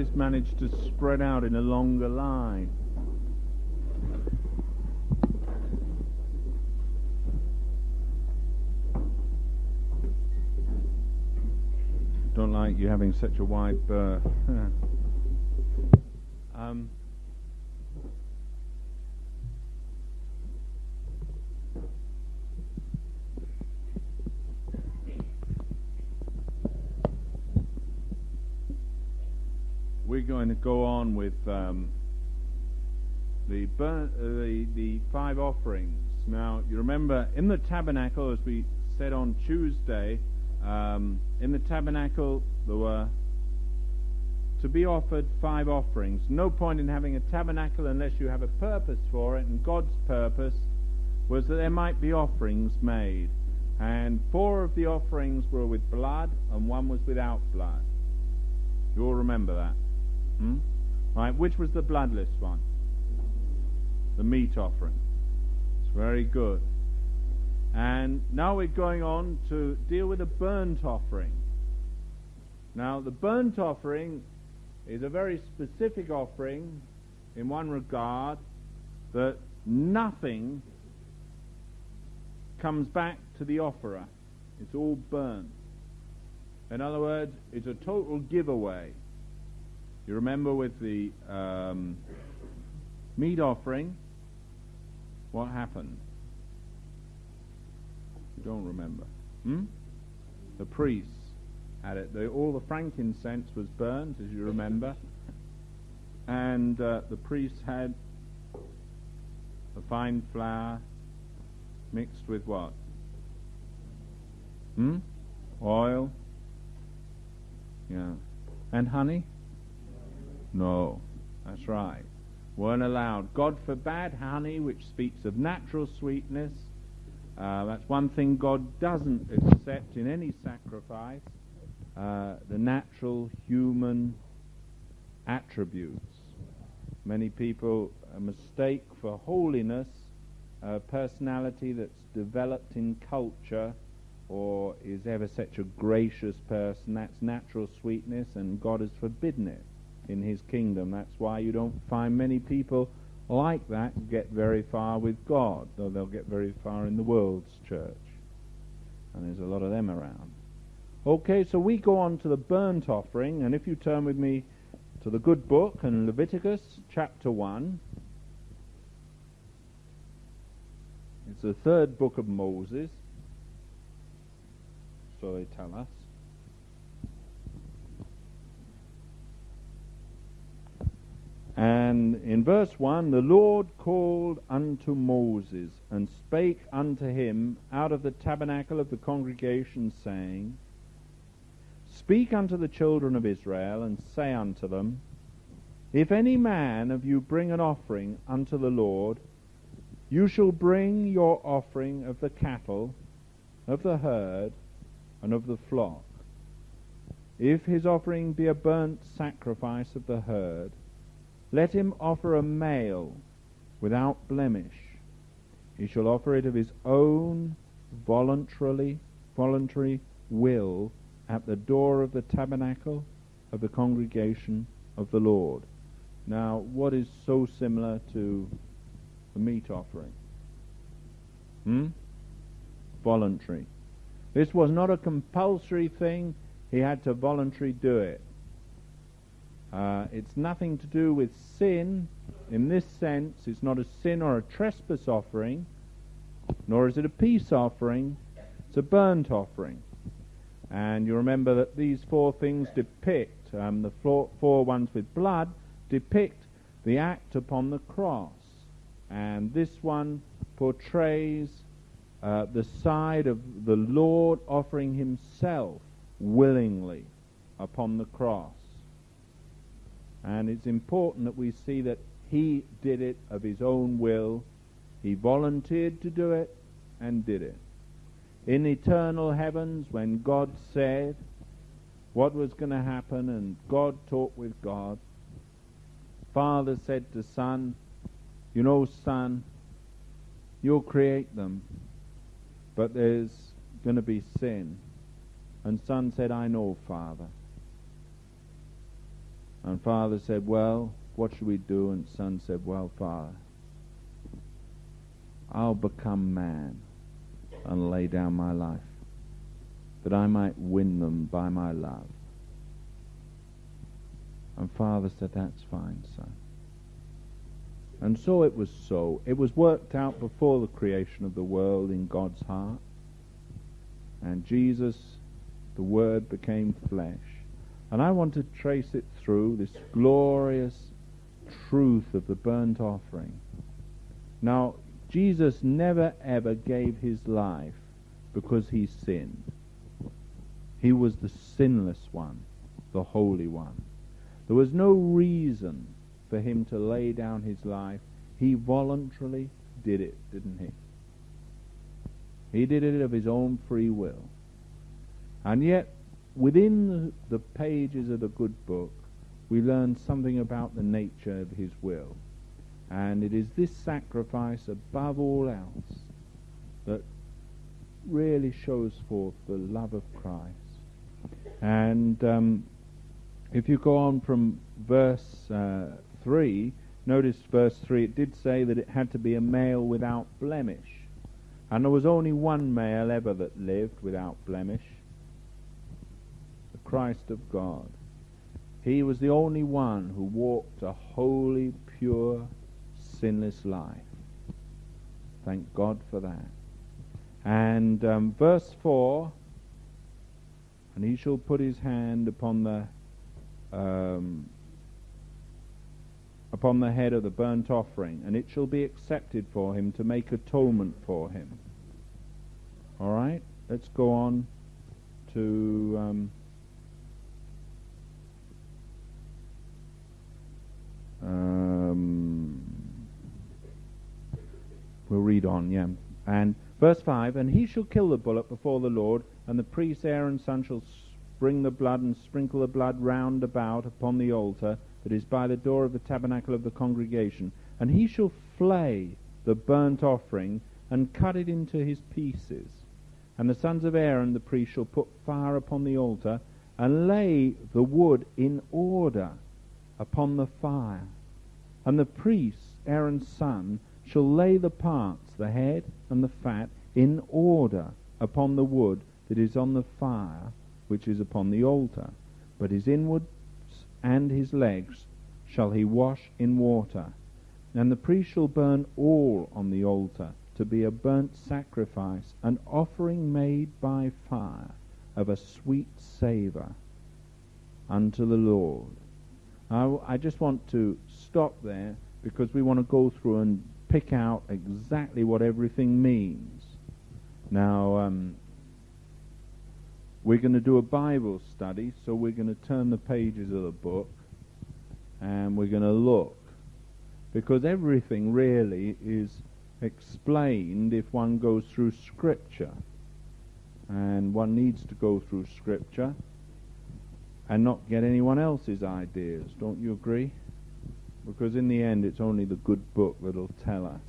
always manage to spread out in a longer line. Don't like you having such a wide berth. um, going to go on with um, the, burn, uh, the the five offerings. Now, you remember in the tabernacle, as we said on Tuesday, um, in the tabernacle there were to be offered five offerings. No point in having a tabernacle unless you have a purpose for it, and God's purpose was that there might be offerings made. And four of the offerings were with blood, and one was without blood. You all remember that? Hmm? Right, which was the bloodless one? The meat offering. It's very good. And now we're going on to deal with a burnt offering. Now, the burnt offering is a very specific offering in one regard that nothing comes back to the offerer. It's all burnt. In other words, it's a total giveaway. You remember with the um, meat offering, what happened? You don't remember. Hmm? The priests had it. The, all the frankincense was burned, as you remember. And uh, the priests had the fine flour mixed with what? Hmm? Oil? Yeah. And honey? No. That's right. Weren't allowed. God forbade honey, which speaks of natural sweetness. Uh, that's one thing God doesn't accept in any sacrifice uh, the natural human attributes. Many people mistake for holiness a personality that's developed in culture or is ever such a gracious person. That's natural sweetness, and God has forbidden it in His kingdom. That's why you don't find many people like that get very far with God, though they'll get very far in the world's church. And there's a lot of them around. Okay, so we go on to the burnt offering, and if you turn with me to the good book and Leviticus chapter 1, it's the third book of Moses, so they tell us. And in verse 1, the Lord called unto Moses and spake unto him out of the tabernacle of the congregation, saying, Speak unto the children of Israel, and say unto them, If any man of you bring an offering unto the Lord, you shall bring your offering of the cattle, of the herd, and of the flock. If his offering be a burnt sacrifice of the herd, let him offer a male without blemish. He shall offer it of his own voluntarily, voluntary will at the door of the tabernacle of the congregation of the Lord. Now, what is so similar to the meat offering? Hmm? Voluntary. This was not a compulsory thing. He had to voluntarily do it. Uh, it's nothing to do with sin in this sense. It's not a sin or a trespass offering, nor is it a peace offering. It's a burnt offering. And you remember that these four things depict, um, the four, four ones with blood, depict the act upon the cross. And this one portrays uh, the side of the Lord offering himself willingly upon the cross. And it's important that we see that he did it of his own will. He volunteered to do it and did it. In eternal heavens, when God said what was going to happen and God talked with God, Father said to Son, You know, Son, you'll create them, but there's going to be sin. And Son said, I know, Father. And father said, Well, what should we do? And son said, Well, father, I'll become man and lay down my life that I might win them by my love. And father said, That's fine, son. And so it was so. It was worked out before the creation of the world in God's heart. And Jesus, the Word, became flesh. And I want to trace it through this glorious truth of the burnt offering. Now, Jesus never ever gave his life because he sinned. He was the sinless one, the holy one. There was no reason for him to lay down his life. He voluntarily did it, didn't he? He did it of his own free will. And yet, within the pages of the good book, we learn something about the nature of his will. And it is this sacrifice above all else that really shows forth the love of Christ. And um, if you go on from verse uh, 3, notice verse 3, it did say that it had to be a male without blemish. And there was only one male ever that lived without blemish Christ of God. He was the only one who walked a holy, pure, sinless life. Thank God for that. And um, verse 4 And he shall put his hand upon the. Um, upon the head of the burnt offering, and it shall be accepted for him to make atonement for him. All right, let's go on to um, um, we'll read on, yeah. And verse five, and he shall kill the bullock before the Lord, and the priest Aaron's son shall bring the blood and sprinkle the blood round about upon the altar that is by the door of the tabernacle of the congregation, and he shall flay the burnt offering and cut it into his pieces. And the sons of Aaron the priest shall put fire upon the altar and lay the wood in order upon the fire. And the priest, Aaron's son, shall lay the parts, the head and the fat, in order upon the wood that is on the fire, which is upon the altar. But his inward and his legs shall he wash in water. And the priest shall burn all on the altar to be a burnt sacrifice, an offering made by fire of a sweet savour unto the Lord. I, I just want to stop there because we want to go through and pick out exactly what everything means. Now, um, we're going to do a Bible study, so we're going to turn the pages of the book and we're going to look. Because everything really is explained if one goes through Scripture. And one needs to go through Scripture and not get anyone else's ideas. Don't you agree? Because in the end, it's only the good book that'll tell us.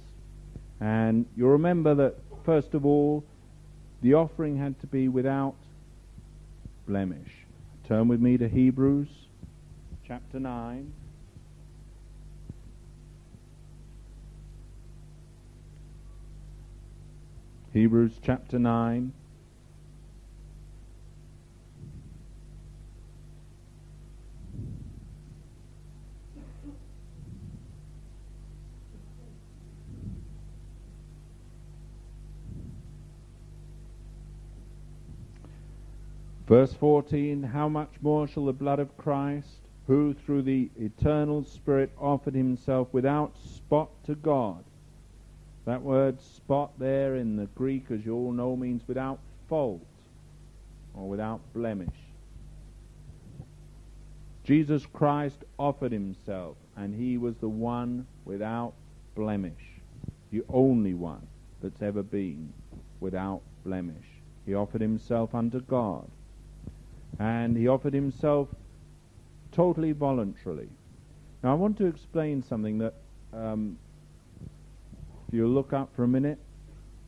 And you'll remember that, first of all, the offering had to be without blemish. Turn with me to Hebrews chapter 9. Hebrews chapter 9. Verse 14 How much more shall the blood of Christ, who through the eternal Spirit offered himself without spot to God? That word spot there in the Greek, as you all know, means without fault or without blemish. Jesus Christ offered himself, and he was the one without blemish, the only one that's ever been without blemish. He offered himself unto God and he offered himself totally voluntarily. Now, I want to explain something that, um, if you look up for a minute,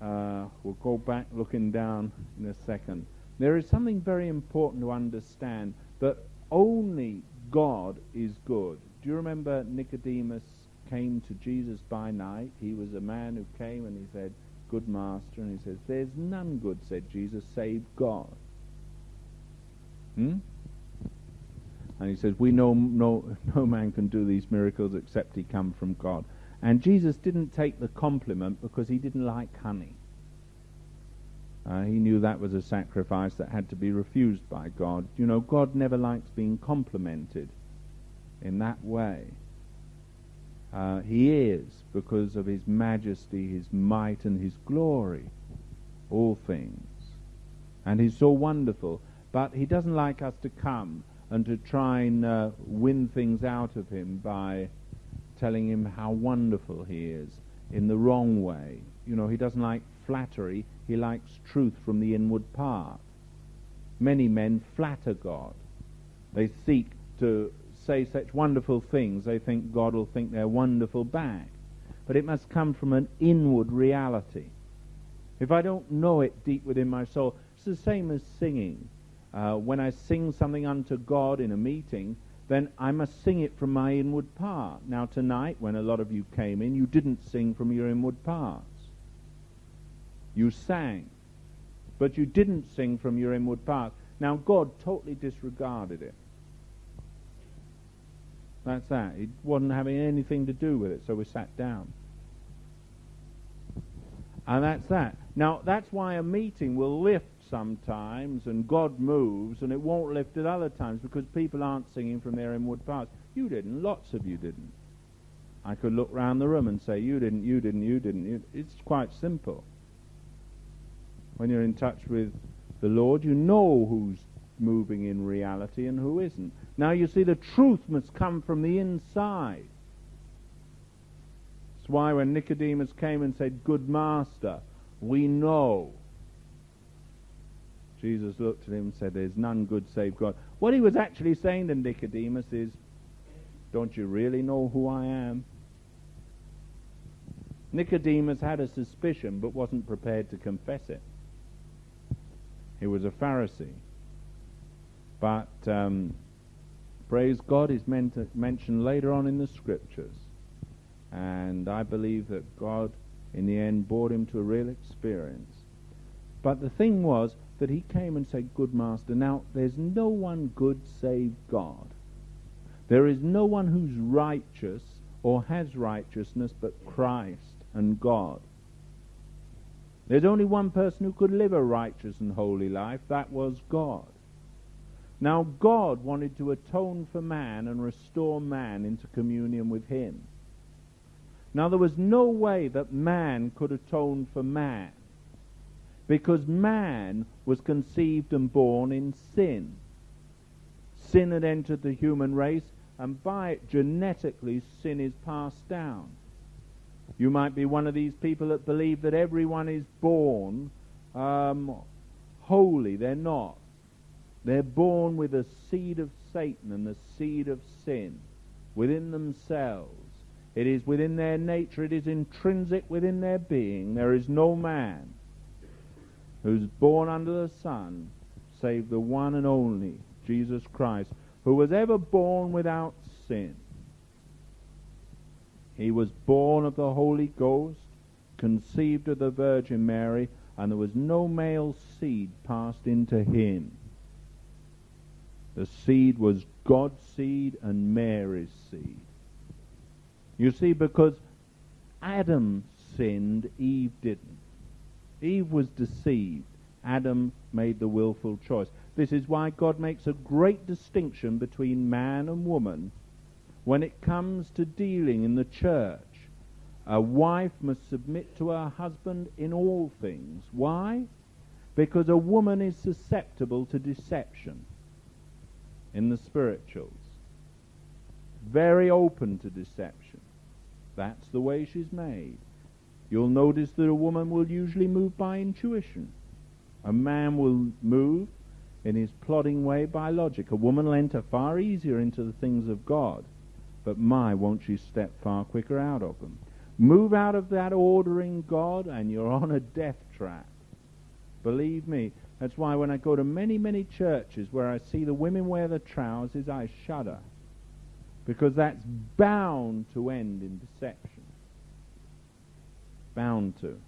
uh, we'll go back looking down in a second. There is something very important to understand that only God is good. Do you remember Nicodemus came to Jesus by night? He was a man who came and he said, Good master. And he says, There's none good, said Jesus, save God. Hmm? And he says, We know no, no man can do these miracles except he come from God. And Jesus didn't take the compliment because he didn't like honey. Uh, he knew that was a sacrifice that had to be refused by God. You know, God never likes being complimented in that way. Uh, he is, because of his majesty, his might, and his glory, all things. And he's so wonderful. But he doesn't like us to come and to try and uh, win things out of him by telling him how wonderful he is in the wrong way. You know, he doesn't like flattery, he likes truth from the inward part. Many men flatter God. They seek to say such wonderful things, they think God will think they're wonderful back. But it must come from an inward reality. If I don't know it deep within my soul, it's the same as singing uh, when I sing something unto God in a meeting, then I must sing it from my inward part. Now, tonight, when a lot of you came in, you didn't sing from your inward parts. You sang, but you didn't sing from your inward parts. Now, God totally disregarded it. That's that. He wasn't having anything to do with it, so we sat down. And that's that. Now, that's why a meeting will lift sometimes and God moves and it won't lift at other times because people aren't singing from their inward parts. You didn't. Lots of you didn't. I could look round the room and say, you didn't, you didn't, you didn't. You. It's quite simple. When you're in touch with the Lord, you know who's moving in reality and who isn't. Now you see, the truth must come from the inside. That's why when Nicodemus came and said, Good master, we know Jesus looked at him and said, There's none good save God. What he was actually saying to Nicodemus is, Don't you really know who I am? Nicodemus had a suspicion but wasn't prepared to confess it. He was a Pharisee. But um, praise God is mentioned later on in the scriptures. And I believe that God, in the end, brought him to a real experience. But the thing was, that he came and said, Good master. Now, there's no one good save God. There is no one who's righteous or has righteousness but Christ and God. There's only one person who could live a righteous and holy life. That was God. Now, God wanted to atone for man and restore man into communion with him. Now, there was no way that man could atone for man because man was conceived and born in sin. Sin had entered the human race, and by it, genetically, sin is passed down. You might be one of these people that believe that everyone is born um, holy. They're not. They're born with a seed of Satan and the seed of sin within themselves. It is within their nature, it is intrinsic within their being. There is no man who's born under the sun, save the one and only Jesus Christ, who was ever born without sin. He was born of the Holy Ghost, conceived of the Virgin Mary, and there was no male seed passed into him. The seed was God's seed and Mary's seed. You see, because Adam sinned, Eve didn't. Eve was deceived. Adam made the willful choice. This is why God makes a great distinction between man and woman when it comes to dealing in the church. A wife must submit to her husband in all things. Why? Because a woman is susceptible to deception in the spirituals. Very open to deception. That's the way she's made. You'll notice that a woman will usually move by intuition. A man will move in his plodding way by logic. A woman will enter far easier into the things of God, but my, won't she step far quicker out of them. Move out of that ordering God, and you're on a death trap. Believe me, that's why when I go to many, many churches where I see the women wear the trousers, I shudder. Because that's bound to end in deception. Bound to.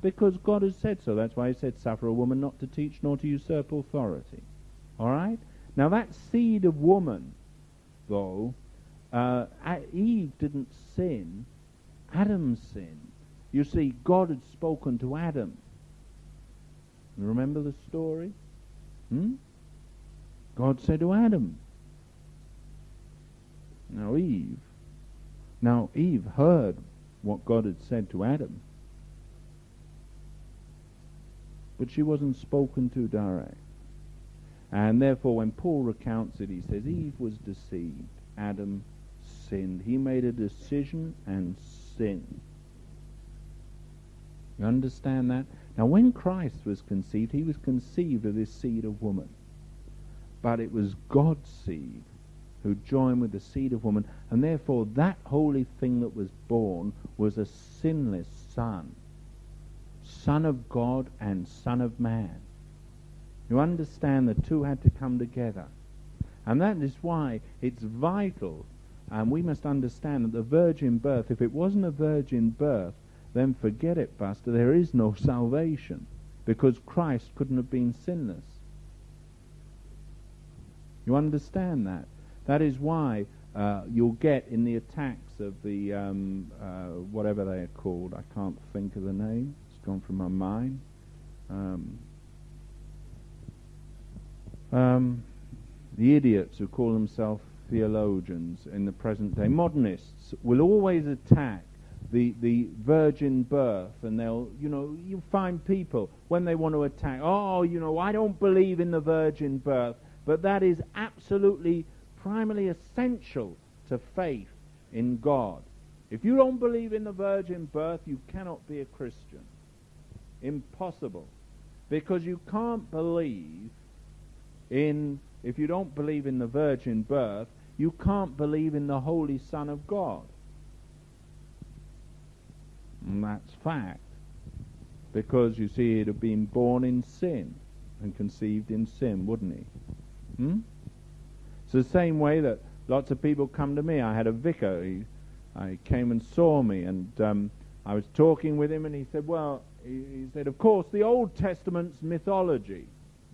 Because God has said so. That's why He said, Suffer a woman not to teach nor to usurp authority. All right? Now, that seed of woman, though, uh, Eve didn't sin, Adam sinned. You see, God had spoken to Adam. Remember the story? Hmm? God said to Adam. Now Eve. Now Eve heard what God had said to Adam. But she wasn't spoken to direct. And therefore, when Paul recounts it, he says Eve was deceived, Adam sinned. He made a decision and sinned. You understand that? Now, when Christ was conceived, he was conceived of this seed of woman. But it was God's seed who joined with the seed of woman, and therefore that holy thing that was born was a sinless son. Son of God and Son of Man. You understand the two had to come together. And that is why it's vital, and we must understand that the virgin birth, if it wasn't a virgin birth, then forget it, Buster. There is no salvation because Christ couldn't have been sinless. You understand that? That is why uh, you'll get in the attacks of the um, uh, whatever they are called. I can't think of the name. It's gone from my mind. Um, um, the idiots who call themselves theologians in the present day, modernists, will always attack the, the virgin birth, and they'll, you know, you find people when they want to attack, oh, you know, I don't believe in the virgin birth, but that is absolutely primarily essential to faith in God. If you don't believe in the virgin birth, you cannot be a Christian. Impossible. Because you can't believe in, if you don't believe in the virgin birth, you can't believe in the Holy Son of God. And that's fact. Because you see, he'd have been born in sin and conceived in sin, wouldn't he? Hmm? It's the same way that lots of people come to me. I had a vicar. He, I came and saw me, and um, I was talking with him, and he said, "Well," he, he, said, "Of course, the Old Testament's mythology.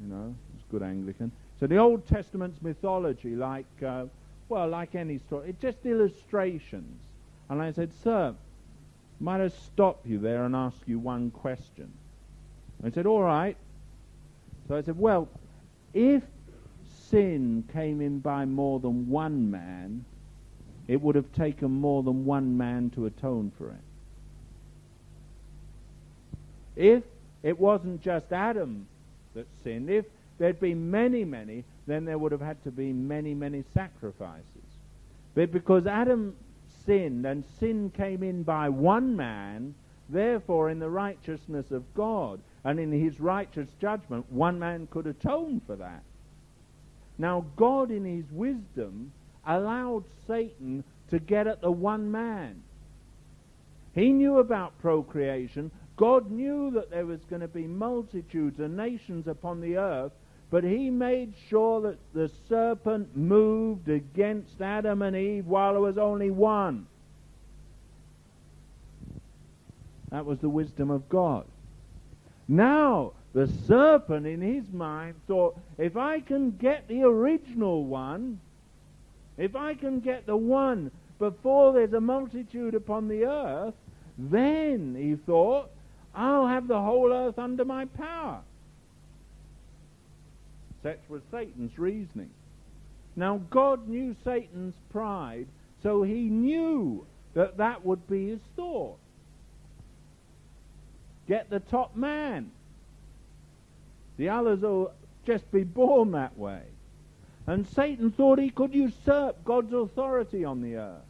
You know, it's good Anglican. So the Old Testament's mythology, like, uh, well, like any story, it's just illustrations." And I said, "Sir, might I stop you there and ask you one question?" I said, "All right." So I said, "Well, if sin came in by more than one man, it would have taken more than one man to atone for it. If it wasn't just Adam that sinned, if there'd been many, many, then there would have had to be many, many sacrifices. But because Adam sinned and sin came in by one man, therefore in the righteousness of God and in his righteous judgment, one man could atone for that. Now, God, in his wisdom, allowed Satan to get at the one man. He knew about procreation. God knew that there was going to be multitudes of nations upon the earth, but he made sure that the serpent moved against Adam and Eve while there was only one. That was the wisdom of God. Now, the serpent, in his mind, thought, if I can get the original one, if I can get the one before there's a multitude upon the earth, then, he thought, I'll have the whole earth under my power. Such was Satan's reasoning. Now, God knew Satan's pride, so he knew that that would be his thought. Get the top man. The others will just be born that way. And Satan thought he could usurp God's authority on the earth.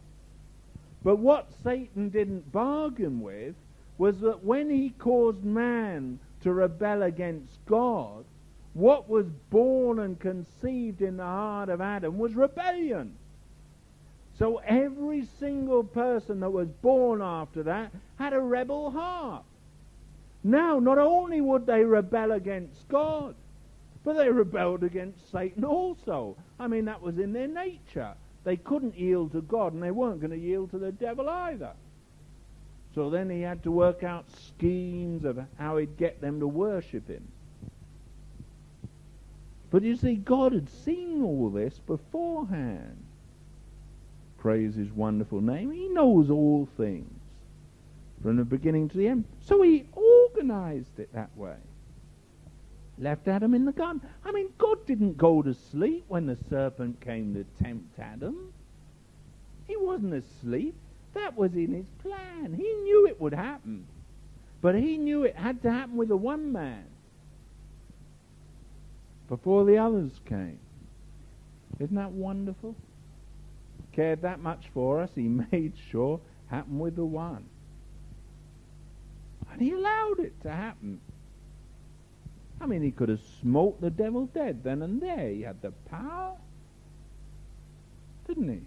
But what Satan didn't bargain with was that when he caused man to rebel against God, what was born and conceived in the heart of Adam was rebellion. So every single person that was born after that had a rebel heart. Now, not only would they rebel against God, but they rebelled against Satan also. I mean, that was in their nature. they couldn't yield to God and they weren't going to yield to the devil either. So then he had to work out schemes of how he'd get them to worship him. But you see, God had seen all this beforehand. Praise his wonderful name. He knows all things from the beginning to the end. So he organized it that way. Left Adam in the garden. I mean, God didn't go to sleep when the serpent came to tempt Adam. He wasn't asleep. That was in his plan. He knew it would happen. But he knew it had to happen with the one man before the others came. Isn't that wonderful? Cared that much for us, he made sure happened with the one. And he allowed it to happen. I mean, he could have smote the devil dead then and there. He had the power. Didn't he?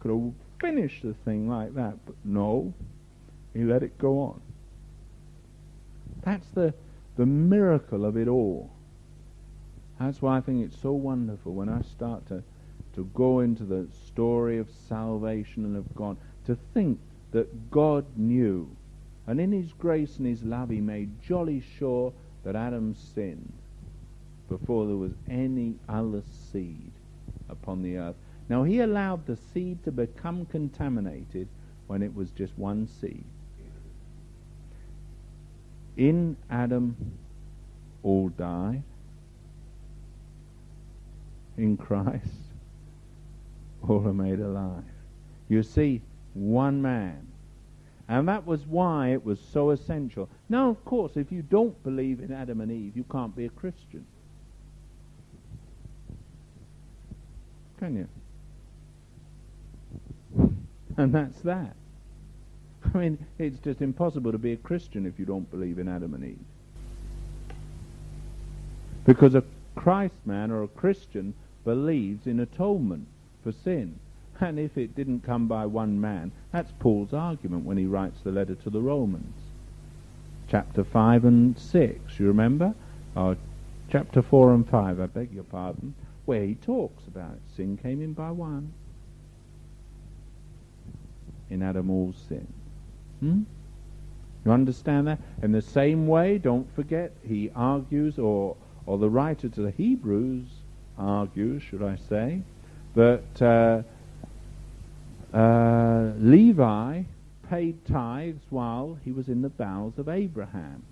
Could have finished the thing like that, but no. He let it go on. That's the the miracle of it all. That's why I think it's so wonderful when I start to, to go into the story of salvation and of God, to think that God knew, and in His grace and His love He made jolly sure that Adam sinned before there was any other seed upon the earth. Now He allowed the seed to become contaminated when it was just one seed in Adam all die. In Christ, all are made alive. You see, one man. And that was why it was so essential. Now, of course, if you don't believe in Adam and Eve, you can't be a Christian. Can you? And that's that. I mean, it's just impossible to be a Christian if you don't believe in Adam and Eve. Because a Christ man or a Christian believes in atonement for sin. And if it didn't come by one man, that's Paul's argument when he writes the letter to the Romans. Chapter 5 and 6, you remember? Or chapter 4 and 5, I beg your pardon, where he talks about it. Sin came in by one. In Adam all sin. Hmm? You understand that? In the same way, don't forget, he argues, or, or the writer to the Hebrews argues, should I say, that uh, uh, Levi paid tithes while he was in the bowels of Abraham.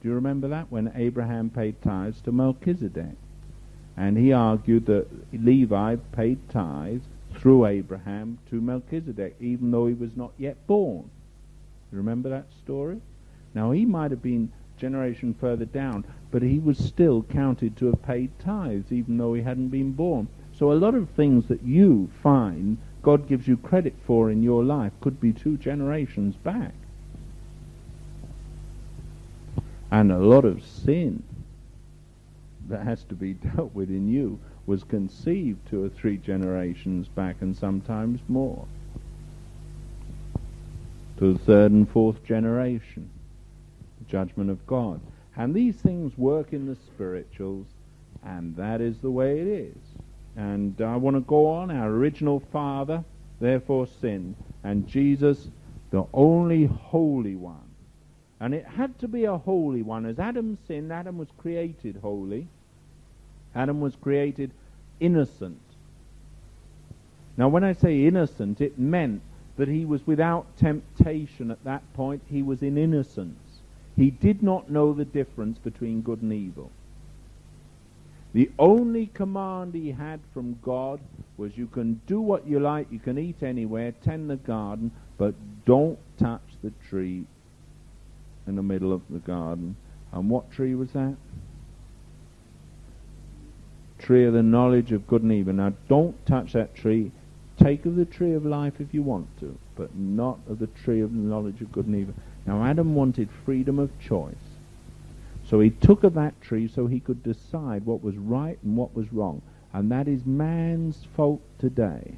Do you remember that? When Abraham paid tithes to Melchizedek. And he argued that Levi paid tithes through Abraham to Melchizedek, even though he was not yet born. You remember that story? Now, he might have been generation further down, but he was still counted to have paid tithes, even though he hadn't been born. So a lot of things that you find God gives you credit for in your life could be two generations back. And a lot of sin that has to be dealt with in you was conceived two or three generations back and sometimes more to the third and fourth generation. The judgment of God. And these things work in the spirituals, and that is the way it is. And I want to go on. Our original father, therefore, sinned, and Jesus, the only holy one. And it had to be a holy one. As Adam sinned, Adam was created holy. Adam was created innocent. Now, when I say innocent, it meant that he was without temptation at that point. He was in innocence. He did not know the difference between good and evil. The only command he had from God was you can do what you like, you can eat anywhere, tend the garden, but don't touch the tree in the middle of the garden. And what tree was that? Tree of the knowledge of good and evil. Now don't touch that tree Take of the tree of life if you want to, but not of the tree of knowledge of good and evil. Now, Adam wanted freedom of choice. So he took of that tree so he could decide what was right and what was wrong. And that is man's fault today.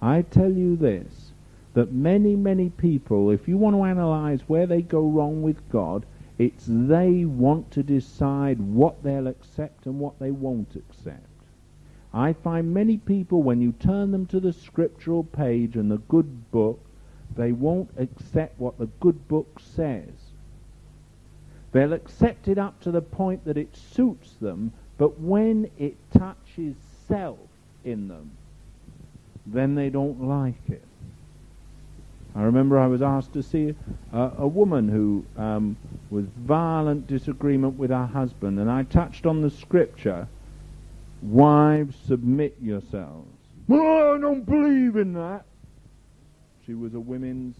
I tell you this, that many, many people, if you want to analyze where they go wrong with God, it's they want to decide what they'll accept and what they won't accept. I find many people, when you turn them to the scriptural page and the good book, they won't accept what the good book says. They'll accept it up to the point that it suits them, but when it touches self in them, then they don't like it. I remember I was asked to see a, a woman who um, was violent disagreement with her husband, and I touched on the scripture, "Wives, submit yourselves." Well, I don't believe in that. She was a women's,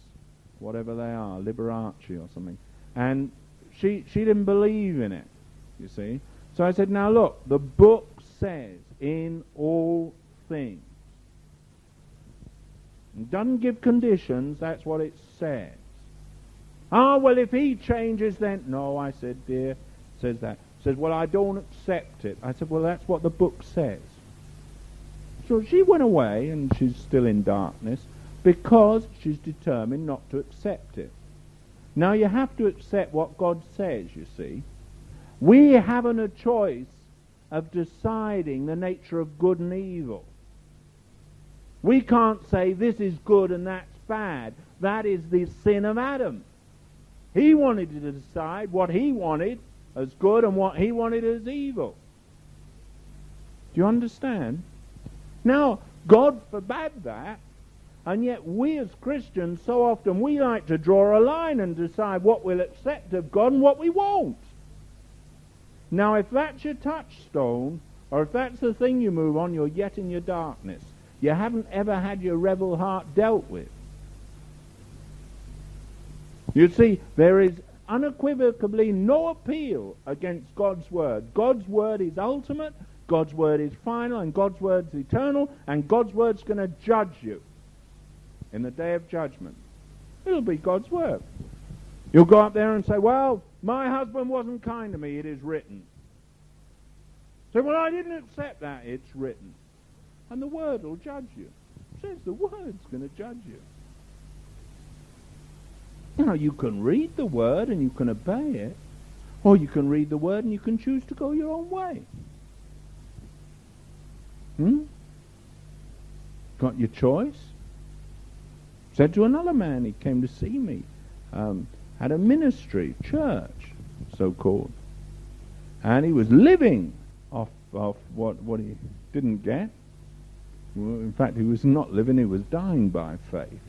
whatever they are, Liberace or something, and she she didn't believe in it. You see, so I said, "Now look, the book says in all things." It doesn't give conditions, that's what it says. Ah, well, if he changes, then. No, I said, dear, says that. Says, well, I don't accept it. I said, well, that's what the book says. So she went away, and she's still in darkness, because she's determined not to accept it. Now, you have to accept what God says, you see. We haven't a choice of deciding the nature of good and evil. We can't say this is good and that's bad. That is the sin of Adam. He wanted to decide what he wanted as good and what he wanted as evil. Do you understand? Now, God forbade that, and yet we as Christians, so often we like to draw a line and decide what we'll accept of God and what we won't. Now, if that's your touchstone, or if that's the thing you move on, you're yet in your darkness. You haven't ever had your rebel heart dealt with. You see, there is unequivocally no appeal against God's word. God's word is ultimate, God's word is final, and God's word is eternal, and God's word's going to judge you in the day of judgment. It'll be God's word. You'll go up there and say, Well, my husband wasn't kind to me, it is written. Say, Well, I didn't accept that, it's written and the Word will judge you. It says the Word's going to judge you. Now, you can read the Word and you can obey it, or you can read the Word and you can choose to go your own way. Hmm? Got your choice? Said to another man, he came to see me, um, had a ministry, church, so called, and he was living off, what, what he didn't get. In fact, he was not living, he was dying by faith.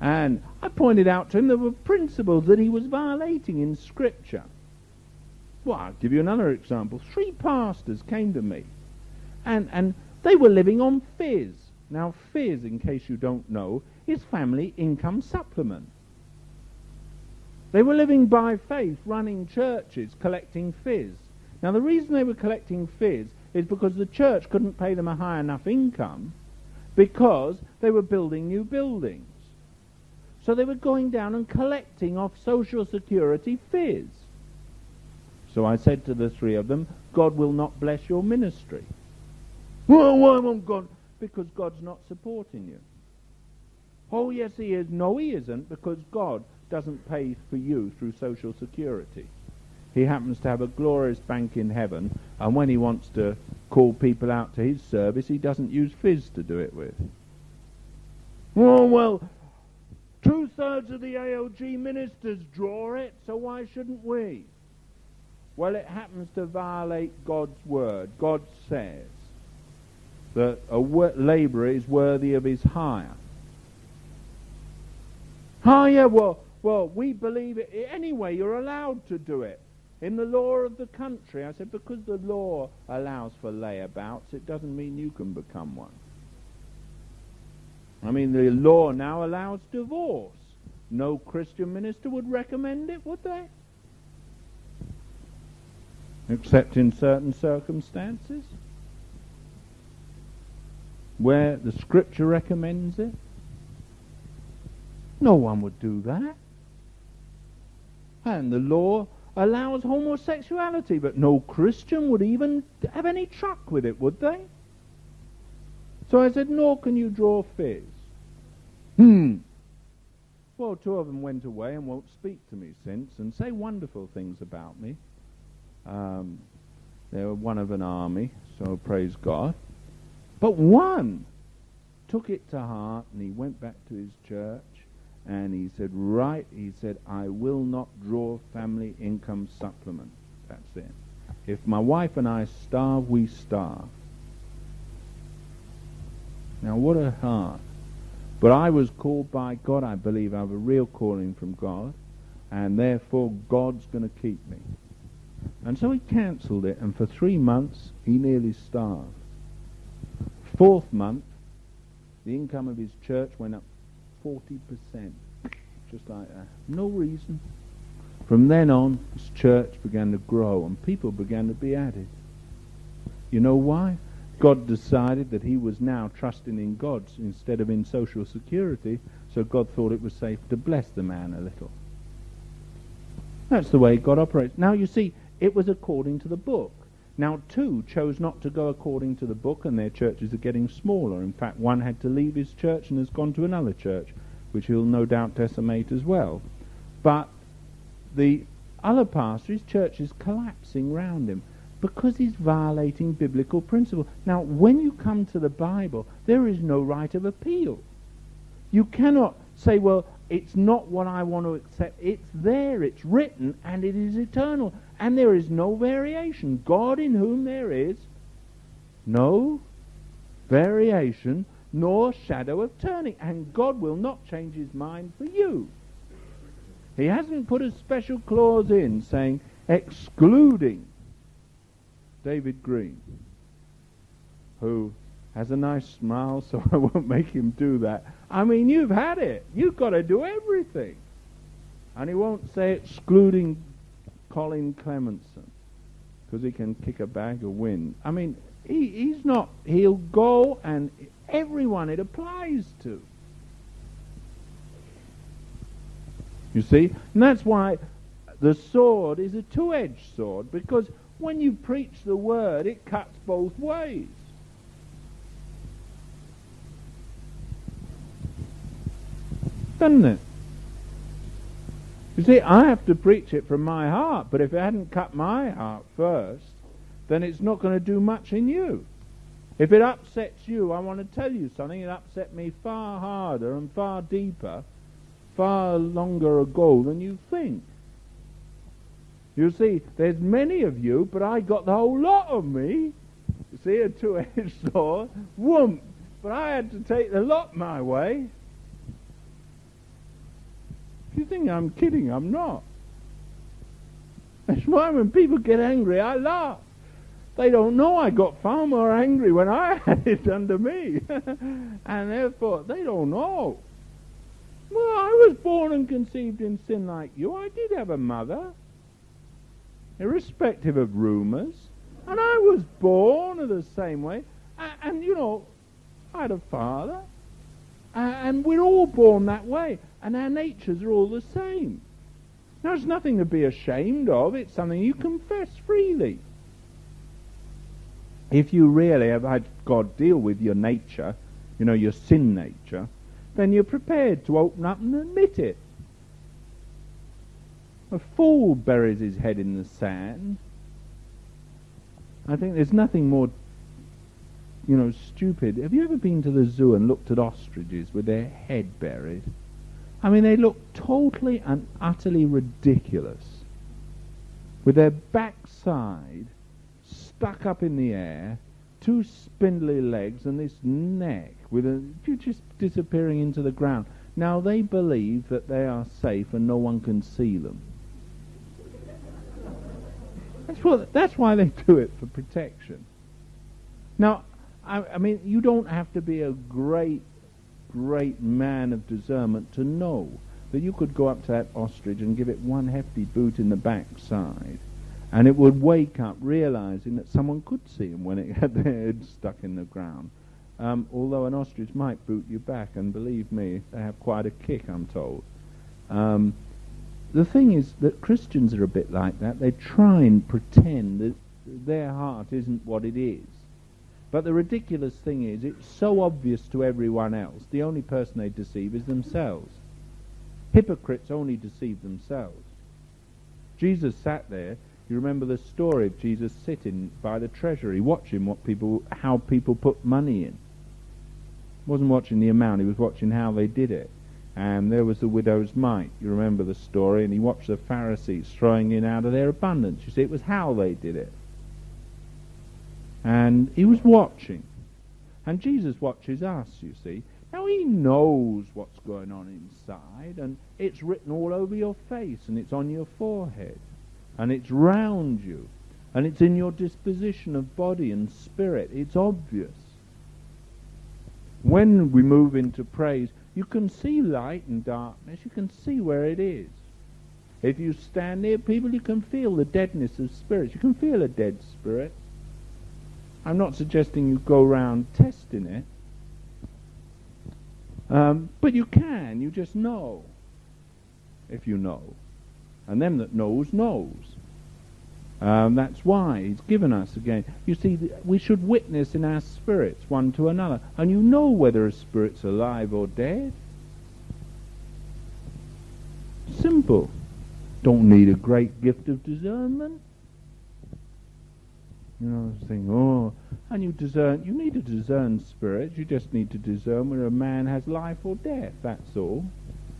And I pointed out to him there were principles that he was violating in Scripture. Well, I'll give you another example. Three pastors came to me, and, and they were living on FIS. Now, FIS, in case you don't know, is Family Income Supplement. They were living by faith, running churches, collecting FIS. Now, the reason they were collecting FIS is because the church couldn't pay them a high enough income because they were building new buildings. So they were going down and collecting off Social Security FIS. So I said to the three of them, God will not bless your ministry. Well, why won't God? Because God's not supporting you. Oh, yes, He is. No, He isn't, because God doesn't pay for you through Social Security he happens to have a glorious bank in heaven, and when he wants to call people out to his service, he doesn't use FIS to do it with. Oh, well, two thirds of the AOG ministers draw it, so why shouldn't we? Well, it happens to violate God's word. God says that a labourer is worthy of his hire. Oh, yeah, well, well, we believe it. Anyway, you're allowed to do it. In the law of the country, I said, because the law allows for layabouts, it doesn't mean you can become one. I mean, the law now allows divorce. No Christian minister would recommend it, would they? Except in certain circumstances where the scripture recommends it. No one would do that. And the law allows homosexuality, but no Christian would even have any truck with it, would they? So I said, nor can you draw FIS. Hmm. Well, two of them went away and won't speak to me since and say wonderful things about me. Um, they were one of an army, so praise God. But one took it to heart and he went back to his church and he said, right, he said, I will not draw family income supplement. That's it. If my wife and I starve, we starve. Now, what a heart. But I was called by God. I believe I have a real calling from God. And therefore, God's going to keep me. And so he cancelled it. And for three months, he nearly starved. Fourth month, the income of his church went up 40%. Just like that. No reason. From then on, his church began to grow and people began to be added. You know why? God decided that he was now trusting in God instead of in social security, so God thought it was safe to bless the man a little. That's the way God operates. Now, you see, it was according to the book. Now, two chose not to go according to the book, and their churches are getting smaller. In fact, one had to leave his church and has gone to another church, which he'll no doubt decimate as well. But the other pastor, his church is collapsing round him because he's violating biblical principle. Now, when you come to the Bible, there is no right of appeal. You cannot say, well, it's not what I want to accept. It's there, it's written, and it is eternal. And there is no variation. God in whom there is no variation nor shadow of turning. And God will not change his mind for you. He hasn't put a special clause in saying excluding David Green, who has a nice smile, so I won't make him do that. I mean, you've had it. You've got to do everything. And he won't say excluding Colin Clementson because he can kick a bag of wind. I mean, he, he's not. He'll go and everyone it applies to. You see? And that's why the sword is a two-edged sword because when you preach the word, it cuts both ways. Doesn't it? You see, I have to preach it from my heart, but if it hadn't cut my heart first, then it's not going to do much in you. If it upsets you, I want to tell you something. It upset me far harder and far deeper, far longer ago than you think. You see, there's many of you, but I got the whole lot of me. You see, a two-edged sword, whoomp. But I had to take the lot my way. You think I'm kidding, I'm not. That's why when people get angry, I laugh. They don't know I got far more angry when I had it under me. and therefore, they don't know. Well, I was born and conceived in sin like you. I did have a mother irrespective of rumours. And I was born the same way. And, and, you know, I had a father. And we're all born that way. And our natures are all the same. Now, it's nothing to be ashamed of. It's something you confess freely. If you really have had God deal with your nature, you know, your sin nature, then you're prepared to open up and admit it. A fool buries his head in the sand. I think there's nothing more, you know, stupid. Have you ever been to the zoo and looked at ostriches with their head buried? I mean, they look totally and utterly ridiculous. With their backside stuck up in the air, two spindly legs, and this neck with a just disappearing into the ground. Now they believe that they are safe and no one can see them. That's, what, that's why they do it, for protection. Now, I, I mean, you don't have to be a great, great man of discernment to know that you could go up to that ostrich and give it one hefty boot in the backside, and it would wake up realizing that someone could see him when it had their head stuck in the ground. Um, although an ostrich might boot you back, and believe me, they have quite a kick, I'm told. Um, the thing is that Christians are a bit like that. They try and pretend that their heart isn't what it is. But the ridiculous thing is, it's so obvious to everyone else, the only person they deceive is themselves. Hypocrites only deceive themselves. Jesus sat there You remember the story of Jesus sitting by the treasury, watching what people, how people put money in. He wasn't watching the amount; he was watching how they did it. And there was the widow's mite. You remember the story, and he watched the Pharisees throwing in out of their abundance. You see, it was how they did it. And he was watching. And Jesus watches us, you see. Now he knows what's going on inside, and it's written all over your face, and it's on your forehead and it's round you, and it's in your disposition of body and spirit. It's obvious. When we move into praise, you can see light and darkness. You can see where it is. If you stand near people, you can feel the deadness of spirits. You can feel a dead spirit. I'm not suggesting you go around testing it. Um, but you can. You just know. If you know. And them that knows, knows. Um, that's why he's given us again. You see, we should witness in our spirits one to another. And you know whether a spirit's alive or dead. Simple. Don't need a great gift of discernment. You know, saying, oh, and you discern, you need to discern spirits. You just need to discern whether a man has life or death. That's all.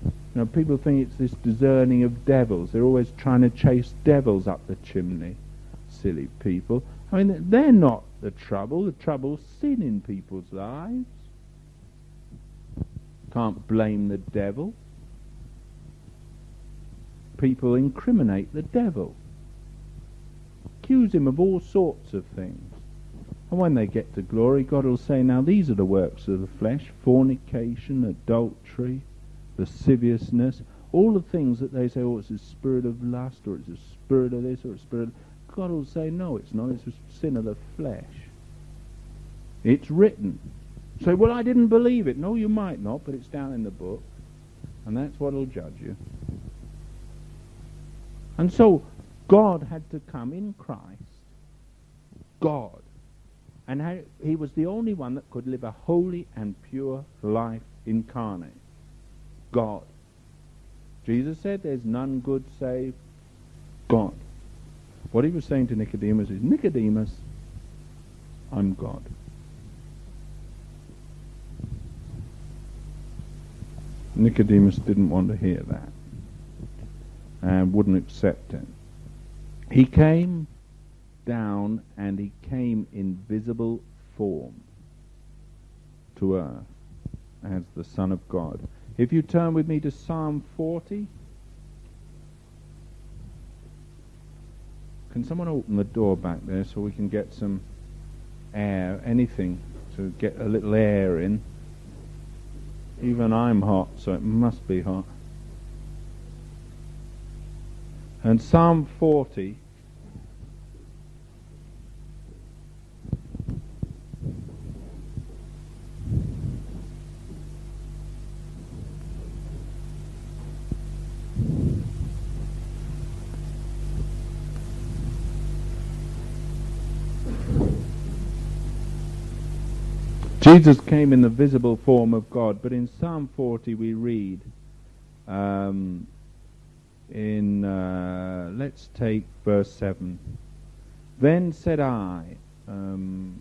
You know, people think it's this discerning of devils. They're always trying to chase devils up the chimney. Silly people. I mean, they're not the trouble. The trouble's sin in people's lives. Can't blame the devil. People incriminate the devil. Accuse him of all sorts of things. And when they get to glory, God will say, now these are the works of the flesh, fornication, adultery, lasciviousness, all the things that they say, oh, it's a spirit of lust, or it's a spirit of this, or a spirit of... God will say, no, it's not. It's a sin of the flesh. It's written. Say, well, I didn't believe it. No, you might not, but it's down in the book. And that's what will judge you. And so, God had to come in Christ. God. And he was the only one that could live a holy and pure life incarnate. God. Jesus said there's none good save God. What he was saying to Nicodemus is, Nicodemus, I'm God. Nicodemus didn't want to hear that and wouldn't accept it. He came down and he came in visible form to earth as the Son of God. If you turn with me to Psalm 40. Can someone open the door back there so we can get some air, anything to get a little air in? Even I'm hot, so it must be hot. And Psalm 40 Jesus came in the visible form of God, but in Psalm 40 we read, um, in, uh, let's take verse 7. Then said I, um,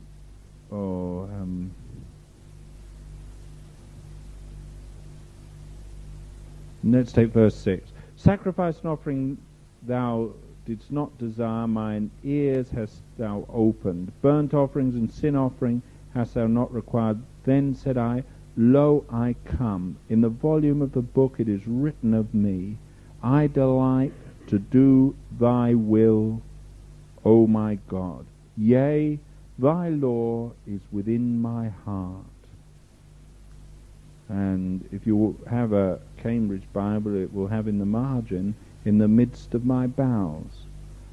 oh, um, let's take verse 6. Sacrifice and offering thou didst not desire, mine ears hast thou opened. Burnt offerings and sin offering hast thou not required? Then said I, Lo, I come. In the volume of the book it is written of me, I delight to do thy will, O my God. Yea, thy law is within my heart. And if you have a Cambridge Bible, it will have in the margin, in the midst of my bowels.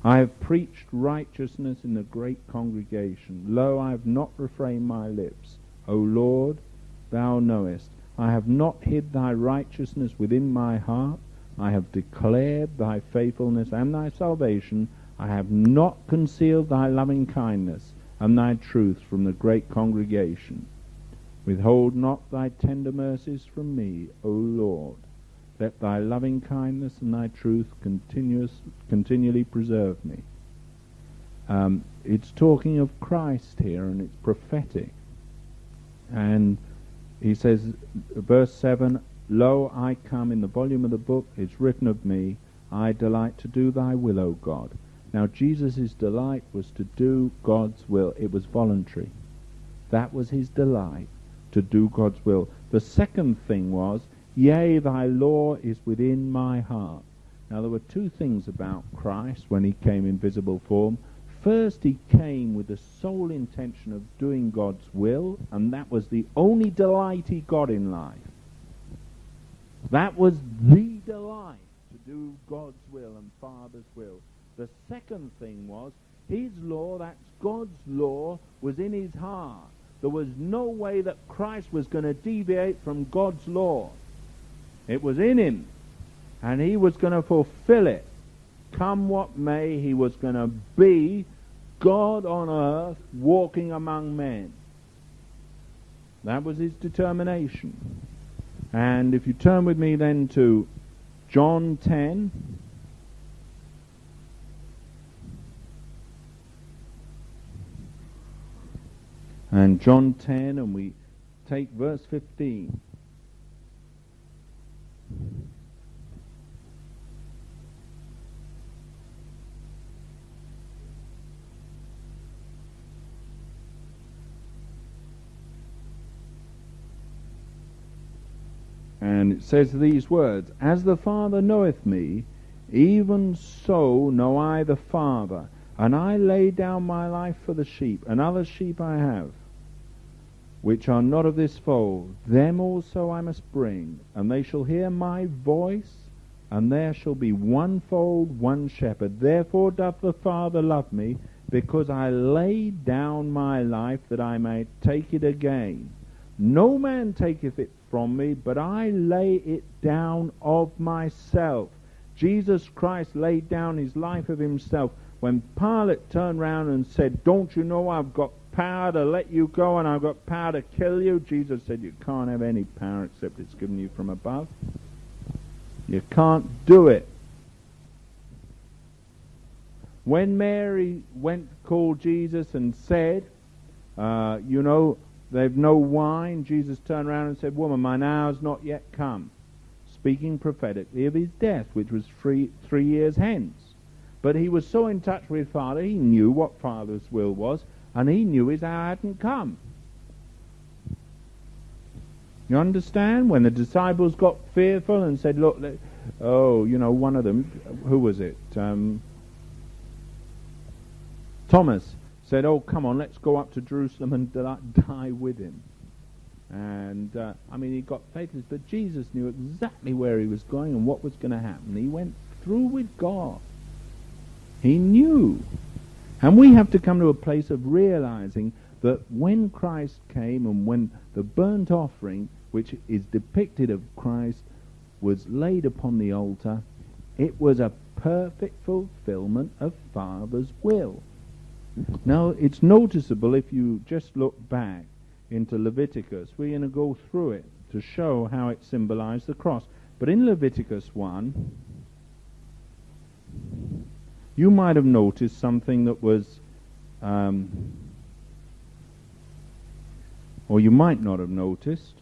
I have preached righteousness in the great congregation. Lo, I have not refrained my lips. O Lord, thou knowest. I have not hid thy righteousness within my heart. I have declared thy faithfulness and thy salvation. I have not concealed thy loving kindness and thy truth from the great congregation. Withhold not thy tender mercies from me, O Lord. Let thy loving kindness and thy truth continuous, continually preserve me. um, it's talking of Christ here, and it's prophetic. And he says, verse 7 Lo, I come in the volume of the book, it's written of me, I delight to do thy will, O God. Now, Jesus' delight was to do God's will. It was voluntary. That was his delight, to do God's will. The second thing was, Yea, thy law is within my heart. Now, there were two things about Christ when he came in visible form. First, he came with the sole intention of doing God's will, and that was the only delight he got in life. That was the delight to do God's will and Father's will. The second thing was his law, that's God's law, was in his heart. There was no way that Christ was going to deviate from God's law. It was in him, and he was going to fulfill it. Come what may, he was going to be God on earth walking among men. That was his determination. And if you turn with me then to John 10. And John 10, and we take verse 15. And it says these words As the Father knoweth me, even so know I the Father, and I lay down my life for the sheep, and other sheep I have, which are not of this fold. Them also I must bring, and they shall hear my voice, and there shall be one fold, one shepherd. Therefore doth the Father love me, because I lay down my life that I may take it again. No man taketh it from me, but I lay it down of myself. Jesus Christ laid down his life of himself. When Pilate turned round and said, Don't you know I've got power to let you go and I've got power to kill you? Jesus said, You can't have any power except it's given you from above. You can't do it. When Mary went called Jesus and said, uh, You know, They've no wine. Jesus turned around and said, Woman, mine hour's not yet come. Speaking prophetically of his death, which was three, three years hence. But he was so in touch with Father, he knew what Father's will was, and he knew his hour hadn't come. You understand? When the disciples got fearful and said, Look, oh, you know, one of them, who was it? Um, Thomas said, Oh, come on, let's go up to Jerusalem and die with him. And, uh, I mean, he got faithless, but Jesus knew exactly where he was going and what was going to happen. He went through with God. He knew. And we have to come to a place of realizing that when Christ came and when the burnt offering, which is depicted of Christ, was laid upon the altar, it was a perfect fulfillment of Father's will. Now, it's noticeable if you just look back into Leviticus. We're going to go through it to show how it symbolized the cross. But in Leviticus 1, you might have noticed something that was, um, or you might not have noticed.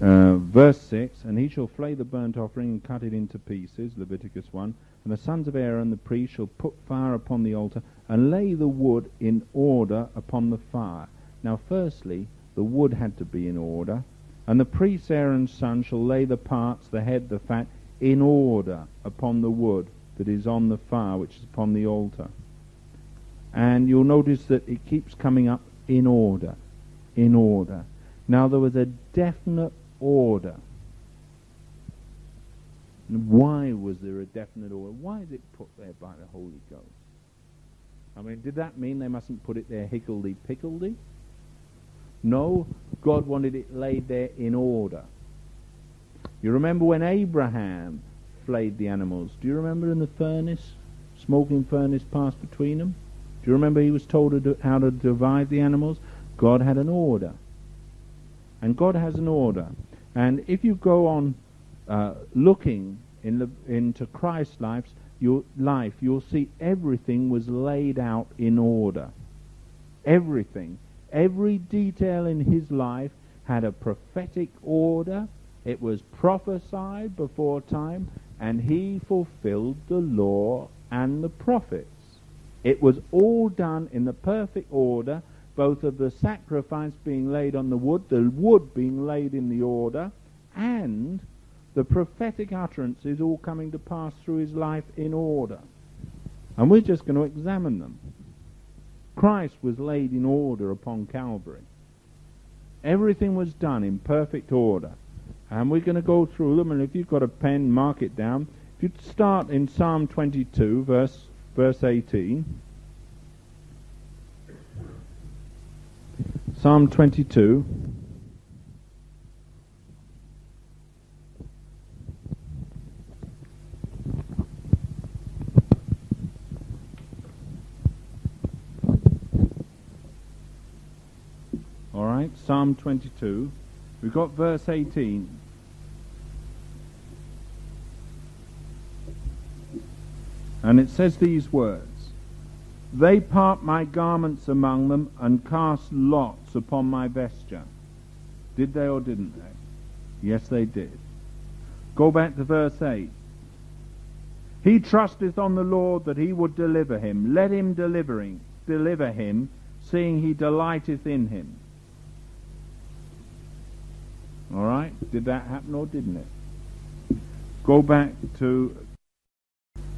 Uh, verse 6 And he shall flay the burnt offering and cut it into pieces, Leviticus 1. And the sons of Aaron the priest shall put fire upon the altar and lay the wood in order upon the fire. Now, firstly, the wood had to be in order. And the priest Aaron's son shall lay the parts, the head, the fat, in order upon the wood that is on the fire, which is upon the altar. And you'll notice that it keeps coming up in order, in order. Now, there was a definite order. And why was there a definite order? Why is it put there by the Holy Ghost? I mean, did that mean they mustn't put it there higgledy-pickledy? No, God wanted it laid there in order. You remember when Abraham flayed the animals? Do you remember in the furnace, smoking furnace passed between them? Do you remember he was told how to divide the animals? God had an order. And God has an order. And if you go on uh, looking in the, into Christ's your life, you'll see everything was laid out in order. Everything. Every detail in his life had a prophetic order. It was prophesied before time, and he fulfilled the law and the prophets. It was all done in the perfect order, both of the sacrifice being laid on the wood, the wood being laid in the order, and the prophetic utterances all coming to pass through his life in order. And we're just going to examine them. Christ was laid in order upon Calvary. Everything was done in perfect order. And we're going to go through them, and if you've got a pen, mark it down. If you start in Psalm 22, verse, verse 18. Psalm 22. All right, Psalm 22. We've got verse 18. And it says these words They part my garments among them and cast lots upon my vesture. Did they or didn't they? Yes, they did. Go back to verse 8. He trusteth on the Lord that he would deliver him. Let him delivering, deliver him, seeing he delighteth in him. All right? Did that happen or didn't it? Go back to.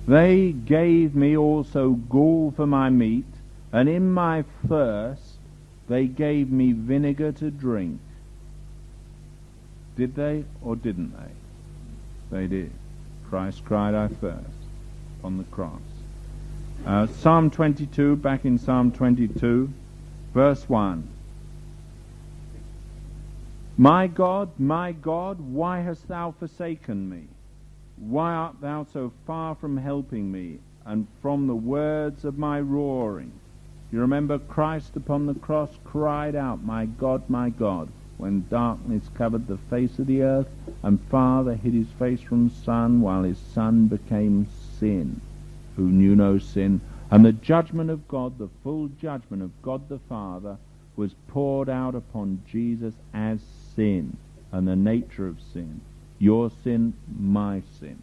They gave me also gall for my meat, and in my thirst they gave me vinegar to drink. Did they or didn't they? They did. Christ cried, I thirst, on the cross. Uh, Psalm 22, back in Psalm 22, verse 1. My God, my God, why hast thou forsaken me? Why art thou so far from helping me, and from the words of my roaring? You remember Christ upon the cross cried out, My God, my God, when darkness covered the face of the earth, and Father hid his face from Son, while his Son became sin, who knew no sin. And the judgment of God, the full judgment of God the Father, was poured out upon Jesus as sin and the nature of sin. Your sin, my sin.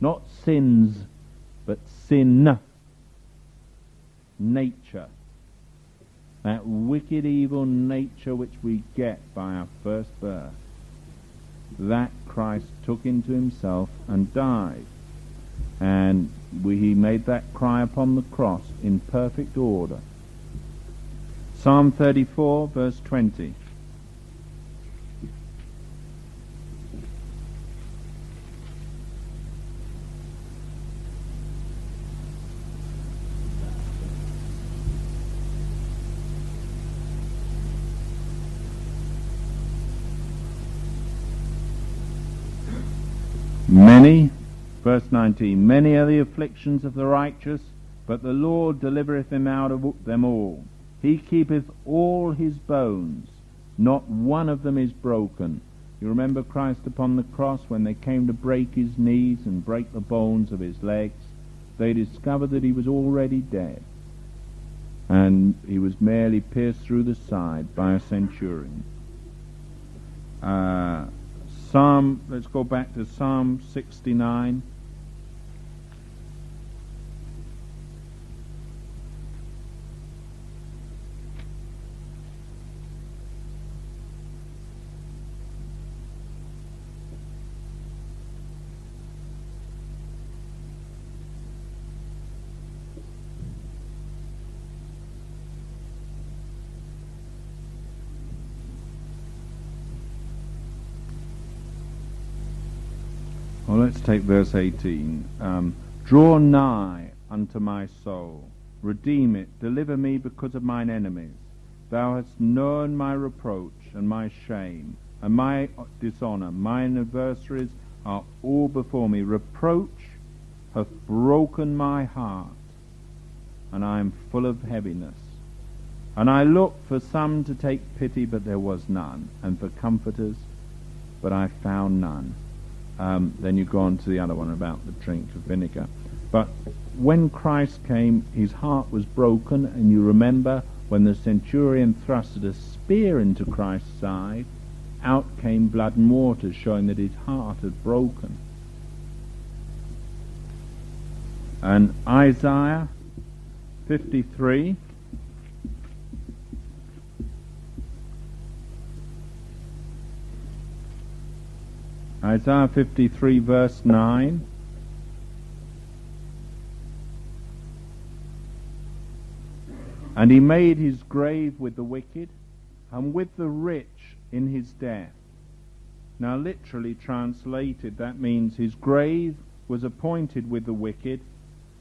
Not sins, but sin. Nature. That wicked, evil nature which we get by our first birth. That Christ took into himself and died. And we, he made that cry upon the cross in perfect order. Psalm 34, verse 20. Many, verse 19, many are the afflictions of the righteous, but the Lord delivereth him out of them all. He keepeth all his bones, not one of them is broken. You remember Christ upon the cross when they came to break his knees and break the bones of his legs? They discovered that he was already dead. And he was merely pierced through the side by a centurion. Uh, Psalm, let's go back to Psalm 69. Well, let's take verse 18. Um, Draw nigh unto my soul, redeem it, deliver me because of mine enemies. Thou hast known my reproach and my shame, and my dishonour. Mine adversaries are all before me. Reproach hath broken my heart, and I am full of heaviness. And I looked for some to take pity, but there was none, and for comforters, but I found none. Um, then you go on to the other one about the drink of vinegar. But when Christ came, his heart was broken, and you remember when the centurion thrusted a spear into Christ's side, out came blood and water, showing that his heart had broken. And Isaiah 53. Isaiah 53 verse 9. And he made his grave with the wicked and with the rich in his death. Now, literally translated, that means his grave was appointed with the wicked,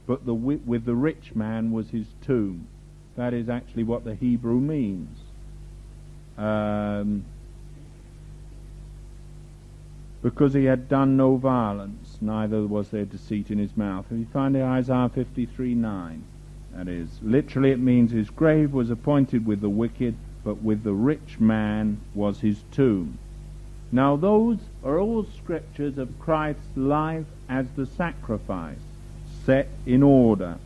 but the, with the rich man was his tomb. That is actually what the Hebrew means. Um, because he had done no violence, neither was there deceit in his mouth. And you find it Isaiah 53 9. That is, literally it means his grave was appointed with the wicked, but with the rich man was his tomb. Now those are all scriptures of Christ's life as the sacrifice, set in order.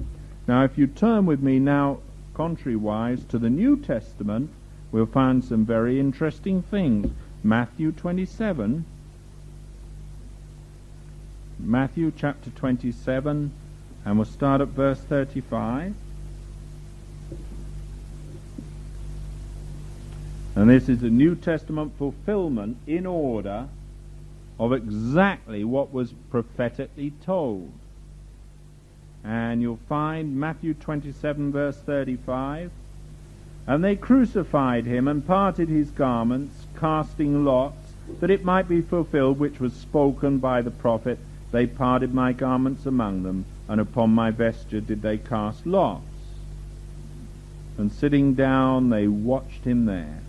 Now if you turn with me now, contrary-wise, to the New Testament, we'll find some very interesting things. Matthew 27, Matthew chapter 27, and we'll start at verse 35. And this is the New Testament fulfillment in order of exactly what was prophetically told. And you'll find Matthew 27, verse 35. And they crucified him and parted his garments, casting lots, that it might be fulfilled which was spoken by the prophet. They parted my garments among them, and upon my vesture did they cast lots. And sitting down, they watched him there.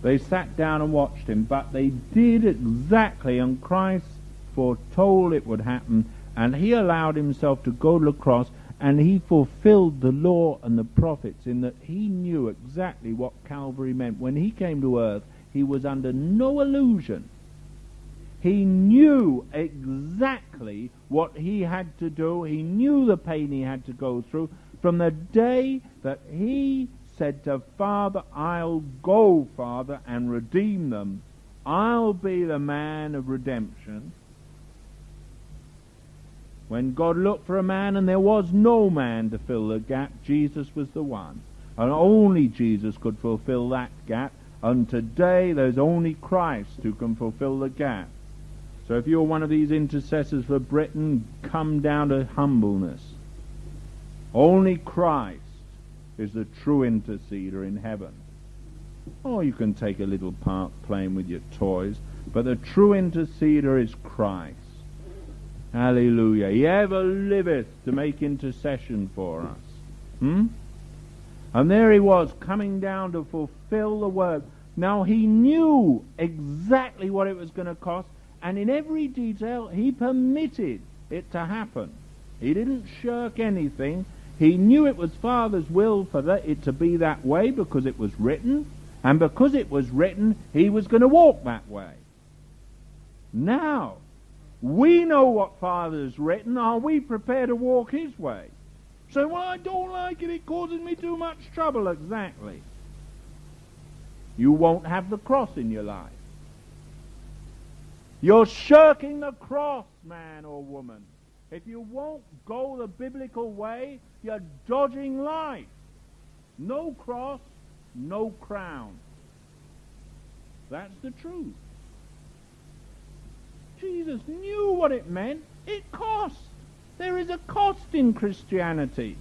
They sat down and watched him, but they did exactly, and Christ foretold it would happen, and he allowed himself to go to the cross, and he fulfilled the law and the prophets in that he knew exactly what Calvary meant. When he came to earth, he was under no illusion. He knew exactly what he had to do. He knew the pain he had to go through from the day that he said to Father, I'll go, Father, and redeem them. I'll be the man of redemption. When God looked for a man and there was no man to fill the gap, Jesus was the one. And only Jesus could fulfill that gap. And today there's only Christ who can fulfill the gap. So if you're one of these intercessors for Britain, come down to humbleness. Only Christ is the true interceder in heaven. Or you can take a little part playing with your toys, but the true interceder is Christ. Hallelujah. He ever liveth to make intercession for us. Hmm? And there he was coming down to fulfill the work. Now he knew exactly what it was going to cost, and in every detail he permitted it to happen. He didn't shirk anything. He knew it was Father's will for it to be that way because it was written, and because it was written, he was going to walk that way. Now, we know what Father's written. Are we prepared to walk his way? So, well, I don't like it. It causes me too much trouble. Exactly. You won't have the cross in your life. You're shirking the cross, man or woman. If you won't go the biblical way, you're dodging life. No cross, no crown. That's the truth. Jesus knew what it meant. It costs. There is a cost in Christianity.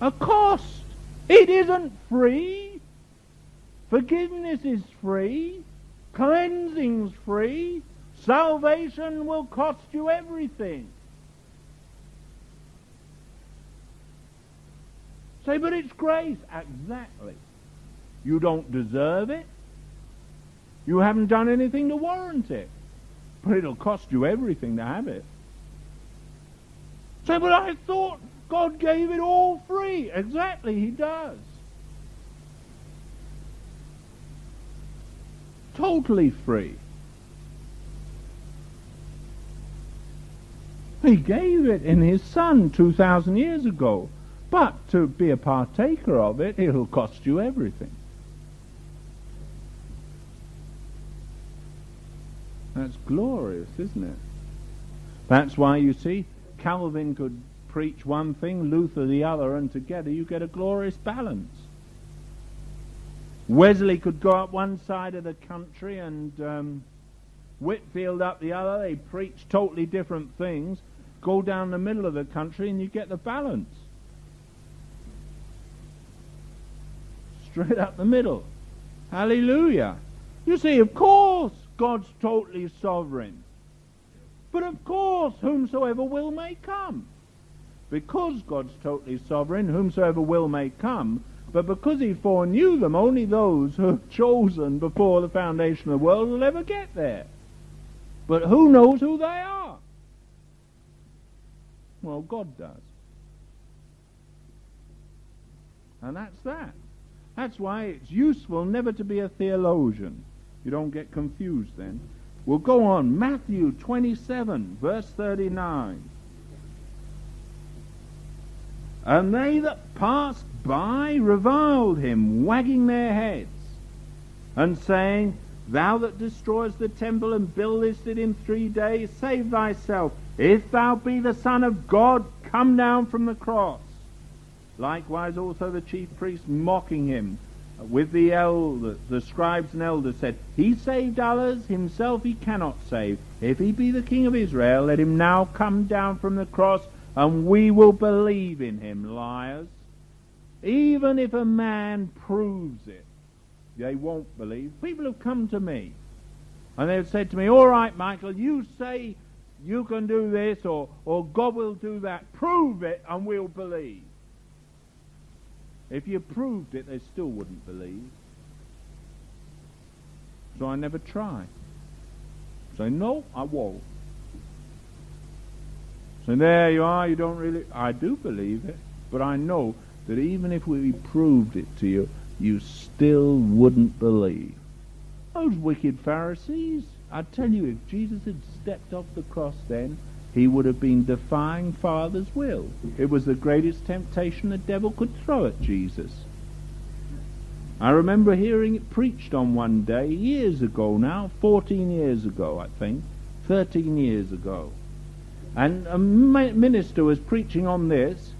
A cost. It isn't free. Forgiveness is free. Cleansing's free. Salvation will cost you everything. Say, but it's grace. Exactly. You don't deserve it. You haven't done anything to warrant it. But it'll cost you everything to have it. Say, but I thought God gave it all free. Exactly, He does. Totally free. He gave it in His Son 2,000 years ago. But to be a partaker of it, it'll cost you everything. That's glorious, isn't it? That's why you see, Calvin could preach one thing, Luther the other, and together you get a glorious balance. Wesley could go up one side of the country and um, Whitefield up the other. They preach totally different things. Go down the middle of the country and you get the balance. Straight up the middle. Hallelujah. You see, of course, God's totally sovereign. But of course, whomsoever will may come. Because God's totally sovereign, whomsoever will may come. But because he foreknew them, only those who have chosen before the foundation of the world will ever get there. But who knows who they are? Well, God does. And that's that. That's why it's useful never to be a theologian. You don't get confused then. We'll go on. Matthew 27, verse 39. And they that passed by reviled him, wagging their heads, and saying, Thou that destroyest the temple and buildest it in three days, save thyself. If thou be the Son of God, come down from the cross. Likewise also the chief priests mocking him, with the elders, the scribes and elders said, He saved others, himself he cannot save. If he be the king of Israel, let him now come down from the cross, and we will believe in him, liars. Even if a man proves it, they won't believe. People have come to me, and they've said to me, All right, Michael, you say you can do this, or, or God will do that. Prove it, and we'll believe. If you proved it, they still wouldn't believe. So I never try. Say, no, I won't. So there you are, you don't really... I do believe it, but I know that even if we proved it to you, you still wouldn't believe. Those wicked Pharisees, I tell you, if Jesus had stepped off the cross then, he would have been defying Father's will. It was the greatest temptation the devil could throw at Jesus. I remember hearing it preached on one day, years ago now, 14 years ago, I think, 13 years ago. And a minister was preaching on this,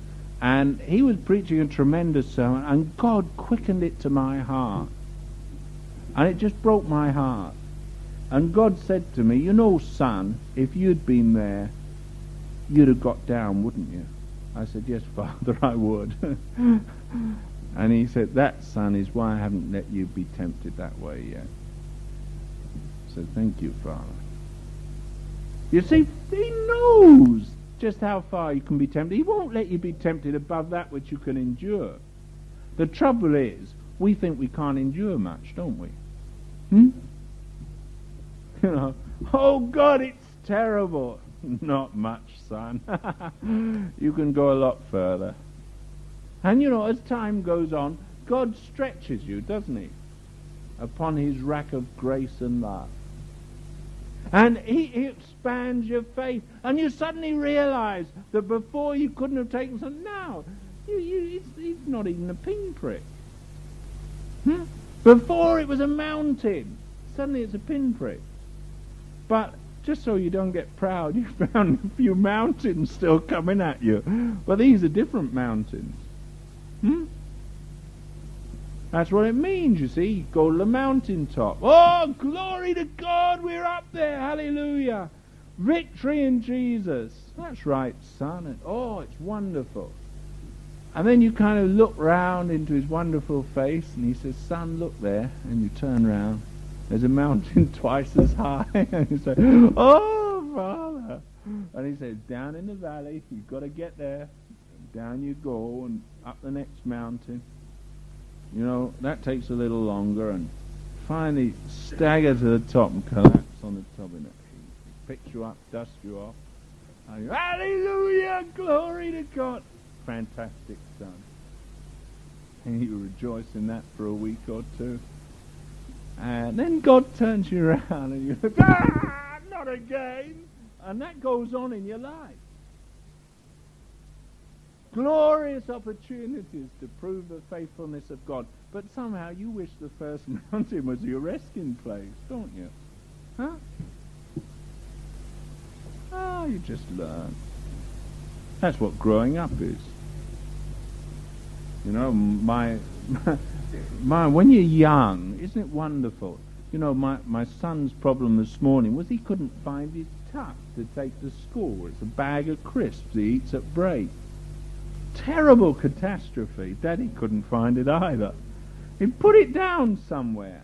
and he was preaching a tremendous sermon, and God quickened it to my heart. And it just broke my heart. And God said to me, You know, son, if you'd been there, you'd have got down, wouldn't you? I said, Yes, Father, I would. and he said, That, son, is why I haven't let you be tempted that way yet. Said, Thank you, Father. You see, he knows just how far you can be tempted. He won't let you be tempted above that which you can endure. The trouble is, we think we can't endure much, don't we? Hmm? You know, oh God, it's terrible. Not much, son. you can go a lot further. And you know, as time goes on, God stretches you, doesn't he? Upon his rack of grace and love. And he, he expands your faith. And you suddenly realize that before you couldn't have taken some. Now, you, you, it's, it's not even a pinprick. Hmm? Before it was a mountain. Suddenly it's a pinprick. But just so you don't get proud, you found a few mountains still coming at you. But these are different mountains. Hmm? That's what it means, you see. Go to the mountaintop. Oh, glory to God, we're up there. Hallelujah. Victory in Jesus. That's right, son. And, oh, it's wonderful. And then you kind of look round into his wonderful face, and he says, Son, look there. And you turn round. There's a mountain twice as high. and you say, Oh, Father. And he says, Down in the valley, you've got to get there. Down you go, and up the next mountain. You know, that takes a little longer, and finally stagger to the top and collapse on the top of it. He picks you up, dusts you off. Hallelujah! Glory to God! Fantastic son. And you rejoice in that for a week or two. And then God turns you around and you think, ah, not again. And that goes on in your life. Glorious opportunities to prove the faithfulness of God. But somehow you wish the first mountain was your resting place, don't you? Huh? Ah, oh, you just learn. That's what growing up is. You know, my, my, when you're young, isn't it wonderful? You know, my, my son's problem this morning was he couldn't find his tuck to take to school. It's a bag of crisps he eats at break. Terrible catastrophe. Daddy couldn't find it either. He'd put it down somewhere.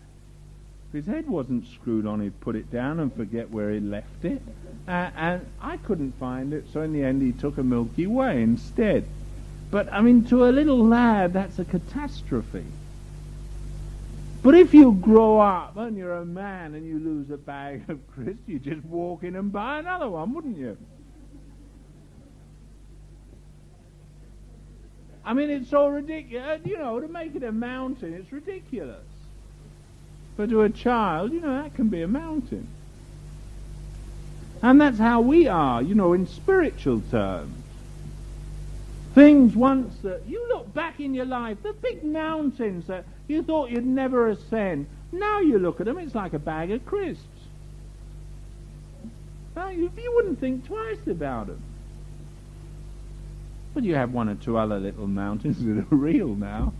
If his head wasn't screwed on, he'd put it down and forget where he left it. Uh, and I couldn't find it, so in the end he took a Milky Way instead. But, I mean, to a little lad, that's a catastrophe. But if you grow up and you're a man and you lose a bag of crisps, you just walk in and buy another one, wouldn't you? I mean, it's so ridiculous. Uh, you know, to make it a mountain, it's ridiculous. But to a child, you know, that can be a mountain. And that's how we are, you know, in spiritual terms. Things once that you look back in your life, the big mountains that you thought you'd never ascend. Now you look at them, it's like a bag of crisps. Now, you, you wouldn't think twice about them. But you have one or two other little mountains that are real now,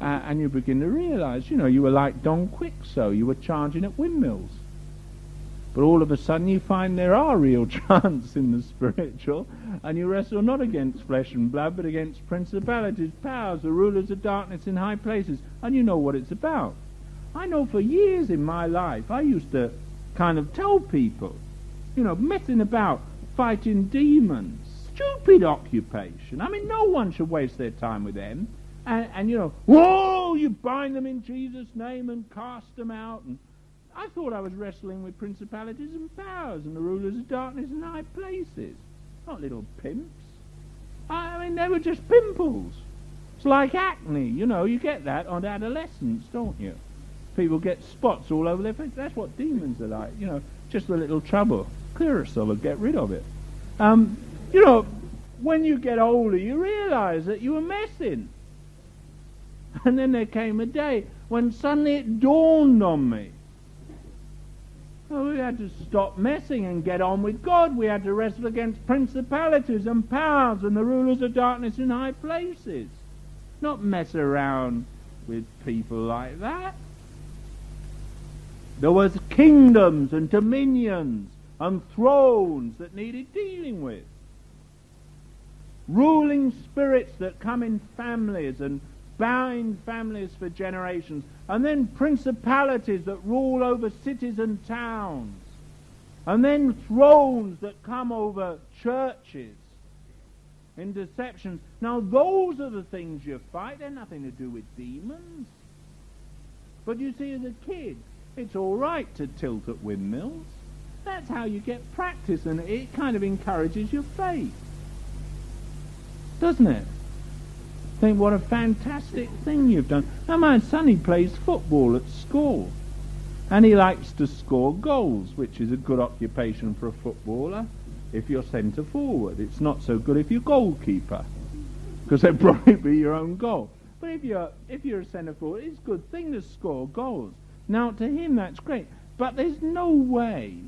uh, and you begin to realize, you know, you were like Don Quixote, you were charging at windmills. But all of a sudden you find there are real chants in the spiritual, and you wrestle not against flesh and blood, but against principalities, powers, the rulers of darkness in high places, and you know what it's about. I know for years in my life I used to kind of tell people, you know, messing about, fighting demons, stupid occupation. I mean, no one should waste their time with them. And, and you know, whoa, you bind them in Jesus' name and cast them out and I thought I was wrestling with principalities and powers and the rulers of darkness in high places. Not little pimps. I mean, they were just pimples. It's like acne, you know, you get that on adolescence, don't you? People get spots all over their face. That's what demons are like, you know, just a little trouble. Clearasil will get rid of it. Um, you know, when you get older, you realize that you were messing. And then there came a day when suddenly it dawned on me we had to stop messing and get on with God. We had to wrestle against principalities and powers and the rulers of darkness in high places. Not mess around with people like that. There was kingdoms and dominions and thrones that needed dealing with. Ruling spirits that come in families and bowing families for generations, and then principalities that rule over cities and towns, and then thrones that come over churches in deceptions. Now, those are the things you fight. They're nothing to do with demons. But you see, as a kid, it's all right to tilt at windmills. That's how you get practice, and it kind of encourages your faith. Doesn't it? think what a fantastic thing you've done. Now my son, he plays football at school. And he likes to score goals, which is a good occupation for a footballer if you're centre forward. It's not so good if you're goalkeeper, because they'd probably be your own goal. But if you're, if you're a centre forward, it's a good thing to score goals. Now, to him, that's great. But there's no way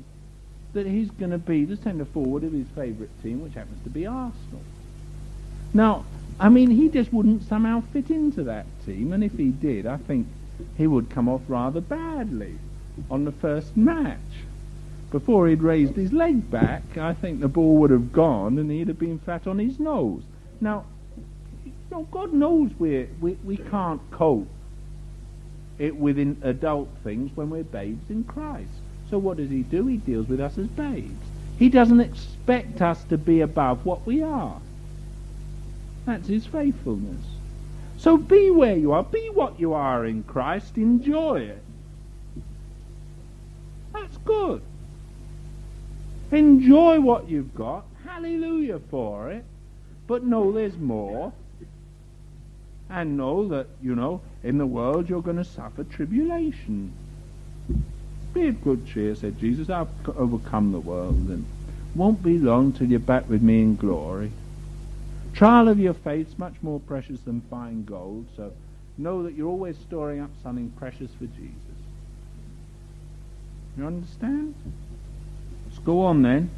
that he's going to be the centre forward of his favourite team, which happens to be Arsenal. Now, I mean, he just wouldn't somehow fit into that team, and if he did, I think he would come off rather badly on the first match. Before he'd raised his leg back, I think the ball would have gone and he'd have been flat on his nose. Now, you know, God knows we we, we can't cope it within adult things when we're babes in Christ. So what does he do? He deals with us as babes. He doesn't expect us to be above what we are. That's his faithfulness. So be where you are. Be what you are in Christ. Enjoy it. That's good. Enjoy what you've got. hallelujah for it, but know there's more. And know that, you know, in the world you're going to suffer tribulation. Be of good cheer, said Jesus. I've overcome the world, and won't be long till you're back with me in glory. Trial of your faith's much more precious than fine gold, so know that you're always storing up something precious for Jesus. You understand? Let's go on then.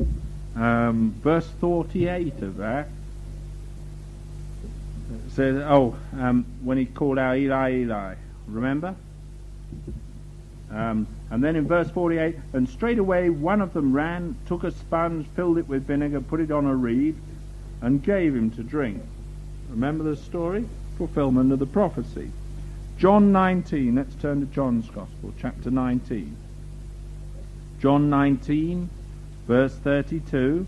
Um, verse 48 of that it says, oh, um, when he called out Eli, Eli. Remember? Um, and then in verse 48, and straightway one of them ran, took a sponge, filled it with vinegar, put it on a reed, and gave him to drink. Remember the story? Fulfillment of the prophecy. John 19, let's turn to John's Gospel, chapter 19. John 19, verse 32.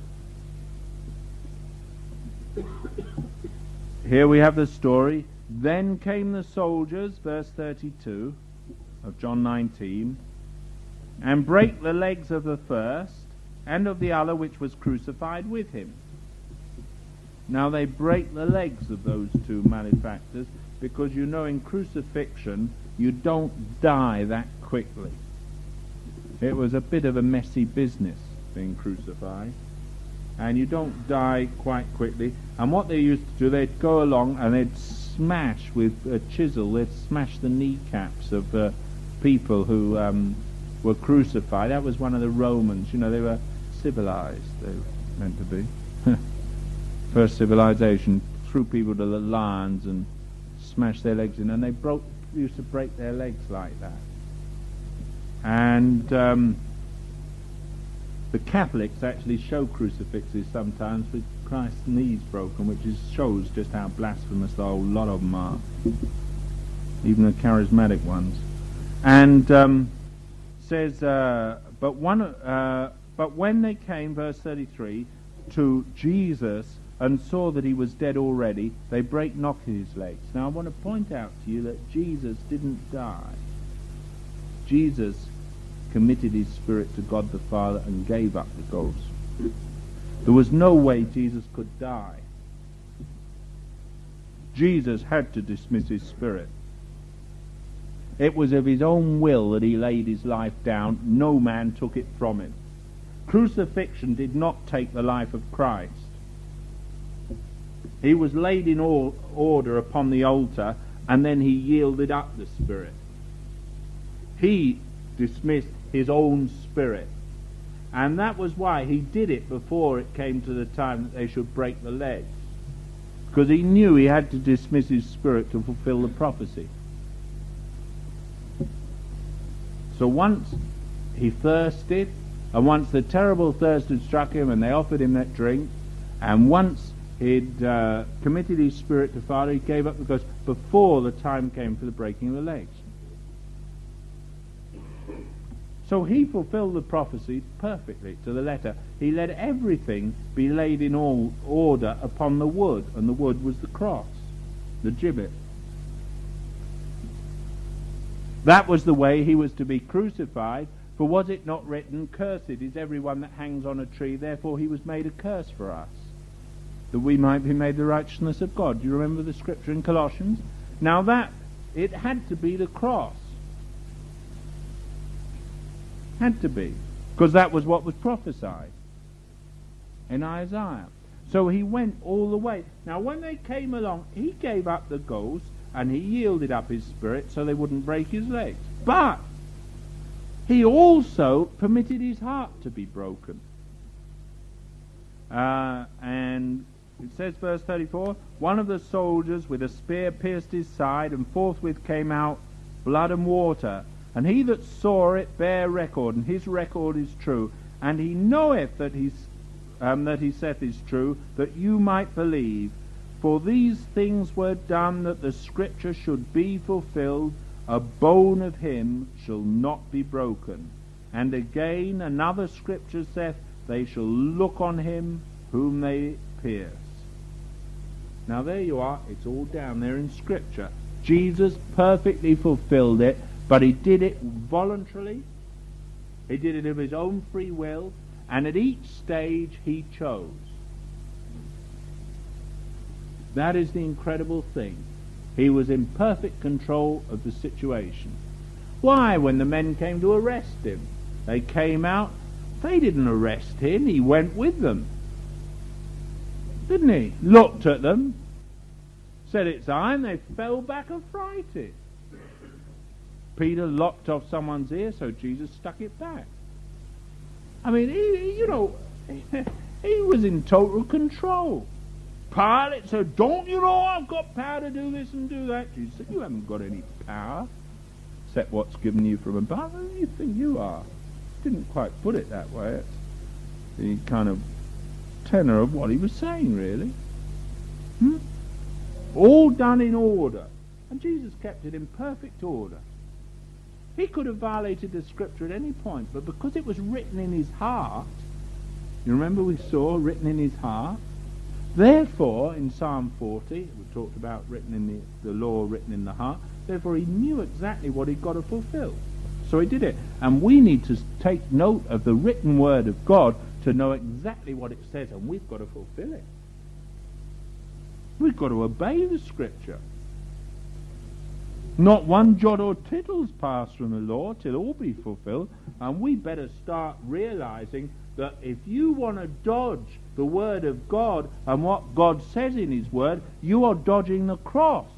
Here we have the story. Then came the soldiers, verse 32 of John 19, and brake the legs of the first and of the other which was crucified with him. Now they break the legs of those two malefactors because you know in crucifixion you don't die that quickly. It was a bit of a messy business being crucified. And you don't die quite quickly. And what they used to do, they'd go along and they'd smash with a chisel, they'd smash the kneecaps of uh, people who um, were crucified. That was one of the Romans. You know, they were civilized, they were meant to be. First civilization threw people to the lions and smashed their legs in, and they broke used to break their legs like that. And um, the Catholics actually show crucifixes sometimes with Christ's knees broken, which is, shows just how blasphemous the whole lot of them are, even the charismatic ones. And um, says, uh, but one, uh, but when they came, verse 33, to Jesus and saw that he was dead already, they break not his legs. Now I want to point out to you that Jesus didn't die. Jesus committed his spirit to God the Father and gave up the ghost. There was no way Jesus could die. Jesus had to dismiss his spirit. It was of his own will that he laid his life down. No man took it from him. Crucifixion did not take the life of Christ. He was laid in all order upon the altar, and then he yielded up the spirit. He dismissed his own spirit. And that was why he did it before it came to the time that they should break the legs. Because he knew he had to dismiss his spirit to fulfill the prophecy. So once he thirsted, and once the terrible thirst had struck him and they offered him that drink, and once he'd uh, committed his spirit to Father, he gave up ghost before the time came for the breaking of the legs. So he fulfilled the prophecy perfectly to the letter. He let everything be laid in all order upon the wood, and the wood was the cross, the gibbet. That was the way he was to be crucified, for was it not written, Cursed is everyone that hangs on a tree, therefore he was made a curse for us, that we might be made the righteousness of God. Do you remember the scripture in Colossians? Now that, it had to be the cross. Had to be. Because that was what was prophesied in Isaiah. So he went all the way. Now, when they came along, he gave up the ghost and he yielded up his spirit so they wouldn't break his legs. But he also permitted his heart to be broken. Uh, and it says, verse 34 One of the soldiers with a spear pierced his side, and forthwith came out blood and water. And he that saw it bare record, and his record is true. And he knoweth that, he's, um, that he saith is true, that you might believe. For these things were done that the scripture should be fulfilled, a bone of him shall not be broken. And again another scripture saith, they shall look on him whom they pierce. Now there you are, it's all down there in scripture. Jesus perfectly fulfilled it but he did it voluntarily. He did it of his own free will. And at each stage he chose. That is the incredible thing. He was in perfect control of the situation. Why, when the men came to arrest him, they came out, they didn't arrest him, he went with them. Didn't he? Looked at them, said it's I, and they fell back affrighted. Peter locked off someone's ear, so Jesus stuck it back. I mean, he, you know, he was in total control. Pilate said, Don't you know I've got power to do this and do that? Jesus said, You haven't got any power except what's given you from above. Who do you think you are? Didn't quite put it that way. The kind of tenor of what he was saying, really. Hmm? All done in order. And Jesus kept it in perfect order. He could have violated the scripture at any point, but because it was written in his heart, you remember we saw written in his heart? Therefore, in Psalm 40, we talked about written in the, the law written in the heart, therefore he knew exactly what he'd got to fulfill. So he did it. And we need to take note of the written word of God to know exactly what it says, and we've got to fulfill it. We've got to obey the scripture. Not one jot or tittle's passed from the law till all be fulfilled, and we better start realizing that if you want to dodge the word of God and what God says in his word, you are dodging the cross.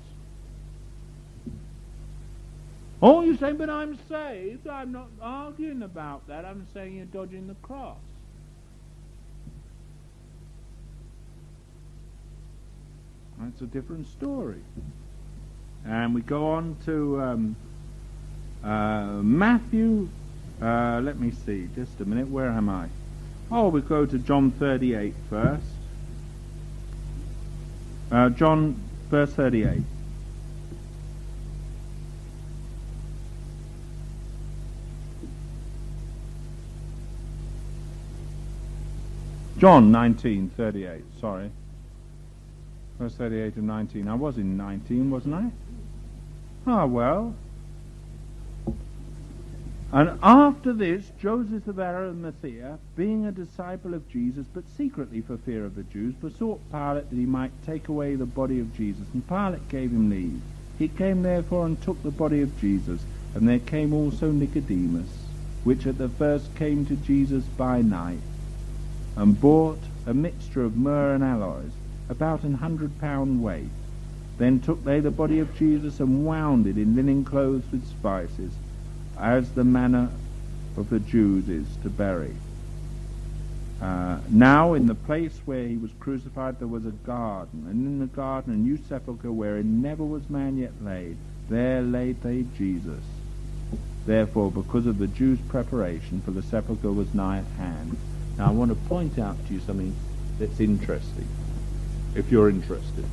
Oh, you're saying, but I'm saved. I'm not arguing about that. I'm saying you're dodging the cross. That's a different story. And we go on to um, uh, Matthew. Uh, let me see, just a minute. Where am I? Oh, we go to John 38 first. Uh, John, verse 38. John 19, 38. Sorry. Verse 38 of 19. I was in 19, wasn't I? Ah, well. And after this, Joseph of Arimathea, being a disciple of Jesus, but secretly for fear of the Jews, besought Pilate that he might take away the body of Jesus. And Pilate gave him leave. He came therefore and took the body of Jesus. And there came also Nicodemus, which at the first came to Jesus by night, and bought a mixture of myrrh and aloes about an hundred pound weight. Then took they the body of Jesus and wound it in linen clothes with spices, as the manner of the Jews is to bury. Uh, now in the place where he was crucified there was a garden, and in the garden a new sepulchre wherein never was man yet laid. There laid they Jesus. Therefore, because of the Jews' preparation, for the sepulchre was nigh at hand. Now I want to point out to you something that's interesting if you're interested.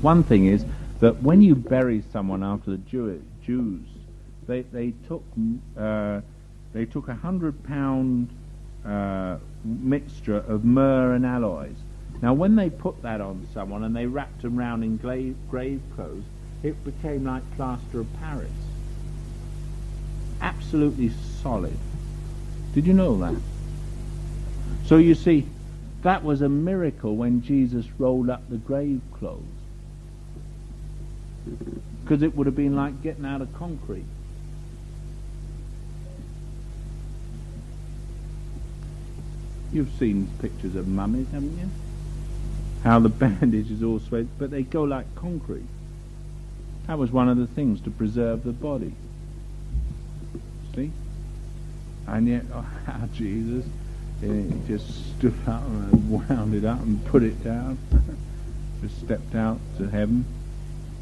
One thing is that when you bury someone after the Jew- Jews, they, they took uh, they took a hundred pound uh, mixture of myrrh and aloes. Now, when they put that on someone and they wrapped them round in grave, grave clothes, it became like plaster of Paris. Absolutely solid. Did you know that? So you see, that was a miracle when Jesus rolled up the grave clothes. Because it would have been like getting out of concrete. You've seen pictures of mummies, haven't you? How the bandage is all sweat, but they go like concrete. That was one of the things to preserve the body. See? And yet, oh, how Jesus he just stood up and wound it up and put it down. just stepped out to heaven.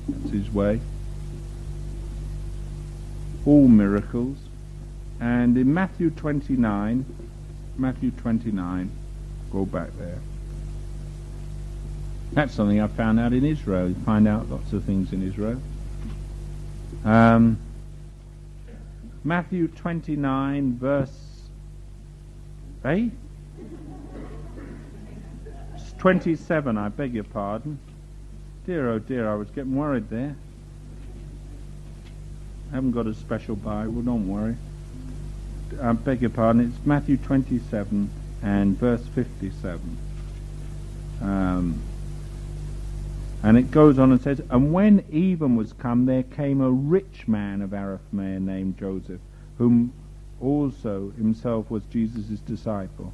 That's his way. All miracles. And in Matthew 29, Matthew 29, go back there. That's something I found out in Israel. You find out lots of things in Israel. Um, Matthew 29, verse Eh? It's 27, I beg your pardon. Dear, oh dear, I was getting worried there. I haven't got a special Bible, don't worry. I beg your pardon, it's Matthew 27 and verse 57. Um, And it goes on and says, And when even was come, there came a rich man of Arimathea named Joseph, whom also himself was Jesus' disciple.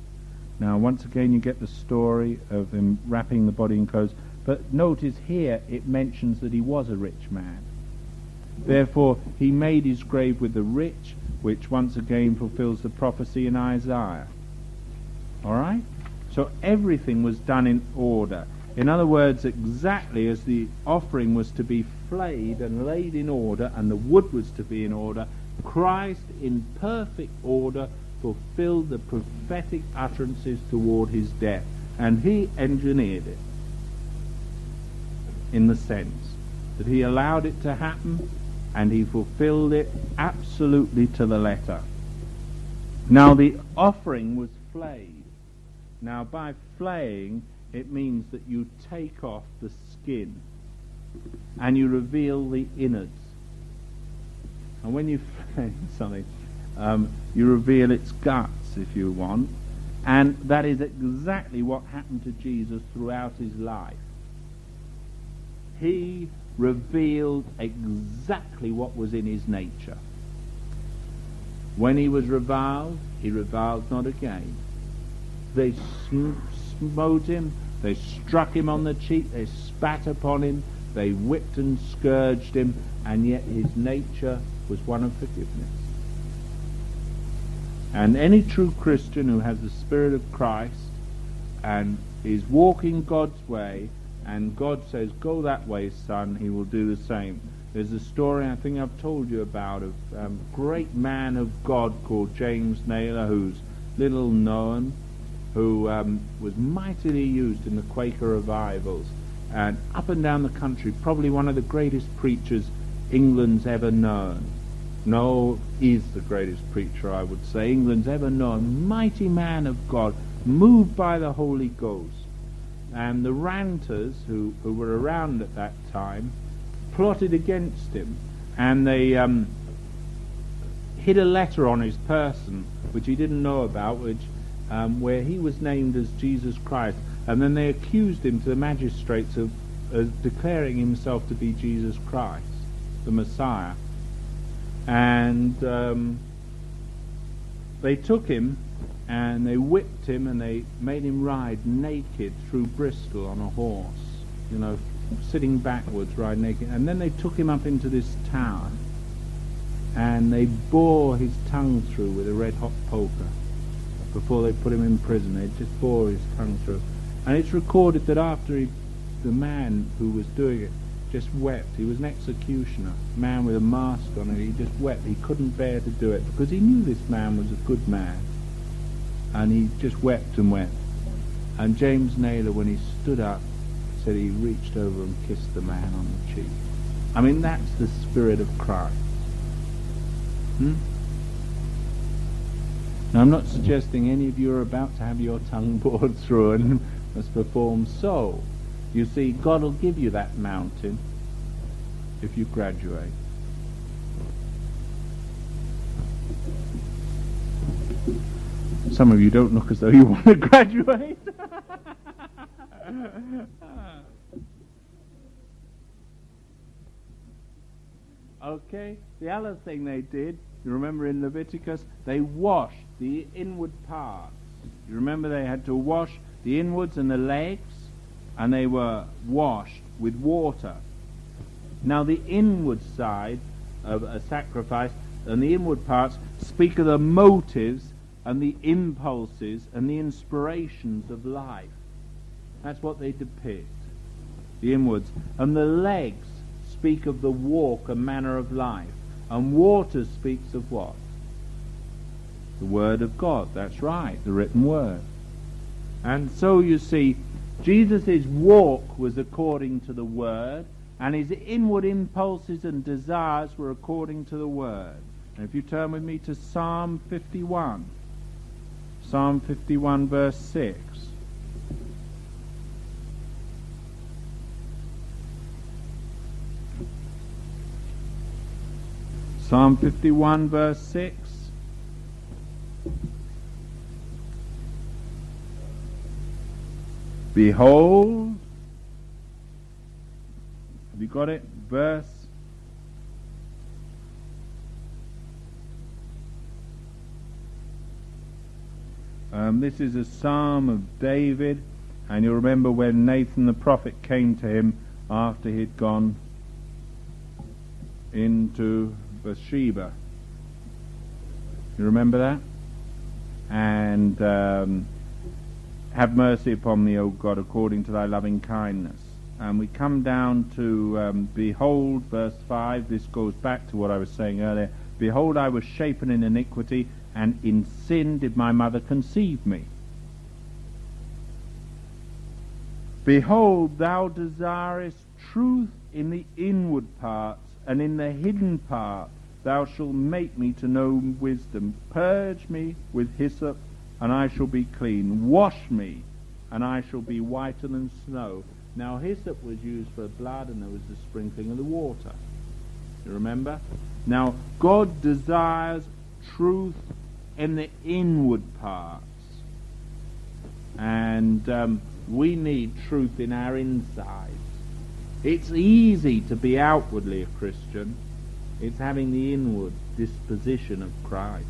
Now, once again, you get the story of him wrapping the body in clothes. But notice here it mentions that he was a rich man. Therefore, he made his grave with the rich, which once again fulfills the prophecy in Isaiah. All right? So everything was done in order. In other words, exactly as the offering was to be flayed and laid in order, and the wood was to be in order, Christ, in perfect order, fulfilled the prophetic utterances toward his death. And he engineered it in the sense that he allowed it to happen and he fulfilled it absolutely to the letter. Now the offering was flayed. Now by flaying, it means that you take off the skin and you reveal the innards. And when you flay something, um, you reveal its guts, if you want. And that is exactly what happened to Jesus throughout his life. He revealed exactly what was in his nature. When he was reviled, he reviled not again. They sm- smote him, they struck him on the cheek, they spat upon him, they whipped and scourged him, and yet his nature was one of forgiveness. And any true Christian who has the Spirit of Christ and is walking God's way, and God says, Go that way, son, he will do the same. There's a story I think I've told you about of a um, great man of God called James Nayler, who's little known, who um, was mightily used in the Quaker revivals and up and down the country, probably one of the greatest preachers England's ever known. No, is the greatest preacher, I would say, England's ever known. Mighty man of God, moved by the Holy Ghost. And the ranters, who, who were around at that time, plotted against him. And they um, hid a letter on his person, which he didn't know about, which um, where he was named as Jesus Christ. And then they accused him to the magistrates of, of declaring himself to be Jesus Christ, the Messiah and um, they took him and they whipped him and they made him ride naked through Bristol on a horse, you know, sitting backwards, ride naked. And then they took him up into this tower and they bore his tongue through with a red hot poker before they put him in prison. They just bore his tongue through. And it's recorded that after he, the man who was doing it just wept. He was an executioner, man with a mask on, and he just wept. He couldn't bear to do it because he knew this man was a good man. And he just wept and wept. And James Nayler, when he stood up, said he reached over and kissed the man on the cheek. I mean, that's the spirit of Christ. Hmm? Now, I'm not suggesting any of you are about to have your tongue bored through and must perform so. You see, God will give you that mountain if you graduate. Some of you don't look as though you want to graduate. okay, the other thing they did, you remember in Leviticus, they washed the inward parts. You remember they had to wash the inwards and the legs? And they were washed with water. Now, the inward side of a sacrifice and the inward parts speak of the motives and the impulses and the inspirations of life. That's what they depict, the inwards. And the legs speak of the walk and manner of life. And water speaks of what? The Word of God. That's right, the written Word. And so you see, Jesus' walk was according to the Word, and his inward impulses and desires were according to the Word. And if you turn with me to Psalm 51, Psalm 51, verse 6. Psalm 51, verse 6. Behold, have you got it? Verse. Um, this is a psalm of David, and you'll remember when Nathan the prophet came to him after he'd gone into Bathsheba. You remember that? And um, have mercy upon me, O God, according to thy loving kindness. And we come down to um, Behold, verse 5. This goes back to what I was saying earlier. Behold, I was shapen in iniquity, and in sin did my mother conceive me. Behold, thou desirest truth in the inward parts, and in the hidden part thou shalt make me to know wisdom. Purge me with hyssop, and I shall be clean. Wash me, and I shall be whiter than snow. Now, hyssop was used for blood, and there was the sprinkling of the water. You remember? Now, God desires truth in the inward parts. And um, we need truth in our insides. It's easy to be outwardly a Christian. It's having the inward disposition of Christ.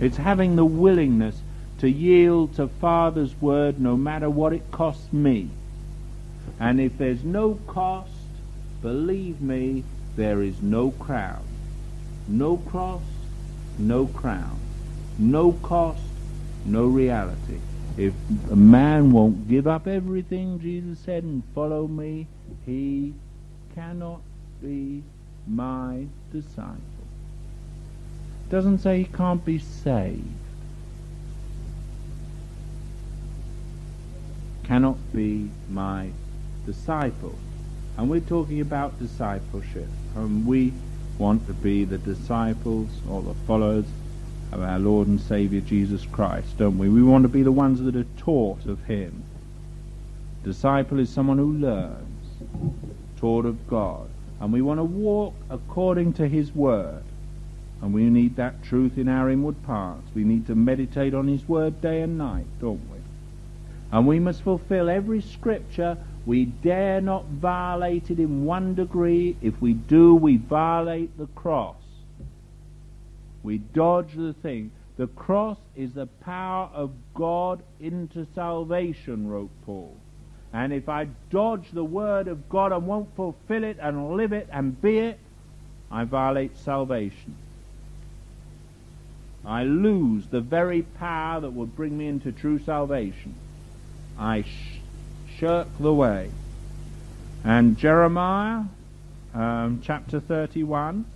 It's having the willingness to yield to Father's word no matter what it costs me. And if there's no cost, believe me, there is no crown. No cross, no crown. No cost, no reality. If a man won't give up everything, Jesus said, and follow me, he cannot be my disciple. Doesn't say he can't be saved. Cannot be my disciple. And we're talking about discipleship. And we want to be the disciples or the followers of our Lord and Saviour Jesus Christ, don't we? We want to be the ones that are taught of Him. Disciple is someone who learns, taught of God. And we want to walk according to His Word. And we need that truth in our inward parts. We need to meditate on His Word day and night, don't we? And we must fulfill every scripture. We dare not violate it in one degree. If we do, we violate the cross. We dodge the thing. The cross is the power of God into salvation, wrote Paul. And if I dodge the word of God and won't fulfill it and live it and be it, I violate salvation. I lose the very power that would bring me into true salvation. I sh- shirk the way. And Jeremiah um, chapter 31.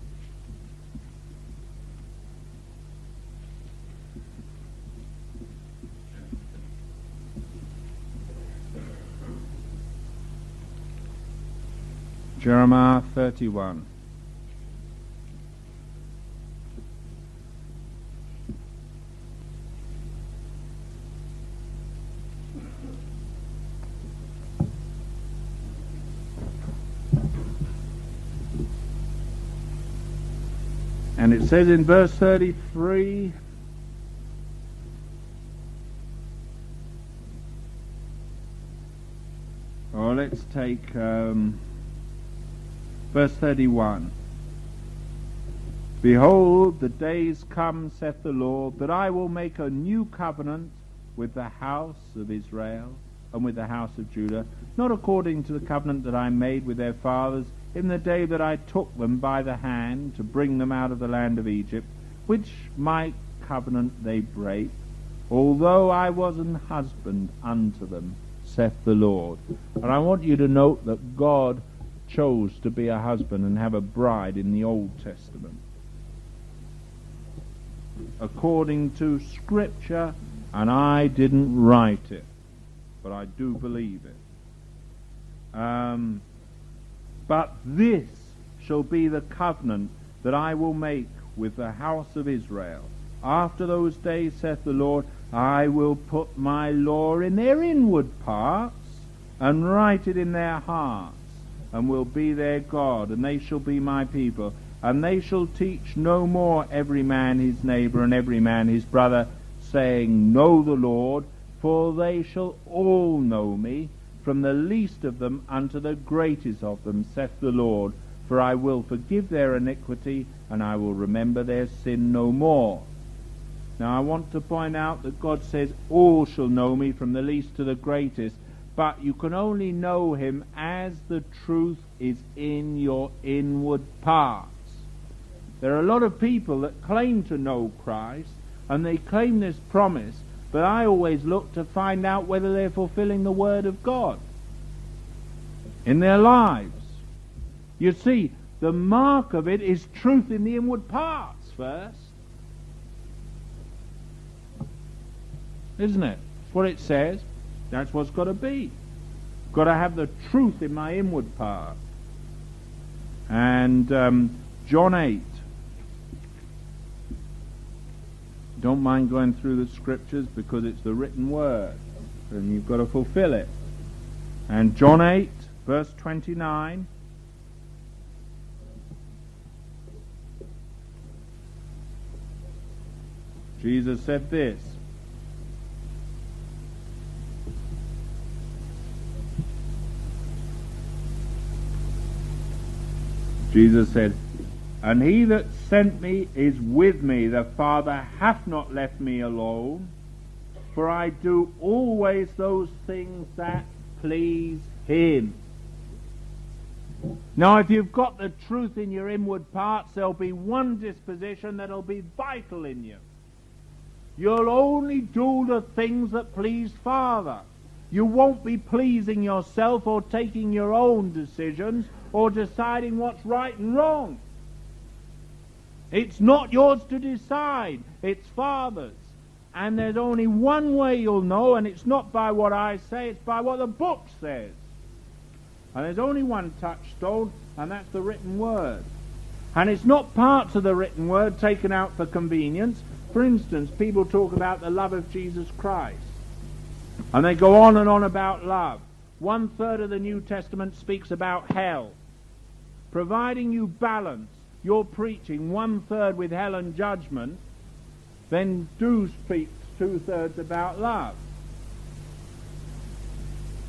Jeremiah 31. And it says in verse 33 or let's take um, verse 31. Behold, the days come, saith the Lord, that I will make a new covenant with the house of Israel and with the house of Judah, not according to the covenant that I made with their fathers in the day that I took them by the hand to bring them out of the land of Egypt, which my covenant they break, although I was an husband unto them, saith the Lord. And I want you to note that God chose to be a husband and have a bride in the Old Testament. According to Scripture, and I didn't write it, but I do believe it. Um, but this shall be the covenant that I will make with the house of Israel. After those days, saith the Lord, I will put my law in their inward parts, and write it in their hearts, and will be their God, and they shall be my people. And they shall teach no more every man his neighbor and every man his brother, saying, Know the Lord, for they shall all know me, from the least of them unto the greatest of them, saith the Lord. For I will forgive their iniquity, and I will remember their sin no more. Now I want to point out that God says, All shall know me, from the least to the greatest, but you can only know him as the truth is in your inward parts. There are a lot of people that claim to know Christ, and they claim this promise, but I always look to find out whether they're fulfilling the Word of God in their lives. You see, the mark of it is truth in the inward parts first. Isn't it? That's what it says. That's what's got to be. Got to have the truth in my inward part. And um, John 8. Don't mind going through the scriptures because it's the written word and you've got to fulfill it. And John 8, verse 29. Jesus said this Jesus said, And he that sent me is with me. The Father hath not left me alone, for I do always those things that please him. Now, if you've got the truth in your inward parts, there'll be one disposition that'll be vital in you. You'll only do the things that please Father. You won't be pleasing yourself or taking your own decisions or deciding what's right and wrong. It's not yours to decide, it's Father's. And there's only one way you'll know, and it's not by what I say, it's by what the book says. And there's only one touchstone, and that's the written word. And it's not parts of the written word taken out for convenience. For instance, people talk about the love of Jesus Christ. And they go on and on about love. One third of the New Testament speaks about hell providing you balance your preaching one third with hell and judgment, then do speak two thirds about love.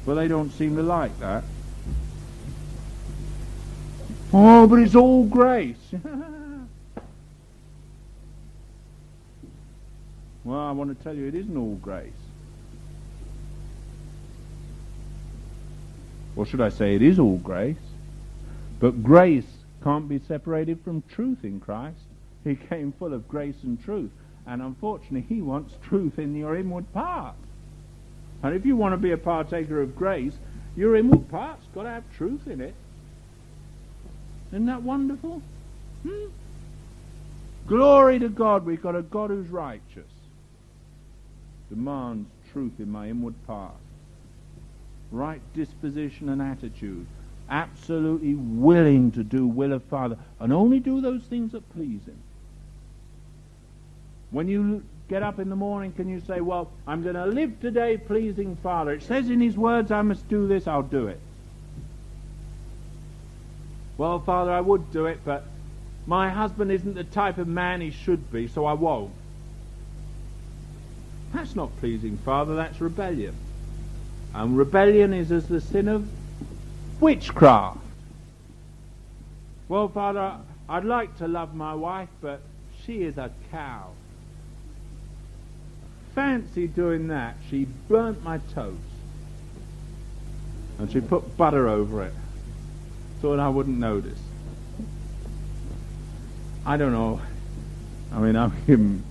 But they don't seem to like that. Oh, but it's all grace. well, I want to tell you it isn't all grace. Or should I say it is all grace? But grace can't be separated from truth in Christ. He came full of grace and truth. And unfortunately, he wants truth in your inward part. And if you want to be a partaker of grace, your inward part's got to have truth in it. Isn't that wonderful? Hmm? Glory to God, we've got a God who's righteous. Demands truth in my inward part. Right disposition and attitude absolutely willing to do will of Father and only do those things that please Him. When you get up in the morning, can you say, Well, I'm going to live today pleasing Father? It says in His words, I must do this, I'll do it. Well, Father, I would do it, but my husband isn't the type of man he should be, so I won't. That's not pleasing, Father, that's rebellion. And rebellion is as the sin of witchcraft. Well, Father, I'd like to love my wife, but she is a cow. Fancy doing that. She burnt my toast. And she put butter over it. Thought I wouldn't notice. I don't know. I mean, I'm giving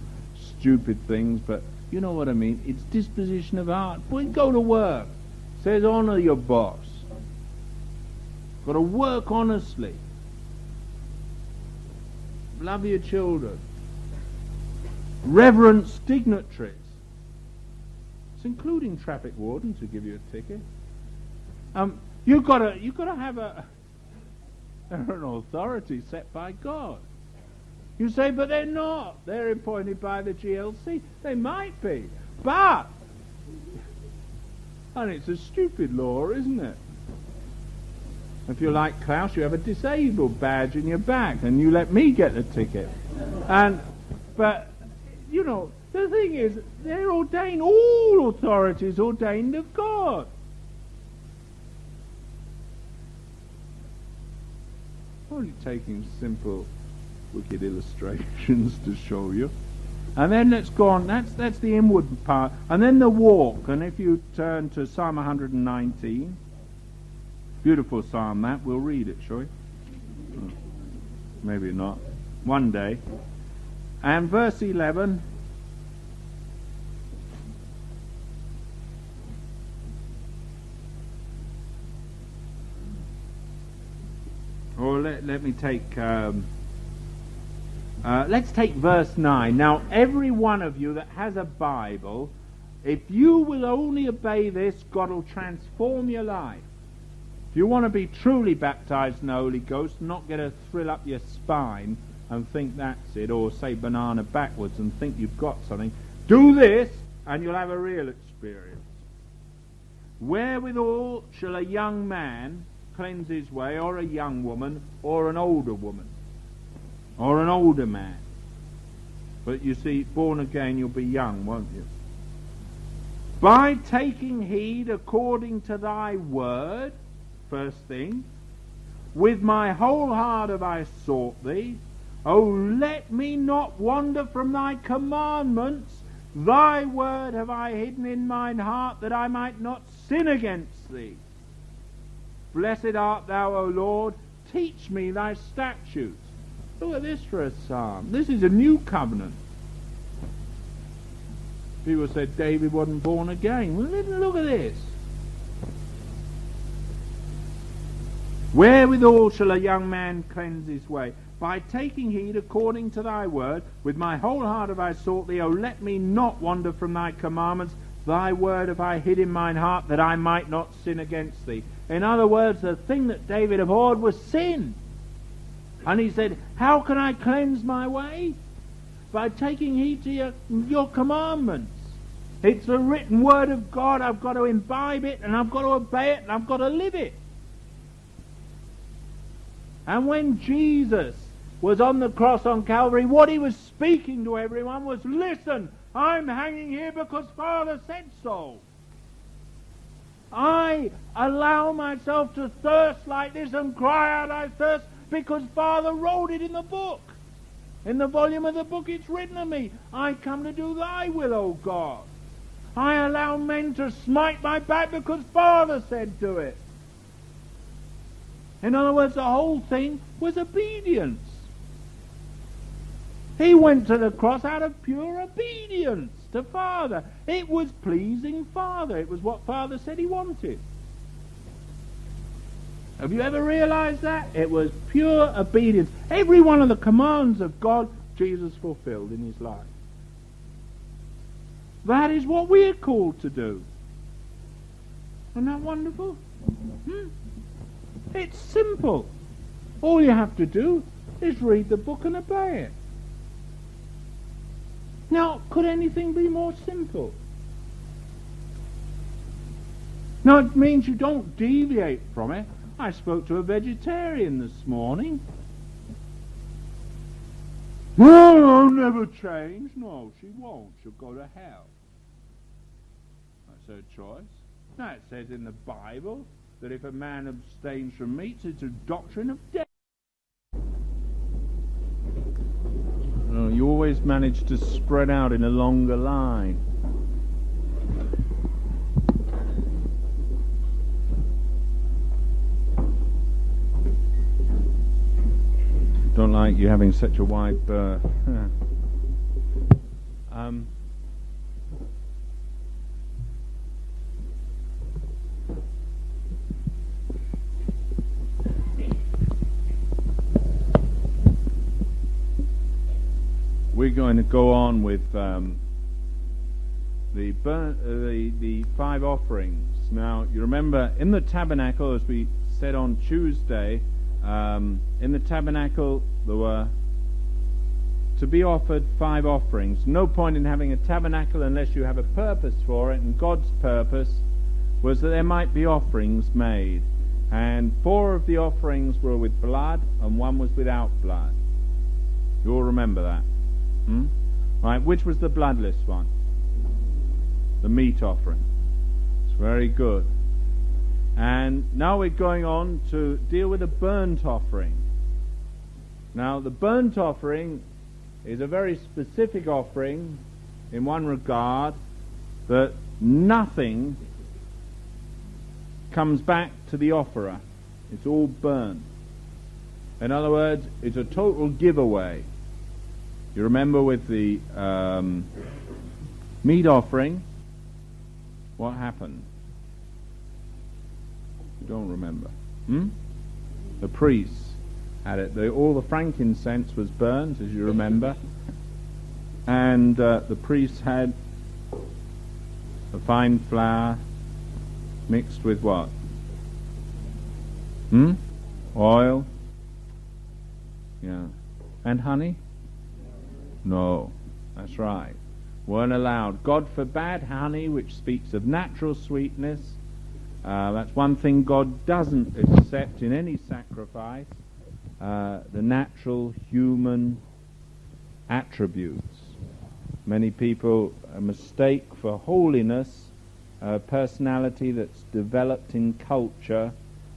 stupid things, but you know what I mean. It's disposition of heart. Well, go to work. Says honor your boss. Got to work honestly. Love your children. Reverence dignitaries. It's including traffic wardens who give you a ticket. Um, you've got to you've got to have a an authority set by God. You say, but they're not. They're appointed by the GLC. They might be, but and it's a stupid law, isn't it? If you're like Klaus, you have a disabled badge in your back, and you let me get the ticket. And, but, you know, the thing is, they're ordained, all authorities ordained of God. Only taking simple, wicked illustrations to show you. And then let's go on. That's, that's the inward part. And then the walk. And if you turn to Psalm 119, beautiful psalm that. We'll read it, shall we? Oh, maybe not. One day. And verse 11. Or let, let me take. Um, uh, let's take verse 9. Now, every one of you that has a Bible, if you will only obey this, God will transform your life. If you want to be truly baptized in the Holy Ghost, not get a thrill up your spine and think that's it, or say banana backwards and think you've got something, do this and you'll have a real experience. Wherewithal shall a young man cleanse his way, or a young woman, or an older woman? or an older man. But you see, born again, you'll be young, won't you? By taking heed according to thy word, first thing, with my whole heart have I sought thee. O let me not wander from thy commandments. Thy word have I hidden in mine heart that I might not sin against thee. Blessed art thou, O Lord. Teach me thy statutes. Look at this for a psalm. This is a new covenant. People said David wasn't born again. Well, look at this. Wherewithal shall a young man cleanse his way? By taking heed according to thy word. With my whole heart have I sought thee. O let me not wander from thy commandments. Thy word have I hid in mine heart that I might not sin against thee. In other words, the thing that David abhorred was sin. And he said, How can I cleanse my way? By taking heed to your, your commandments. It's the written word of God. I've got to imbibe it and I've got to obey it and I've got to live it. And when Jesus was on the cross on Calvary, what he was speaking to everyone was, Listen, I'm hanging here because Father said so. I allow myself to thirst like this and cry out, I thirst because Father wrote it in the book. In the volume of the book it's written of me. I come to do thy will, O God. I allow men to smite my back because Father said to it. In other words, the whole thing was obedience. He went to the cross out of pure obedience to Father. It was pleasing Father. It was what Father said he wanted. Have you ever realized that? It was pure obedience. Every one of the commands of God, Jesus fulfilled in his life. That is what we are called to do. Isn't that wonderful? Hmm? It's simple. All you have to do is read the book and obey it. Now, could anything be more simple? Now, it means you don't deviate from it. I spoke to a vegetarian this morning. Well, I'll never change. No, she won't. She'll go to hell. That's her choice. Now, it says in the Bible that if a man abstains from meat, it's a doctrine of death. you always manage to spread out in a longer line. Don't like you having such a wide berth. um, we're going to go on with um, the, burn, uh, the the five offerings. Now, you remember in the tabernacle, as we said on Tuesday, um, in the tabernacle, there were to be offered five offerings. No point in having a tabernacle unless you have a purpose for it, and God's purpose was that there might be offerings made. And four of the offerings were with blood, and one was without blood. You all remember that? Hmm? Right, which was the bloodless one? The meat offering. It's very good. And now we're going on to deal with a burnt offering. Now, the burnt offering is a very specific offering in one regard that nothing comes back to the offerer. It's all burnt. In other words, it's a total giveaway. You remember with the um, meat offering, what happened? You don't remember. Hmm? The priests had it. The, all the frankincense was burnt, as you remember, and uh, the priests had a fine flour mixed with what? Hmm? Oil? Yeah. And honey? No. That's right. Weren't allowed. God forbade honey, which speaks of natural sweetness. Uh, that's one thing God doesn't accept in any sacrifice. Uh, the natural human attributes. Many people mistake for holiness a personality that's developed in culture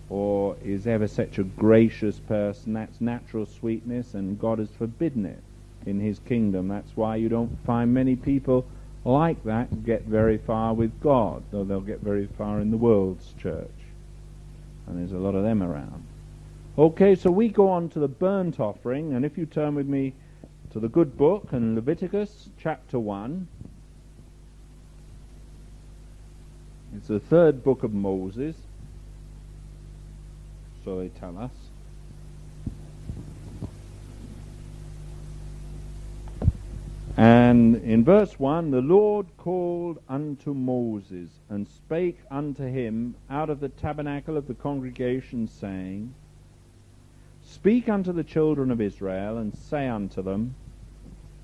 or is ever such a gracious person. That's natural sweetness, and God has forbidden it in His kingdom. That's why you don't find many people like that get very far with God, though they'll get very far in the world's church. And there's a lot of them around. Okay, so we go on to the burnt offering, and if you turn with me to the good book and Leviticus chapter 1, it's the third book of Moses so they tell us. And in verse 1, the Lord called unto Moses and spake unto him out of the tabernacle of the congregation, saying, Speak unto the children of Israel, and say unto them,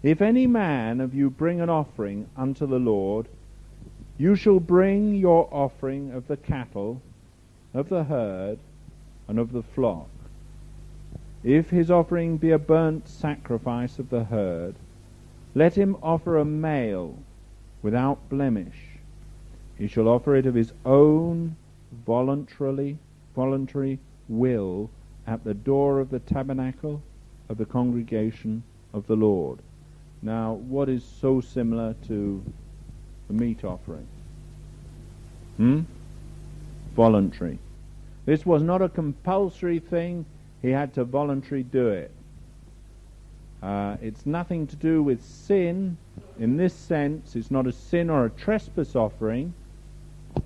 If any man of you bring an offering unto the Lord, you shall bring your offering of the cattle, of the herd, and of the flock. If his offering be a burnt sacrifice of the herd, let him offer a male without blemish. He shall offer it of his own voluntarily voluntary will at the door of the tabernacle of the congregation of the Lord. Now, what is so similar to the meat offering? Hmm? Voluntary. This was not a compulsory thing. He had to voluntarily do it. Uh, it's nothing to do with sin in this sense. It's not a sin or a trespass offering,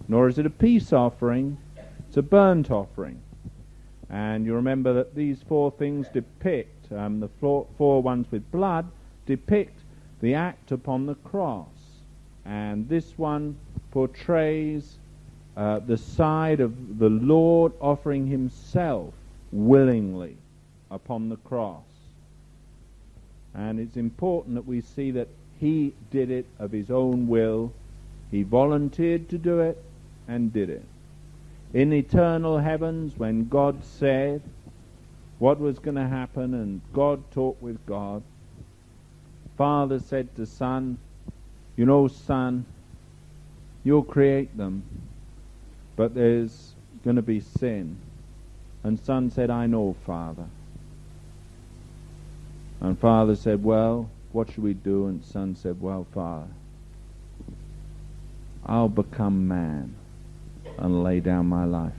nor is it a peace offering. It's a burnt offering. And you remember that these four things depict, um, the four, four ones with blood, depict the act upon the cross. And this one portrays uh, the side of the Lord offering himself willingly upon the cross. And it's important that we see that he did it of his own will. He volunteered to do it and did it. In eternal heavens, when God said what was going to happen and God talked with God, Father said to Son, You know, Son, you'll create them but there's going to be sin. And son said, I know, Father. And father said, Well, what should we do? And son said, Well, Father, I'll become man and lay down my life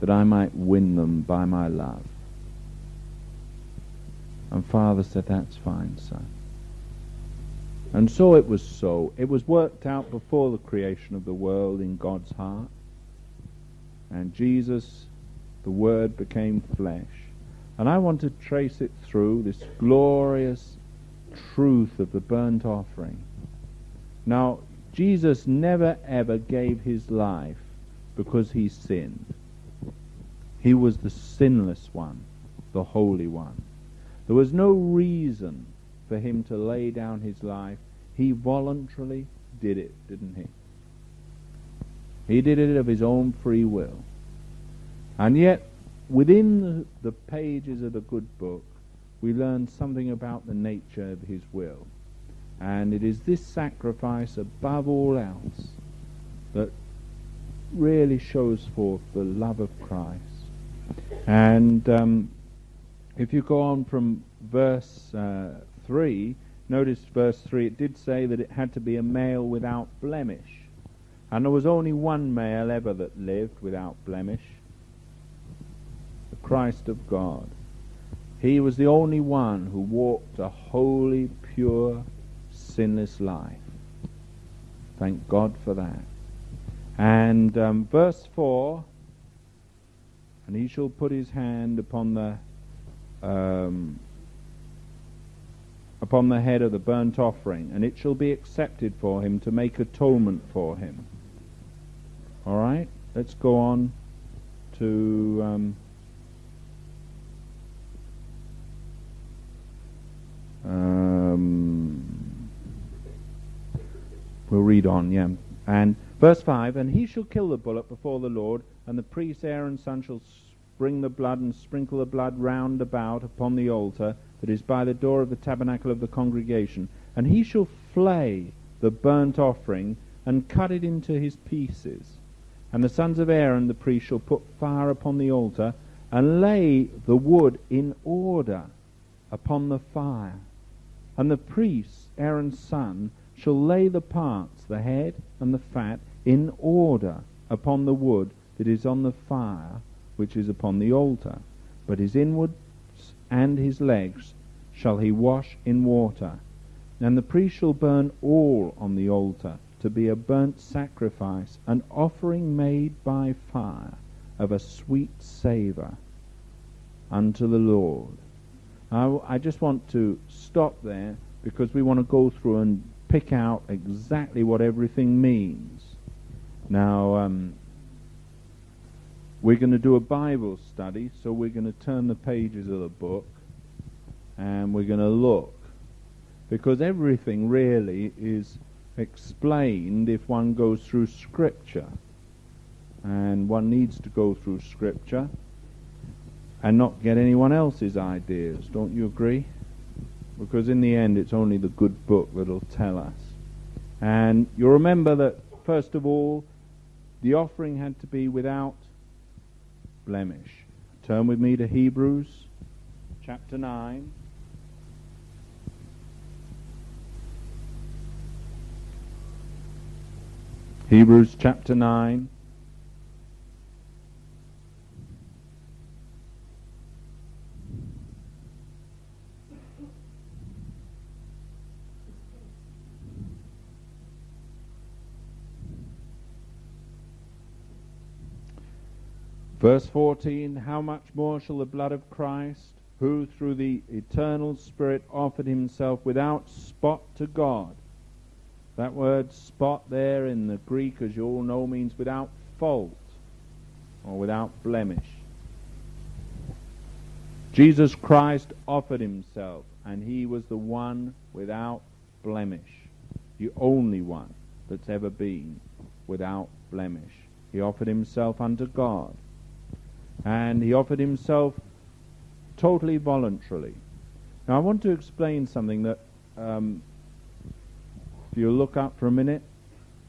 that I might win them by my love. And father said, That's fine, son. And so it was so. It was worked out before the creation of the world in God's heart. And Jesus, the Word, became flesh. And I want to trace it through this glorious truth of the burnt offering. Now, Jesus never ever gave his life because he sinned. He was the sinless one, the holy one. There was no reason for him to lay down his life. He voluntarily did it, didn't he? He did it of his own free will. And yet, within the, pages of the good book, we learn something about the nature of his will. And it is this sacrifice above all else that really shows forth the love of Christ. And um, if you go on from verse uh, 3, notice verse 3, it did say that it had to be a male without blemish. And there was only one male ever that lived without blemish Christ of God. He was the only one who walked a holy, pure, sinless life. Thank God for that. And um, verse 4 And he shall put his hand upon the um, upon the head of the burnt offering, and it shall be accepted for him to make atonement for him. All right, let's go on to. Um, um, we'll read on, yeah. And verse 5 And he shall kill the bullock before the Lord, and the priest Aaron's son shall bring the blood and sprinkle the blood round about upon the altar that is by the door of the tabernacle of the congregation. And he shall flay the burnt offering and cut it into his pieces. And the sons of Aaron the priest shall put fire upon the altar and lay the wood in order upon the fire. And the priest, Aaron's son, shall lay the parts, the head and the fat, in order upon the wood that is on the fire which is upon the altar. But his inwards and his legs shall he wash in water. And the priest shall burn all on the altar to be a burnt sacrifice, an offering made by fire of a sweet savour unto the Lord. I, I just want to stop there because we want to go through and pick out exactly what everything means. Now, um, we're going to do a Bible study, so we're going to turn the pages of the book and we're going to look. Because everything really is explained if one goes through Scripture. And one needs to go through Scripture and not get anyone else's ideas. Don't you agree? Because in the end, it's only the good book that'll tell us. And you'll remember that, first of all, the offering had to be without blemish. Turn with me to Hebrews chapter 9. Hebrews chapter 9. Verse 14 How much more shall the blood of Christ, who through the eternal Spirit offered himself without spot to God? That word spot there in the Greek, as you all know, means without fault or without blemish. Jesus Christ offered himself, and he was the one without blemish, the only one that's ever been without blemish. He offered himself unto God and he offered himself totally voluntarily. Now, I want to explain something that, um, if you look up for a minute,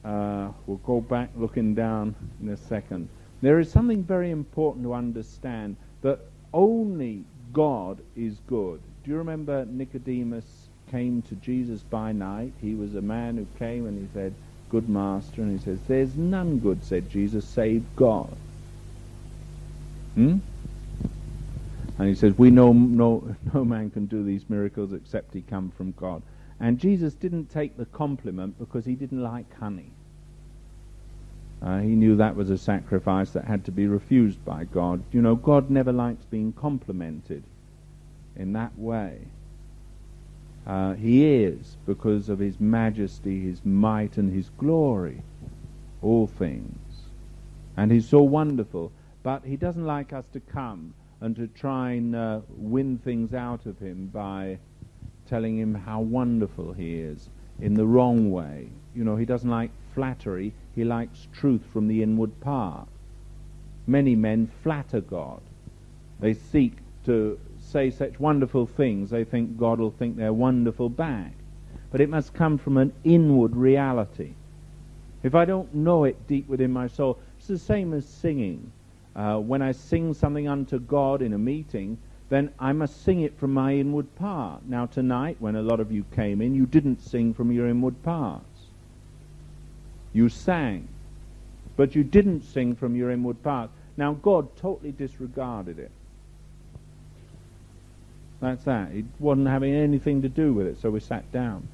uh, we'll go back looking down in a second. There is something very important to understand that only God is good. Do you remember Nicodemus came to Jesus by night? He was a man who came and he said, Good master. And he says, There's none good, said Jesus, save God. Hmm? And he says, We know no, no man can do these miracles except he come from God. And Jesus didn't take the compliment because he didn't like honey. Uh, he knew that was a sacrifice that had to be refused by God. You know, God never likes being complimented in that way. Uh, he is, because of his majesty, his might, and his glory, all things. And he's so wonderful. But he doesn't like us to come and to try and uh, win things out of him by telling him how wonderful he is in the wrong way. You know, he doesn't like flattery, he likes truth from the inward part. Many men flatter God. They seek to say such wonderful things, they think God will think they're wonderful back. But it must come from an inward reality. If I don't know it deep within my soul, it's the same as singing. Uh, when I sing something unto God in a meeting, then I must sing it from my inward part. Now, tonight, when a lot of you came in, you didn't sing from your inward parts. You sang, but you didn't sing from your inward parts. Now, God totally disregarded it. That's that. He wasn't having anything to do with it, so we sat down.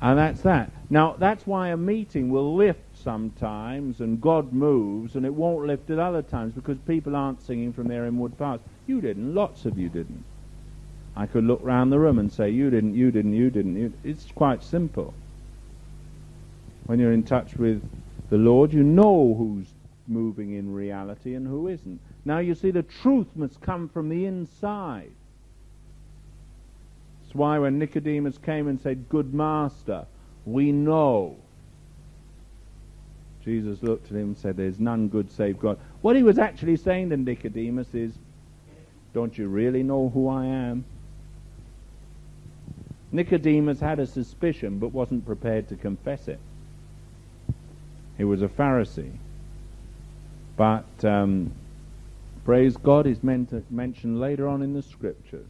And that's that. Now, that's why a meeting will lift sometimes and God moves and it won't lift at other times because people aren't singing from their inward parts. You didn't. Lots of you didn't. I could look round the room and say, you didn't, you didn't, you didn't. You. It's quite simple. When you're in touch with the Lord, you know who's moving in reality and who isn't. Now you see, the truth must come from the inside. That's why when Nicodemus came and said, Good master, we know. Jesus looked at him and said, There's none good save God. What he was actually saying to Nicodemus is, Don't you really know who I am? Nicodemus had a suspicion but wasn't prepared to confess it. He was a Pharisee. But um, praise God is meant mentioned later on in the scriptures.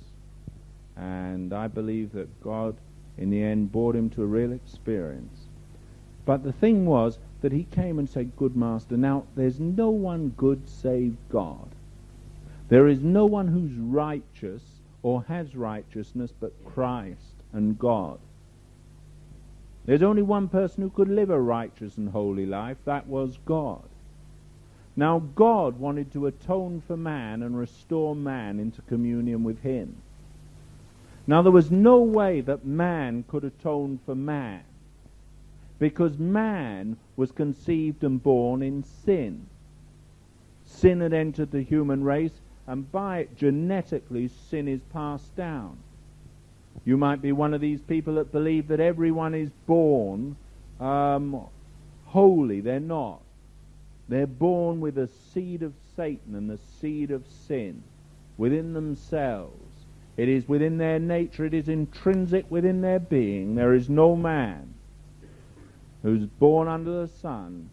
And I believe that God, in the end, brought him to a real experience. But the thing was that he came and said, Good master, now there's no one good save God. There is no one who's righteous or has righteousness but Christ and God. There's only one person who could live a righteous and holy life. That was God. Now, God wanted to atone for man and restore man into communion with Him. Now, there was no way that man could atone for man because man was conceived and born in sin. Sin had entered the human race, and by it, genetically, sin is passed down. You might be one of these people that believe that everyone is born um, holy. They're not. They're born with a seed of Satan and the seed of sin within themselves. It is within their nature, it is intrinsic within their being. There is no man who's born under the sun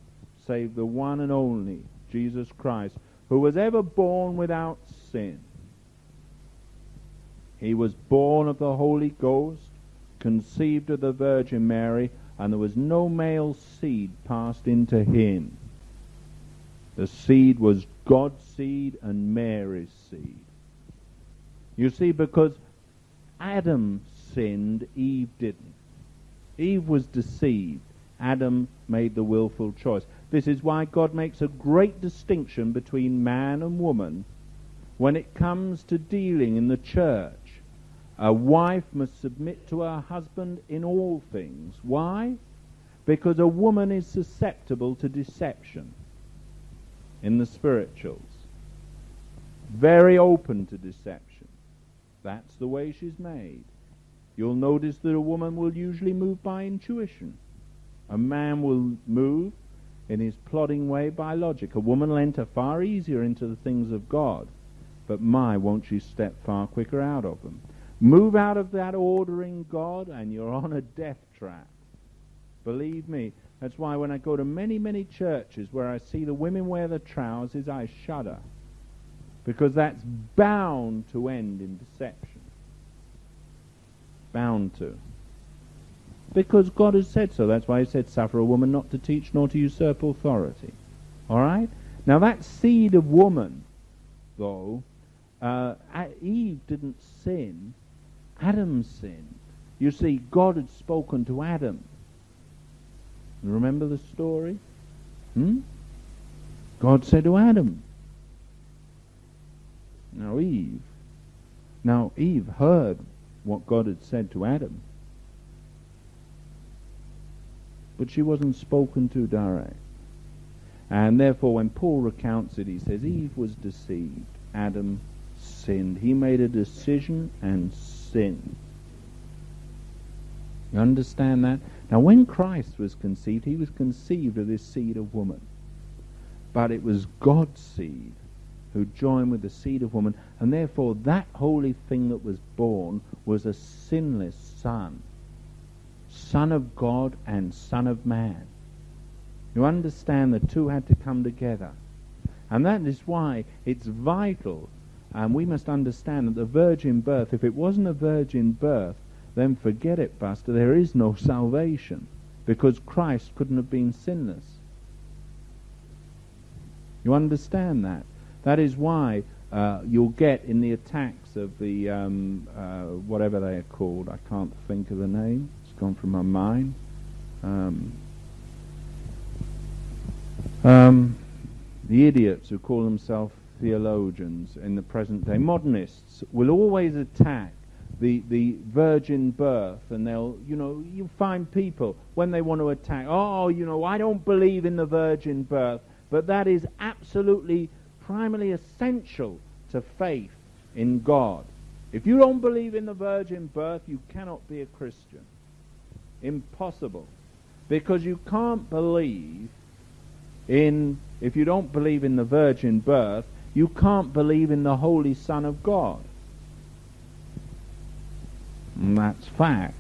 save the one and only Jesus Christ, who was ever born without sin. He was born of the Holy Ghost, conceived of the Virgin Mary, and there was no male seed passed into him. The seed was God's seed and Mary's seed. You see, because Adam sinned, Eve didn't. Eve was deceived. Adam made the willful choice. This is why God makes a great distinction between man and woman when it comes to dealing in the church. A wife must submit to her husband in all things. Why? Because a woman is susceptible to deception in the spirituals. Very open to deception. That's the way she's made. You'll notice that a woman will usually move by intuition. A man will move in his plodding way by logic. A woman will enter far easier into the things of God, but my, won't she step far quicker out of them. Move out of that ordering God, and you're on a death trap. Believe me, that's why when I go to many, many churches where I see the women wear the trousers, I shudder. Because that's bound to end in deception. Bound to. Because God has said so. That's why He said, Suffer a woman not to teach nor to usurp authority. All right? Now, that seed of woman, though, uh, Eve didn't sin, Adam sinned. You see, God had spoken to Adam. Remember the story? Hmm? God said to Adam. Now Eve. Now Eve heard what God had said to Adam. But she wasn't spoken to direct. And therefore when Paul recounts it, he says Eve was deceived. Adam sinned. He made a decision and sinned. You understand that? Now, when Christ was conceived, he was conceived of this seed of woman. But it was God's seed who joined with the seed of woman, and therefore that holy thing that was born was a sinless son. Son of God and Son of man. You understand the two had to come together. And that is why it's vital And we must understand that the virgin birth, if it wasn't a virgin birth, then forget it, Buster. There is no salvation because Christ couldn't have been sinless. You understand that? That is why uh, you'll get in the attacks of the um, uh, whatever they are called. I can't think of the name. It's gone from my mind. Um, um, the idiots who call themselves theologians in the present day, modernists, will always attack the, the virgin birth, and they'll, you know, you find people when they want to attack, oh, you know, I don't believe in the virgin birth, but that is absolutely primarily essential to faith in God. If you don't believe in the virgin birth, you cannot be a Christian. Impossible. Because you can't believe in, if you don't believe in the virgin birth, you can't believe in the Holy Son of God. And that's fact.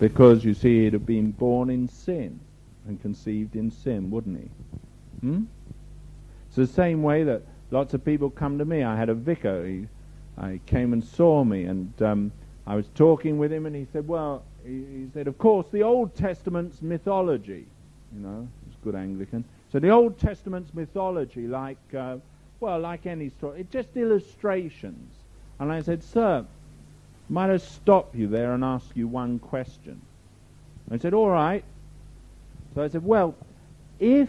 Because you see, he'd have been born in sin and conceived in sin, wouldn't he? Hmm? It's the same way that lots of people come to me. I had a vicar. He, I came and saw me, and um, I was talking with him, and he said, "Well," he, he said, "Of course, the Old Testament's mythology. You know, he's good Anglican. So the Old Testament's mythology, like, uh, well, like any story, it's just illustrations." And I said, "Sir, might I stop you there and ask you one question?" I said, "All right." So I said, "Well, if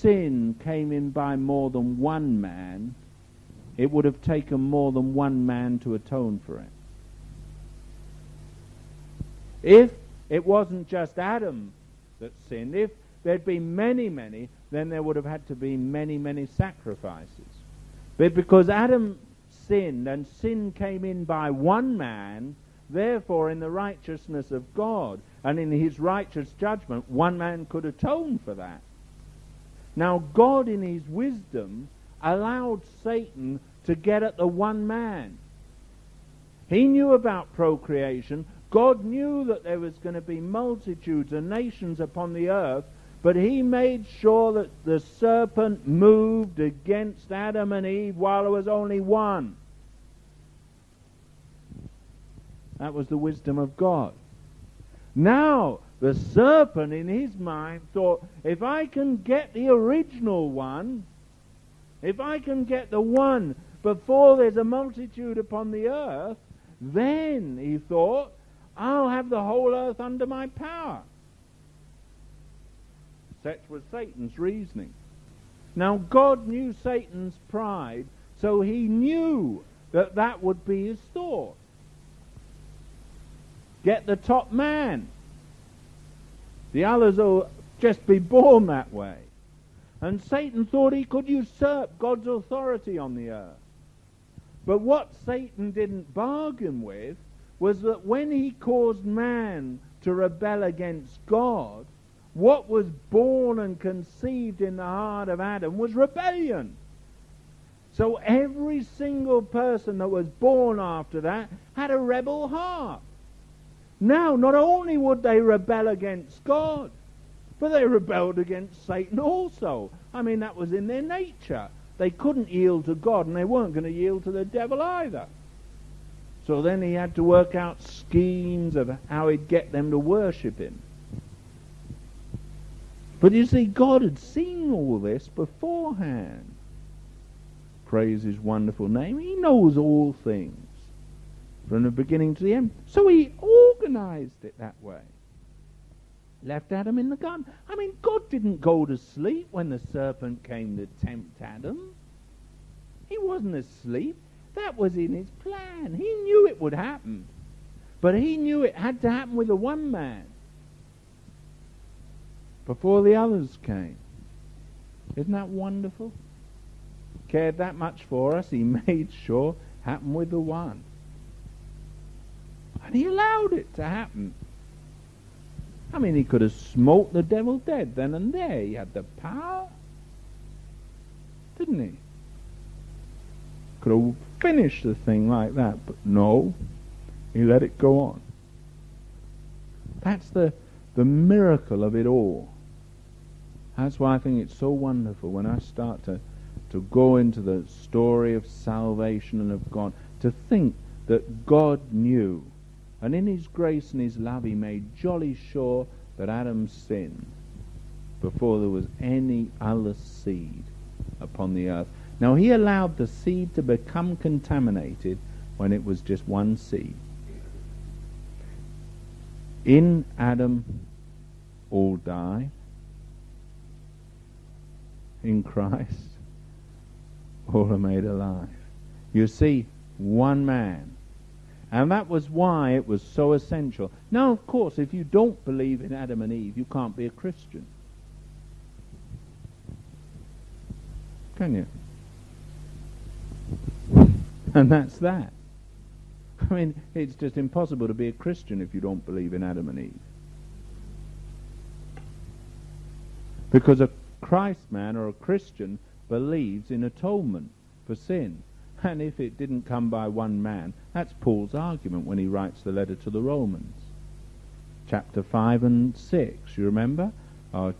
sin came in by more than one man, it would have taken more than one man to atone for it. If it wasn't just Adam that sinned, if there'd been many, many, then there would have had to be many, many sacrifices. But because Adam sinned and sin came in by one man, therefore in the righteousness of God and in his righteous judgment, one man could atone for that. Now, God, in His wisdom, allowed Satan to get at the one man. He knew about procreation. God knew that there was going to be multitudes of nations upon the earth, but he made sure that the serpent moved against Adam and Eve while there was only one. That was the wisdom of God. Now, the serpent, in his mind, thought, if I can get the original one, if I can get the one before there's a multitude upon the earth, then, he thought, I'll have the whole earth under my power. Such was Satan's reasoning. Now, God knew Satan's pride, so he knew that that would be his thought. Get the top man. The others will just be born that way. And Satan thought he could usurp God's authority on the earth. But what Satan didn't bargain with was that when he caused man to rebel against God, what was born and conceived in the heart of Adam was rebellion. So every single person that was born after that had a rebel heart. Now, not only would they rebel against God, but they rebelled against Satan also. I mean, that was in their nature. They couldn't yield to God, and they weren't going to yield to the devil either. So then he had to work out schemes of how he'd get them to worship him. But you see, God had seen all this beforehand. Praise his wonderful name. He knows all things from the beginning to the end. So he organized it that way. Left Adam in the garden. I mean, God didn't go to sleep when the serpent came to tempt Adam. He wasn't asleep. That was in his plan. He knew it would happen. But he knew it had to happen with the one man before the others came. Isn't that wonderful? Cared that much for us, he made sure happened with the one. And he allowed it to happen. I mean, he could have smote the devil dead then and there. He had the power. Didn't he? Could have finished the thing like that, but no. He let it go on. That's the, the miracle of it all. That's why I think it's so wonderful when I start to to go into the story of salvation and of God, to think that God knew, and in His grace and His love He made jolly sure that Adam sinned before there was any other seed upon the earth. Now He allowed the seed to become contaminated when it was just one seed. In Adam, all die. In Christ, all are made alive. You see, one man. And that was why it was so essential. Now, of course, if you don't believe in Adam and Eve, you can't be a Christian. Can you? And that's that. I mean, it's just impossible to be a Christian if you don't believe in Adam and Eve. Because a Christ man or a Christian believes in atonement for sin. And if it didn't come by one man, that's Paul's argument when he writes the letter to the Romans. Chapter 5 and 6, you remember? Or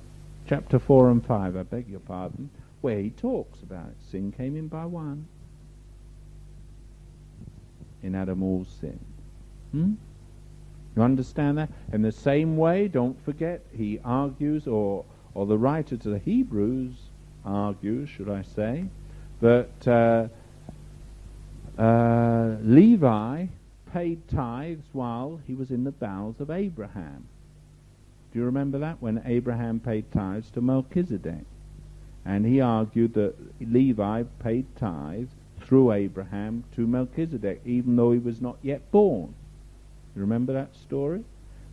chapter 4 and 5, I beg your pardon, where he talks about it. Sin came in by one. In Adam all sin. Hmm? You understand that? In the same way, don't forget, he argues, or, or the writer to the Hebrews argues, should I say, that uh, uh, Levi paid tithes while he was in the bowels of Abraham. Do you remember that? When Abraham paid tithes to Melchizedek. And he argued that Levi paid tithes through Abraham to Melchizedek, even though he was not yet born. You remember that story?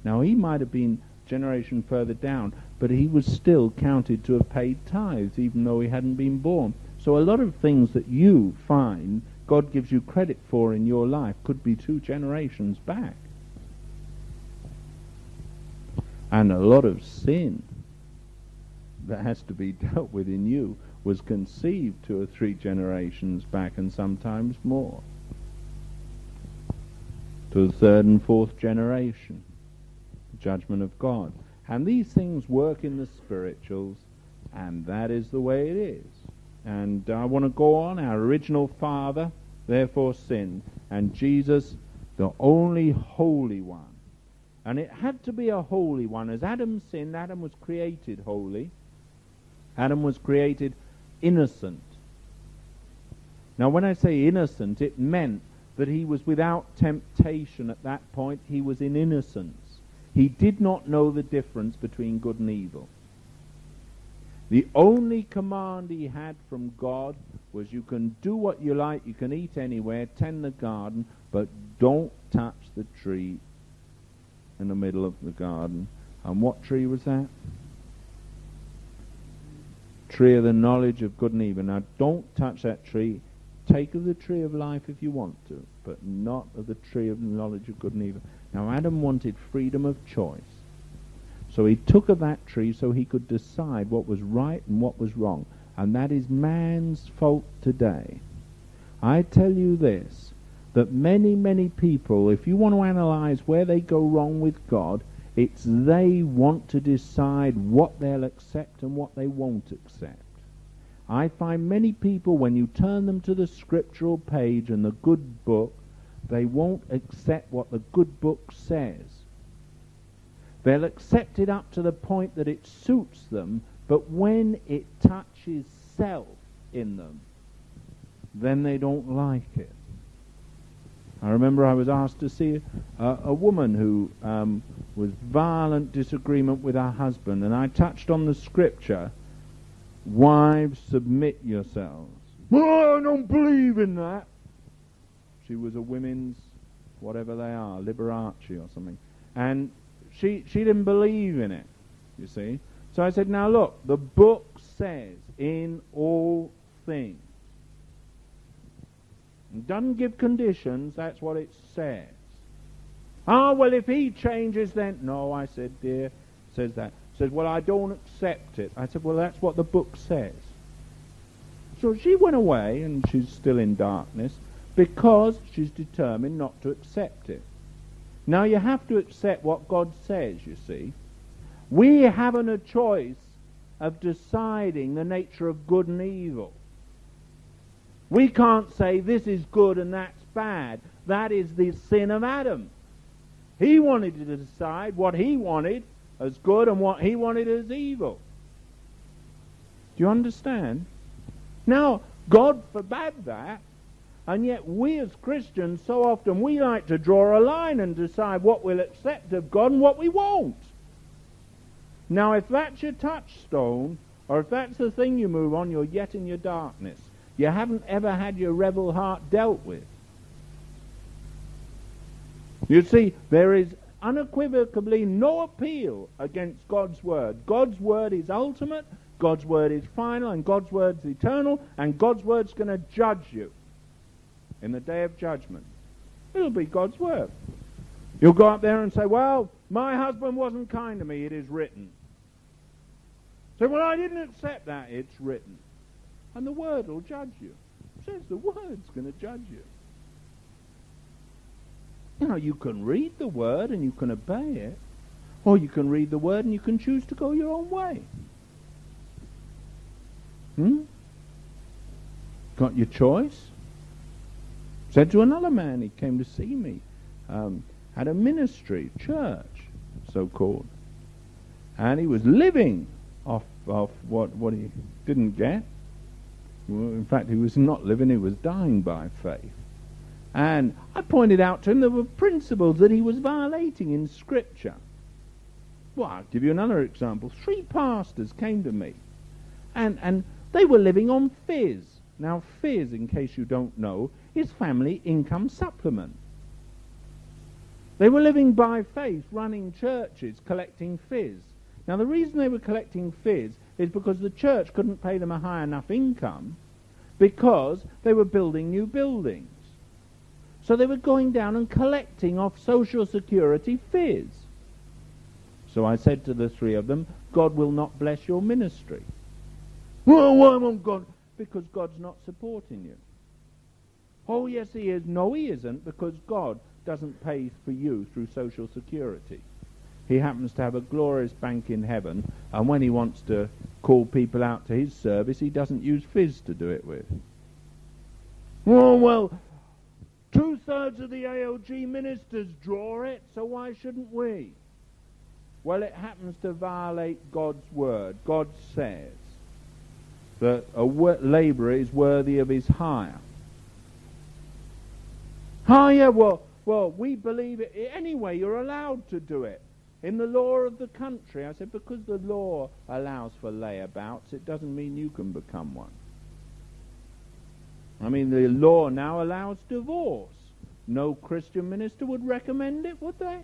Now, he might have been generation further down, but he was still counted to have paid tithes, even though he hadn't been born. So a lot of things that you find God gives you credit for in your life could be two generations back. And a lot of sin that has to be dealt with in you was conceived two or three generations back and sometimes more. To the third and fourth generation. the Judgment of God. And these things work in the spirituals, and that is the way it is. And I want to go on. Our original father, therefore, sinned. And Jesus, the only holy one. And it had to be a holy one. As Adam sinned, Adam was created holy. Adam was created innocent. Now, when I say innocent, it meant that he was without temptation at that point. He was in innocence. He did not know the difference between good and evil. The only command he had from God was you can do what you like, you can eat anywhere, tend the garden, but don't touch the tree in the middle of the garden. And what tree was that? Tree of the knowledge of good and evil. Now don't touch that tree. Take of the tree of life if you want to, but not of the tree of the knowledge of good and evil. Now Adam wanted freedom of choice. So he took of that tree so he could decide what was right and what was wrong. And that is man's fault today. I tell you this, that many, many people, if you want to analyze where they go wrong with God, it's they want to decide what they'll accept and what they won't accept. I find many people, when you turn them to the scriptural page and the good book, they won't accept what the good book says. They'll accept it up to the point that it suits them, but when it touches self in them, then they don't like it. I remember I was asked to see a, woman who um, was violent disagreement with her husband, and I touched on the scripture, "Wives, submit yourselves." Oh, I don't believe in that. She was a women's, whatever they are, Liberace or something, and she, she didn't believe in it, you see. So I said, now look, the book says in all things. It doesn't give conditions, that's what it says. Ah, well, if he changes, then. No, I said, dear, says that. Says, well, I don't accept it. I said, well, that's what the book says. So she went away, and she's still in darkness, because she's determined not to accept it. Now you have to accept what God says, you see. We haven't a choice of deciding the nature of good and evil. We can't say this is good and that's bad. That is the sin of Adam. He wanted to decide what he wanted as good and what he wanted as evil. Do you understand? Now, God forbade that, and yet we as Christians, so often we like to draw a line and decide what we'll accept of God and what we won't. Now, if that's your touchstone, or if that's the thing you move on, you're yet in your darkness. You haven't ever had your rebel heart dealt with. You see, there is unequivocally no appeal against God's word. God's word is ultimate, God's word is final, and God's word is eternal, and God's word's going to judge you in the day of judgment. It'll be God's word. You'll go up there and say, Well, my husband wasn't kind to me, it is written. Say, Well, I didn't accept that, it's written. And the word will judge you. It says the word's going to judge you. You know, you can read the word and you can obey it, or you can read the word and you can choose to go your own way. Hmm? Got your choice? Said to another man, he came to see me, um, had a ministry, church, so called, and he was living off off what what he didn't get. Well, in fact, he was not living; he was dying by faith. And I pointed out to him there were principles that he was violating in Scripture. Well, I'll give you another example. Three pastors came to me, and, and they were living on FIS. Now, FIS, in case you don't know, is Family Income Supplement. They were living by faith, running churches, collecting FIS. Now, the reason they were collecting FIS is because the church couldn't pay them a high enough income because they were building new buildings. So they were going down and collecting off Social Security FIS. So I said to the three of them, God will not bless your ministry. Well, why won't God? Because God's not supporting you. Oh, yes, He is. No, He isn't, because God doesn't pay for you through Social Security. He happens to have a glorious bank in heaven, and when He wants to call people out to His service, He doesn't use FIS to do it with. Oh, well, Two thirds of the AOG ministers draw it, so why shouldn't we? Well, it happens to violate God's word. God says that a labourer is worthy of his hire. Ah, Hire, well, well, we believe it. Anyway, you're allowed to do it. In the law of the country, I said, because the law allows for layabouts, it doesn't mean you can become one. I mean, the law now allows divorce. No Christian minister would recommend it, would they?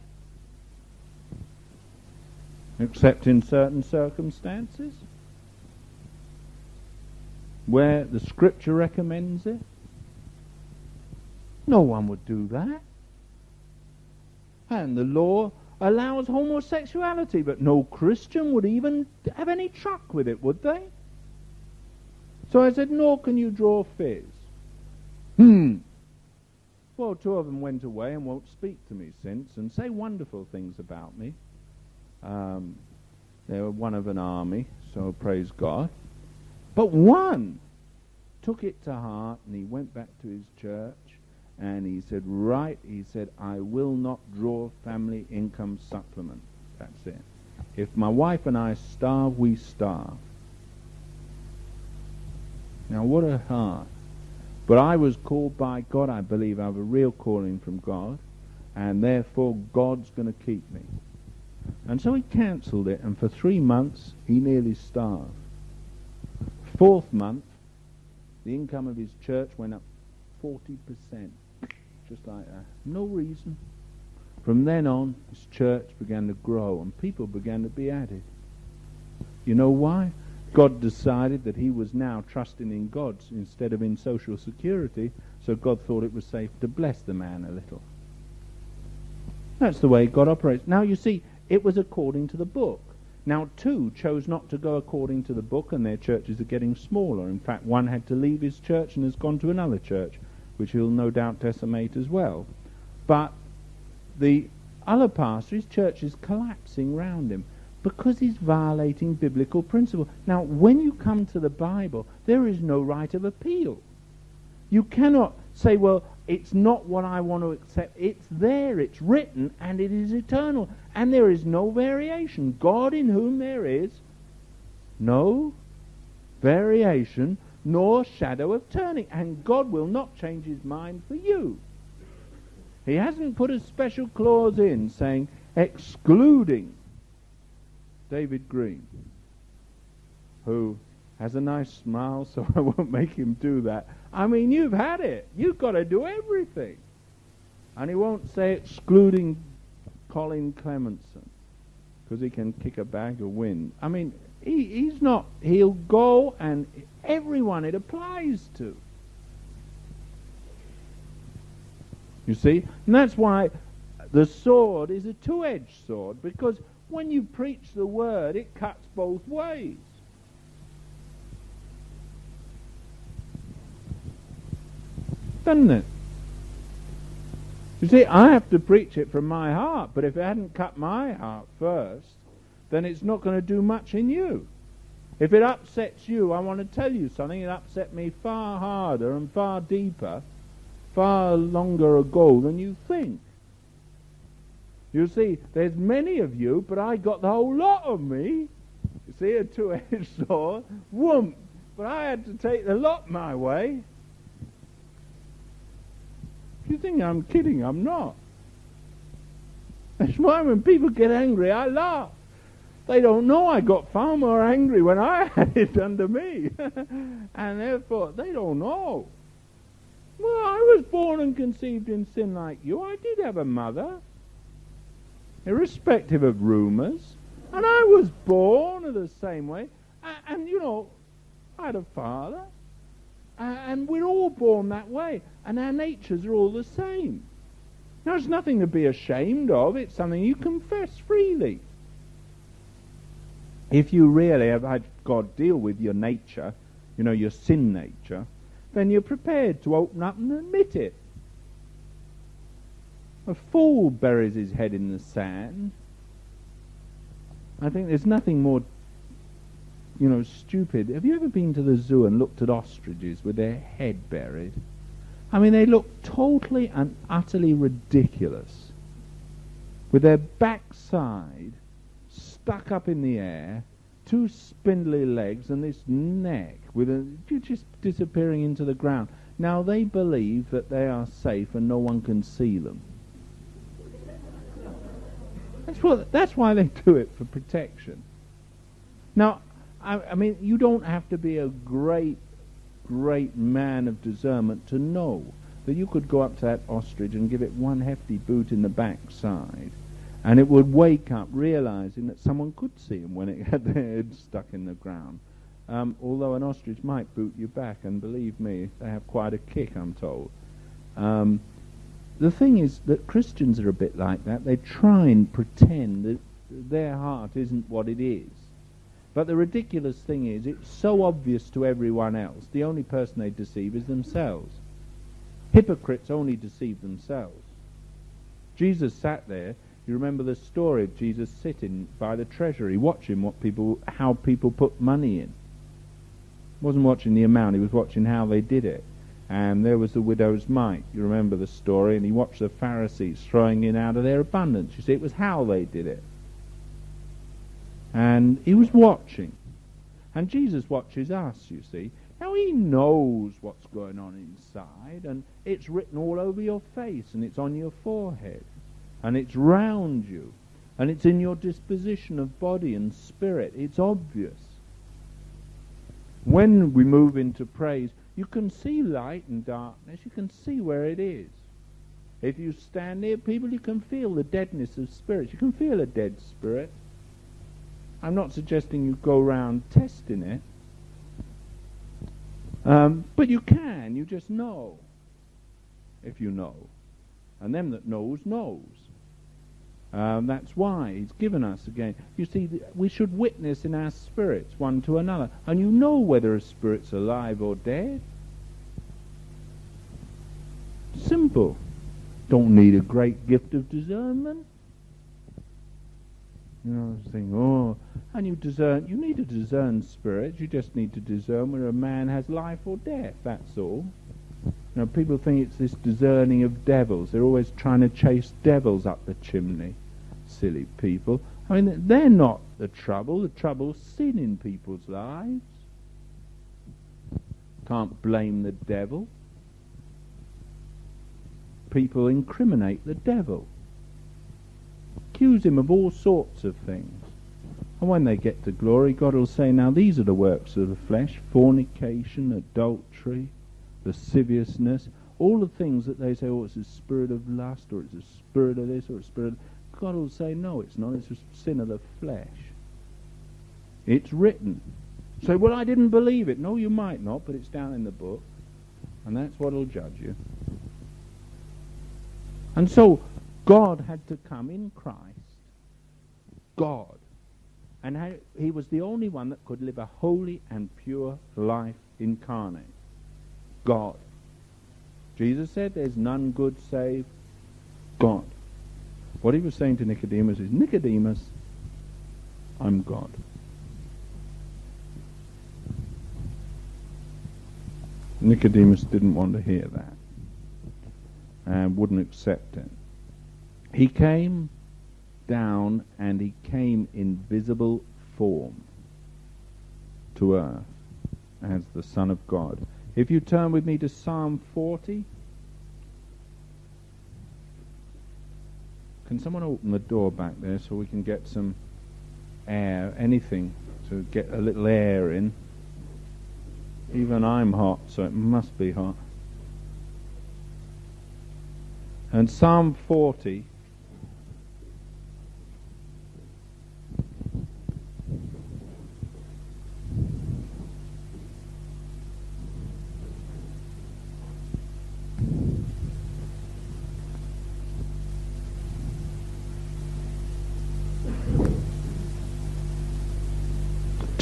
Except in certain circumstances where the scripture recommends it. No one would do that. And the law allows homosexuality, but no Christian would even have any truck with it, would they? So I said, nor can you draw FIS. Hmm. Well, two of them went away and won't speak to me since and say wonderful things about me. Um, they were one of an army, so praise God. But one took it to heart and he went back to his church and he said, Right, he said, I will not draw family income supplement. That's it. If my wife and I starve, we starve. Now, what a heart. But I was called by God. I believe I have a real calling from God. And therefore, God's going to keep me. And so he cancelled it. And for three months, he nearly starved. Fourth month, the income of his church went up 40%. Just like that. No reason. From then on, his church began to grow and people began to be added. You know why? God decided that he was now trusting in God instead of in social security, so God thought it was safe to bless the man a little. That's the way God operates. Now, you see, it was according to the book. Now, two chose not to go according to the book, and their churches are getting smaller. In fact, one had to leave his church and has gone to another church, which he'll no doubt decimate as well. But the other pastor, his church is collapsing round him because he's violating biblical principle. Now, when you come to the Bible, there is no right of appeal. You cannot say, well, it's not what I want to accept. It's there, it's written, and it is eternal. And there is no variation. God in whom there is no variation nor shadow of turning. And God will not change his mind for you. He hasn't put a special clause in saying excluding David Green, who has a nice smile, so I won't make him do that. I mean, you've had it. You've got to do everything. And he won't say excluding Colin Clementson because he can kick a bag of wind. I mean, he, he's not. He'll go and everyone it applies to. You see? And that's why the sword is a two edged sword because when you preach the word, it cuts both ways. Doesn't it? You see, I have to preach it from my heart, but if it hadn't cut my heart first, then it's not going to do much in you. If it upsets you, I want to tell you something. It upset me far harder and far deeper, far longer ago than you think. You see, there's many of you, but I got the whole lot of me. You see, a two-edged sword, whoomp. But I had to take the lot my way. If you think I'm kidding, I'm not. That's why when people get angry, I laugh. They don't know I got far more angry when I had it under me. and therefore, they don't know. Well, I was born and conceived in sin like you. I did have a mother irrespective of rumours. And I was born the same way. And, and, you know, I had a father. And we're all born that way. And our natures are all the same. Now, it's nothing to be ashamed of. It's something you confess freely. If you really have had God deal with your nature, you know, your sin nature, then you're prepared to open up and admit it. A fool buries his head in the sand. I think there's nothing more, you know, stupid. Have you ever been to the zoo and looked at ostriches with their head buried? I mean, they look totally and utterly ridiculous. With their backside stuck up in the air, two spindly legs, and this neck with a, just disappearing into the ground. Now, they believe that they are safe and no one can see them. That's, what, that's why they do it, for protection. Now, I, I mean, you don't have to be a great, great man of discernment to know that you could go up to that ostrich and give it one hefty boot in the backside, and it would wake up realizing that someone could see him when it had their head stuck in the ground. Um, although an ostrich might boot you back, and believe me, they have quite a kick, I'm told. Um, the thing is that Christians are a bit like that. They try and pretend that their heart isn't what it is. But the ridiculous thing is, it's so obvious to everyone else. The only person they deceive is themselves. Hypocrites only deceive themselves. Jesus sat there. You remember the story of Jesus sitting by the treasury, watching what people, how people put money in. He wasn't watching the amount; he was watching how they did it and there was the widow's mite. You remember the story, and he watched the Pharisees throwing in out of their abundance. You see, it was how they did it. And he was watching. And Jesus watches us, you see. Now he knows what's going on inside, and it's written all over your face, and it's on your forehead, and it's round you, and it's in your disposition of body and spirit. It's obvious. When we move into praise, you can see light and darkness. You can see where it is. If you stand near people, you can feel the deadness of spirits. You can feel a dead spirit. I'm not suggesting you go around testing it. Um, but you can. You just know. If you know. And them that knows, knows. Um, that's why he's given us again. You see, we should witness in our spirits one to another. And you know whether a spirit's alive or dead. Simple. Don't need a great gift of discernment. You know, I was saying, oh, and you discern, you need to discern spirits. You just need to discern whether a man has life or death. That's all. You know, people think it's this discerning of devils. They're always trying to chase devils up the chimney. Silly people. I mean, they're not the trouble. The trouble's sin in people's lives. Can't blame the devil. People incriminate the devil. Accuse him of all sorts of things. And when they get to glory, God will say, Now these are the works of the flesh fornication, adultery, lasciviousness, all the things that they say, oh, it's a spirit of lust, or it's a spirit of this, or a spirit of... God will say, no, it's not. It's a sin of the flesh. It's written. Say, well, I didn't believe it. No, you might not, but it's down in the book. And that's what will judge you. And so, God had to come in Christ. God. And he was the only one that could live a holy and pure life incarnate. God. Jesus said, There's none good save God. What he was saying to Nicodemus is, Nicodemus, I'm God. Nicodemus didn't want to hear that and wouldn't accept it. He came down and he came in visible form to earth as the Son of God. If you turn with me to Psalm 40. Can someone open the door back there so we can get some air, anything to get a little air in? Even I'm hot, so it must be hot. And Psalm 40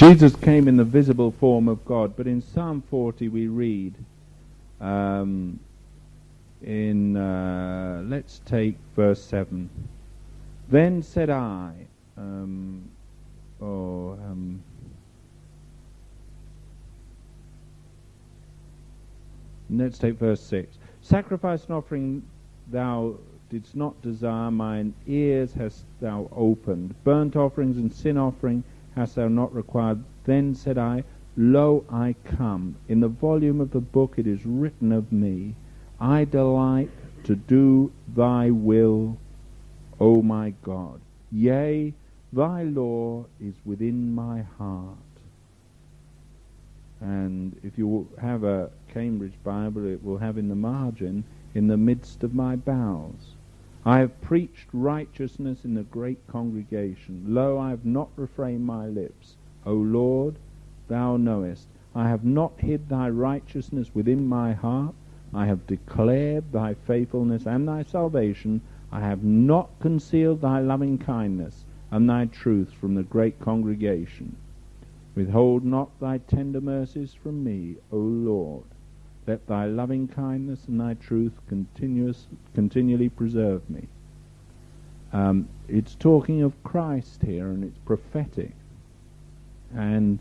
Jesus came in the visible form of God, but in Psalm 40 we read, um, in, uh, let's take verse 7. Then said I, um, oh, um, let's take verse 6. Sacrifice and offering thou didst not desire, mine ears hast thou opened. Burnt offerings and sin offering hast thou not required? Then said I, Lo, I come. In the volume of the book it is written of me, I delight to do thy will, O my God. Yea, thy law is within my heart. And if you have a Cambridge Bible, it will have in the margin, in the midst of my bowels. I have preached righteousness in the great congregation. Lo, I have not refrained my lips. O Lord, thou knowest. I have not hid thy righteousness within my heart. I have declared thy faithfulness and thy salvation. I have not concealed thy loving kindness and thy truth from the great congregation. Withhold not thy tender mercies from me, O Lord. Let thy loving kindness and thy truth continuous, continually preserve me. Um, it's talking of Christ here, and it's prophetic. And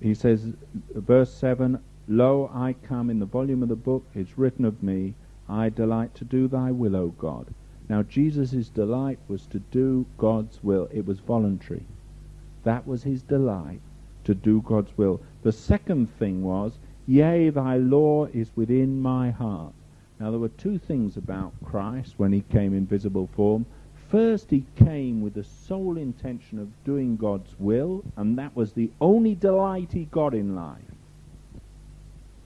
he says, verse 7 Lo, I come in the volume of the book, it's written of me, I delight to do thy will, O God. Now, Jesus' delight was to do God's will, it was voluntary. That was his delight, to do God's will. The second thing was, Yea, thy law is within my heart. Now, there were two things about Christ when he came in visible form. First, he came with the sole intention of doing God's will, and that was the only delight he got in life.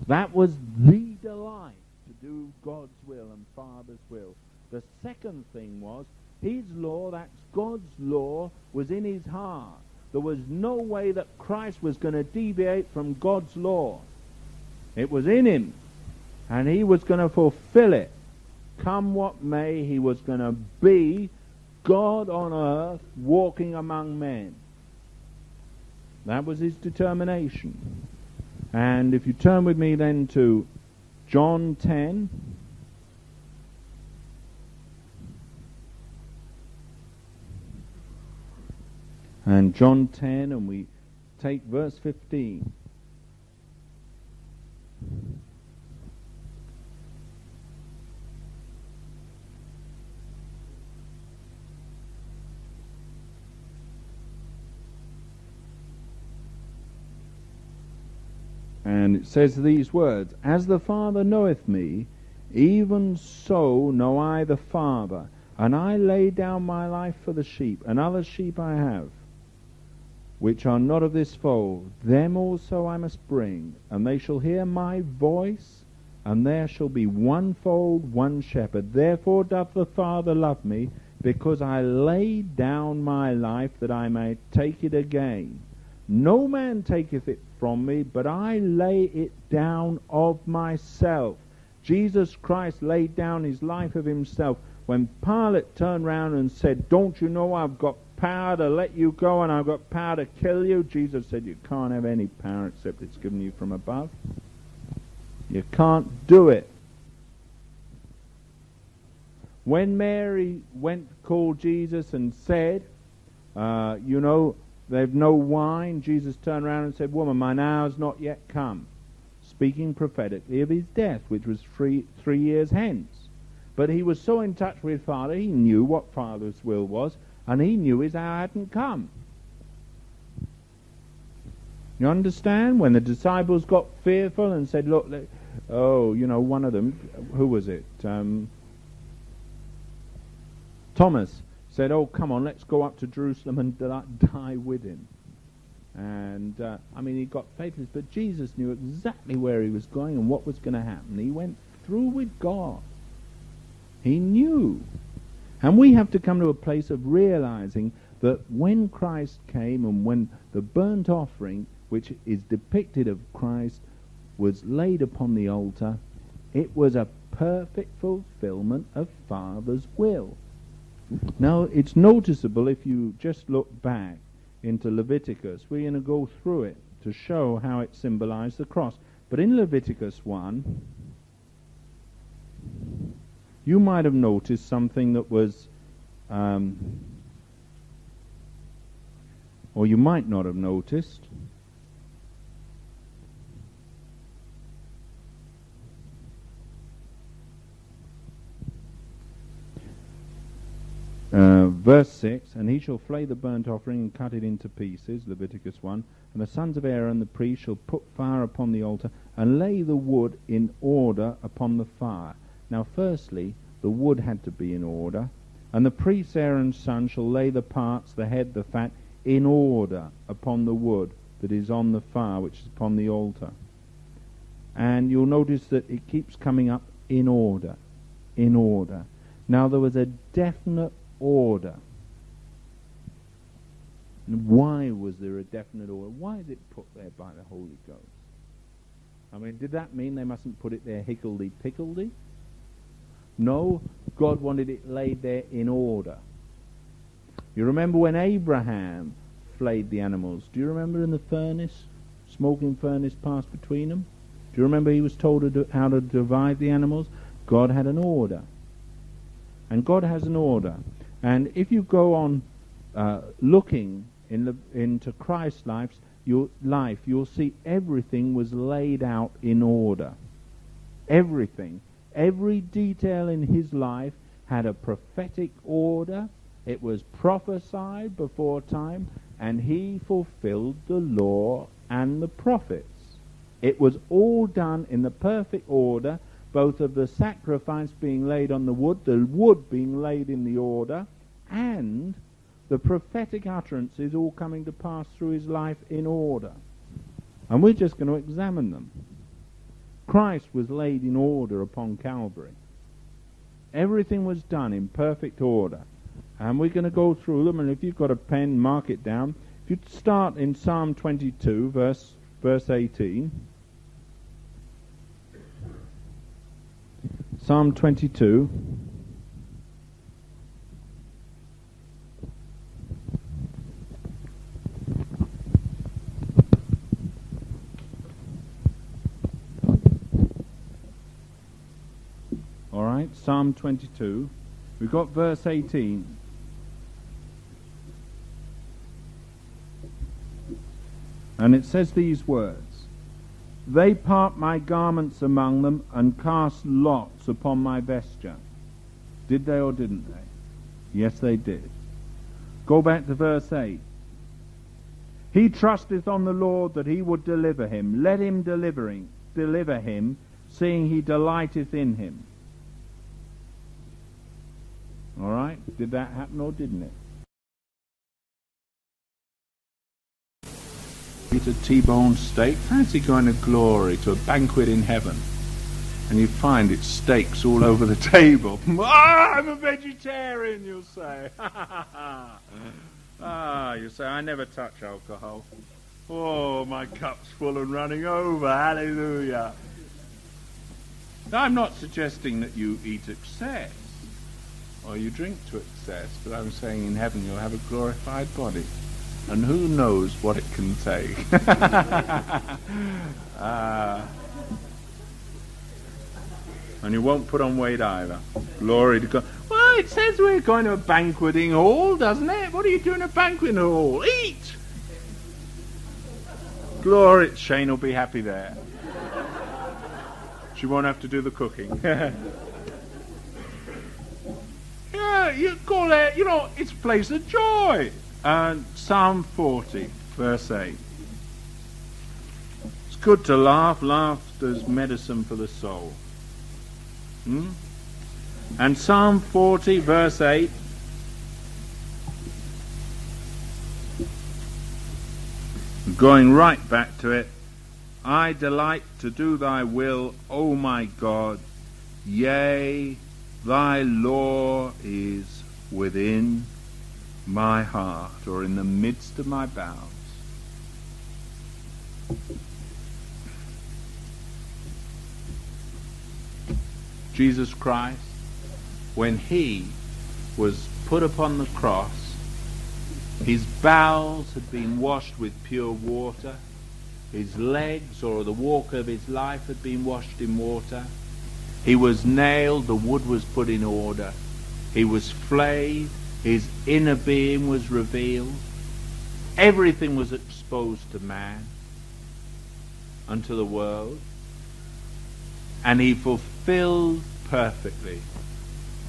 That was the delight to do God's will and Father's will. The second thing was his law, that's God's law, was in his heart. There was no way that Christ was going to deviate from God's law. It was in him. And he was going to fulfill it. Come what may, he was going to be God on earth walking among men. That was his determination. And if you turn with me then to John 10. And John 10, and we take verse 15. And it says these words As the Father knoweth me, even so know I the Father, and I lay down my life for the sheep, and other sheep I have which are not of this fold. Them also I must bring, and they shall hear my voice, and there shall be one fold, one shepherd. Therefore doth the Father love me, because I lay down my life that I may take it again. No man taketh it from me, but I lay it down of myself. Jesus Christ laid down his life of himself. When Pilate turned round and said, Don't you know I've got power to let you go and I've got power to kill you? Jesus said, You can't have any power except it's given you from above. You can't do it. When Mary went to call Jesus and said, uh, You know, they've no wine, Jesus turned around and said, Woman, my hour's not yet come. Speaking prophetically of his death, which was three, three years hence. But he was so in touch with Father, he knew what Father's will was, and he knew his hour hadn't come. You understand? When the disciples got fearful and said, Look, oh, you know, one of them, who was it? Um, Thomas said, Oh, come on, let's go up to Jerusalem and die with him. And, uh, I mean, he got faithless, but Jesus knew exactly where he was going and what was going to happen. He went through with God. He knew. And we have to come to a place of realizing that when Christ came and when the burnt offering, which is depicted of Christ, was laid upon the altar, it was a perfect fulfillment of Father's will. Now, it's noticeable if you just look back into Leviticus. We're going to go through it to show how it symbolized the cross. But in Leviticus 1, you might have noticed something that was, um, or you might not have noticed. Uh, verse 6 And he shall flay the burnt offering and cut it into pieces, Leviticus 1. And the sons of Aaron the priest shall put fire upon the altar and lay the wood in order upon the fire. Now, firstly, the wood had to be in order. And the priest Aaron's son shall lay the parts, the head, the fat, in order upon the wood that is on the fire, which is upon the altar. And you'll notice that it keeps coming up in order, in order. Now, there was a definite order. And why was there a definite order? Why is it put there by the Holy Ghost? I mean, did that mean they mustn't put it there higgledy-piggledy? No, God wanted it laid there in order. You remember when Abraham flayed the animals? Do you remember in the furnace, smoking furnace passed between them? Do you remember he was told how to divide the animals? God had an order. And God has an order. And if you go on uh, looking in the, into Christ's life, your life, you'll see everything was laid out in order. Everything. Every detail in his life had a prophetic order. It was prophesied before time, and he fulfilled the law and the prophets. It was all done in the perfect order both of the sacrifice being laid on the wood, the wood being laid in the order, and the prophetic utterances all coming to pass through his life in order. And we're just going to examine them. Christ was laid in order upon Calvary. Everything was done in perfect order. And we're going to go through them, and if you've got a pen, mark it down. If you start in Psalm 22, verse, verse 18. Psalm 22. Right, Psalm 22. We've got verse 18. And it says these words they part my garments among them and cast lots upon my vesture. Did they or didn't they? Yes, they did. Go back to verse 8. He trusteth on the Lord that he would deliver him. Let him delivering, deliver him, seeing he delighteth in him. All right? Did that happen or didn't it? Eat a T-bone steak. Fancy going to glory to a banquet in heaven. And you find it's steaks all over the table. ah, I'm a vegetarian, you'll say. ah, you say, I never touch alcohol. Oh, my cup's full and running over. Hallelujah. Now, I'm not suggesting that you eat excess or you drink to excess, but I'm saying in heaven you'll have a glorified body. And who knows what it can take? uh, and you won't put on weight either. Glory to God. Well, it says we're going to a banqueting hall, doesn't it? What are you doing at a banqueting hall? Eat! Glory. Shane will be happy there. She won't have to do the cooking. yeah, you call it, you know, it's a place of joy. And Psalm 40, verse 8. It's good to laugh. Laughter's medicine for the soul. Hmm? And Psalm 40, verse 8. Going right back to it. I delight to do thy will, O my God. Yea, thy law is within my heart, or in the midst of my bowels. Jesus Christ, when he was put upon the cross, his bowels had been washed with pure water. His legs or the walk of his life had been washed in water. He was nailed, the wood was put in order. He was flayed, his inner being was revealed. Everything was exposed to man and to the world. And he fulfilled perfectly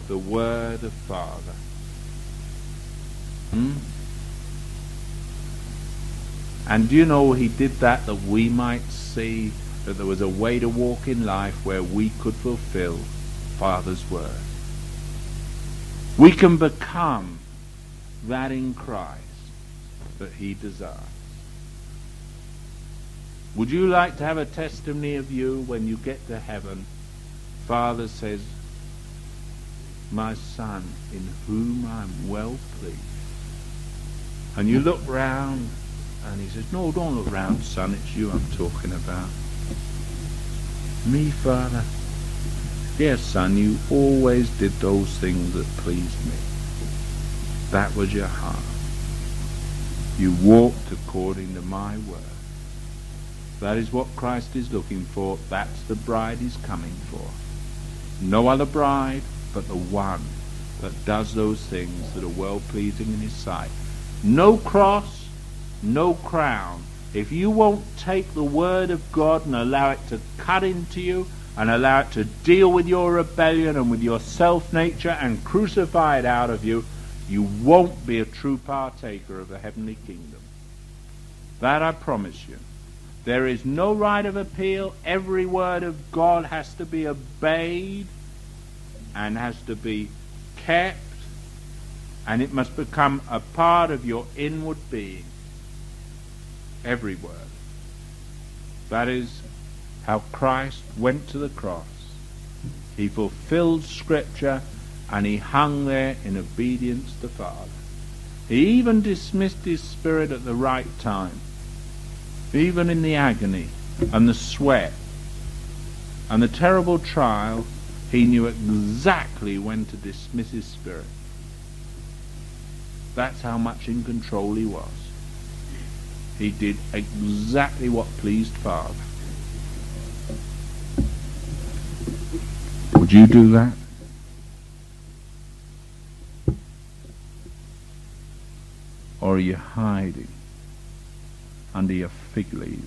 the word of Father. Hmm? And do you know he did that that we might see that there was a way to walk in life where we could fulfill Father's word. We can become that in Christ that he desires. Would you like to have a testimony of you when you get to heaven? Father says, My son, in whom I'm well pleased. And you look round and he says, No, don't look round, son, it's you I'm talking about. Me, Father? Yes, son, you always did those things that pleased me. That was your heart. You walked according to my word. That is what Christ is looking for. That's the bride he's coming for. No other bride but the one that does those things that are well pleasing in his sight. No cross, no crown. If you won't take the word of God and allow it to cut into you and allow it to deal with your rebellion and with your self nature and crucify it out of you, you won't be a true partaker of the heavenly kingdom. That I promise you. There is no right of appeal. Every word of God has to be obeyed and has to be kept, and it must become a part of your inward being every word. That is how Christ went to the cross. He fulfilled Scripture and he hung there in obedience to Father. He even dismissed his spirit at the right time, even in the agony and the sweat and the terrible trial. He knew exactly when to dismiss his spirit. That's how much in control he was. He did exactly what pleased Father. Would you do that? Or are you hiding under your fig leaves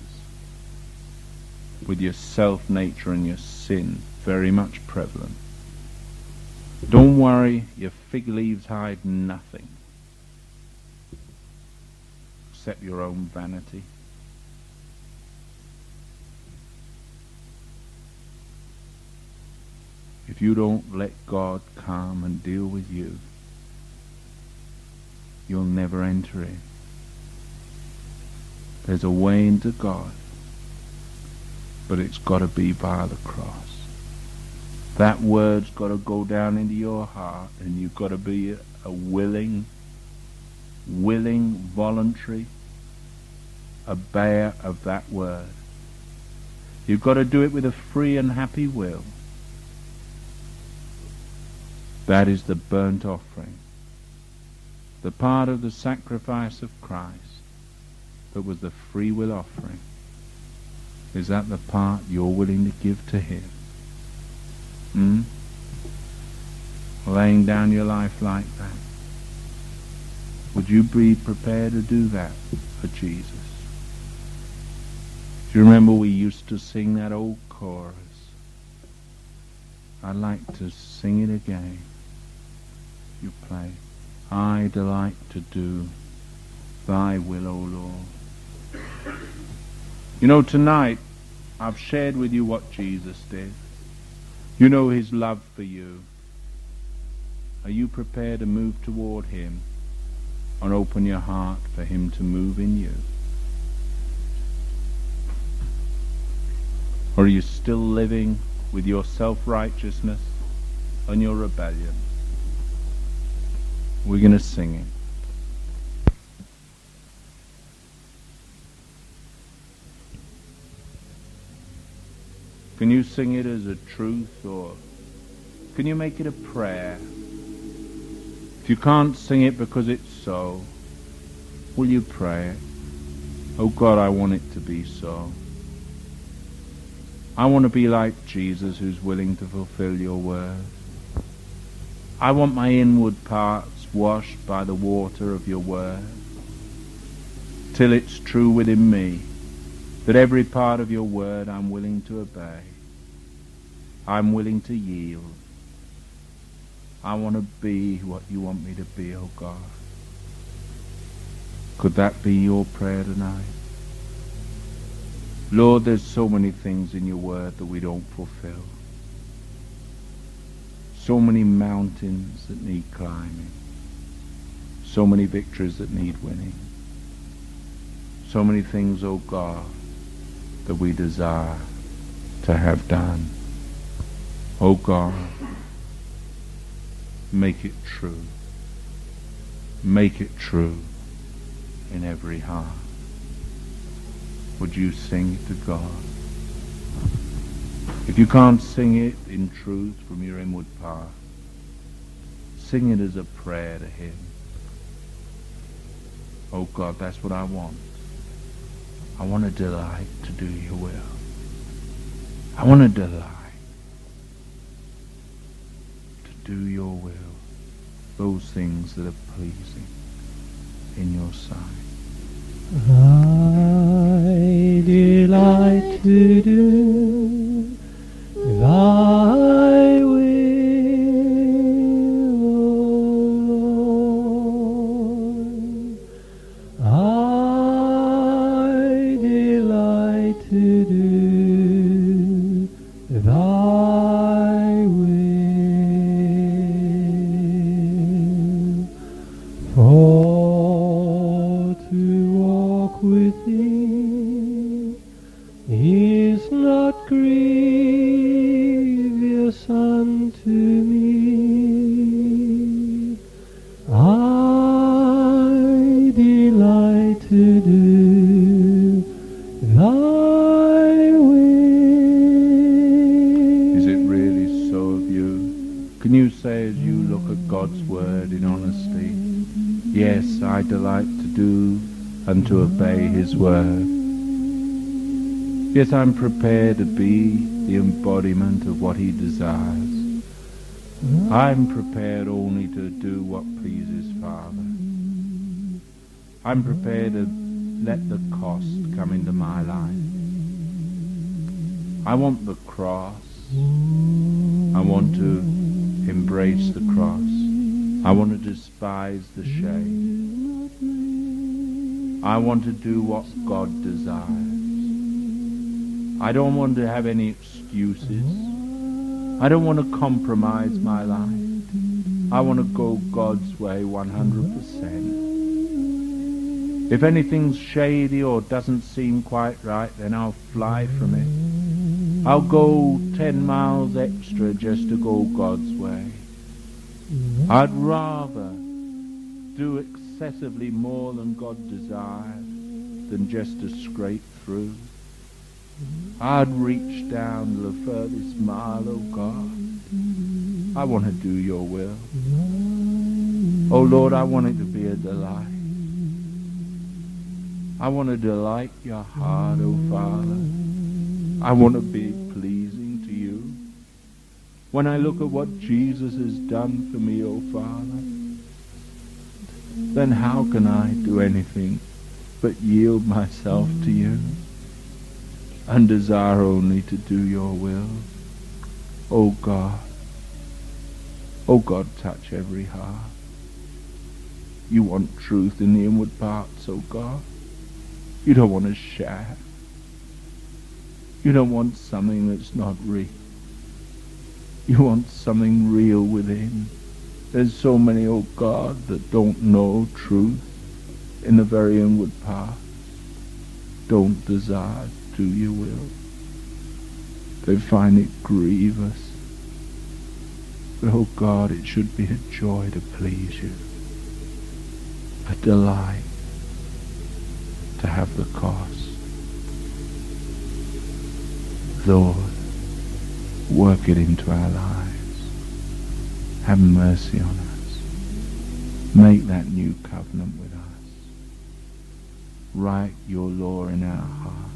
with your self nature and your sin very much prevalent? Don't worry, your fig leaves hide nothing except your own vanity? If you don't let God come and deal with you, you'll never enter in. There's a way into God, but it's got to be by the cross. That word's got to go down into your heart, and you've got to be a, a willing, willing, voluntary obeyer of that word. You've got to do it with a free and happy will. That is the burnt offering, the part of the sacrifice of Christ that was the free will offering. Is that the part you're willing to give to Him? Hmm? Laying down your life like that. Would you be prepared to do that for Jesus? Do you remember we used to sing that old chorus? I'd like to sing it again. You play. I delight to do thy will, O Lord. You know, tonight I've shared with you what Jesus did. You know his love for you. Are you prepared to move toward him and open your heart for him to move in you? Or are you still living with your self-righteousness and your rebellion? We're going to sing it. Can you sing it as a truth or can you make it a prayer? If you can't sing it because it's so, will you pray it? Oh God, I want it to be so. I want to be like Jesus who's willing to fulfill your word. I want my inward parts washed by the water of your word till it's true within me that every part of your word I'm willing to obey. I'm willing to yield. I want to be what you want me to be, oh God. Could that be your prayer tonight? Lord, there's so many things in your word that we don't fulfill. So many mountains that need climbing. So many victories that need winning. So many things, O oh God, that we desire to have done. O oh God, make it true. Make it true in every heart. Would you sing it to God? If you can't sing it in truth from your inward part, sing it as a prayer to Him. Oh God, that's what I want. I want to delight to do your will. I want to delight to do your will, those things that are pleasing in your sight. I delight to do Yes, I'm prepared to be the embodiment of what he desires. I'm prepared only to do what pleases Father. I'm prepared to let the cost come into my life. I want the cross. I want to embrace the cross. I want to despise the shame. I want to do what God desires. I don't want to have any excuses. I don't want to compromise my life. I want to go God's way 100%. If anything's shady or doesn't seem quite right, then I'll fly from it. I'll go 10 miles extra just to go God's way. I'd rather do excessively more than God desires than just to scrape through. I'd reach down to the furthest mile, oh God. I want to do your will. Oh Lord, I want it to be a delight. I want to delight your heart, oh Father. I want to be pleasing to you. When I look at what Jesus has done for me, oh Father, then how can I do anything but yield myself to you and desire only to do your will? Oh God, oh God, touch every heart. You want truth in the inward parts, oh God. You don't want to share. You don't want something that's not real. You want something real within. There's so many, oh God, that don't know truth in the very inward parts. Don't desire do your will. They find it grievous. But oh God, it should be a joy to please you. A delight to have the cost. Lord, work it into our lives. Have mercy on us. Make that new covenant with us. Write your law in our hearts.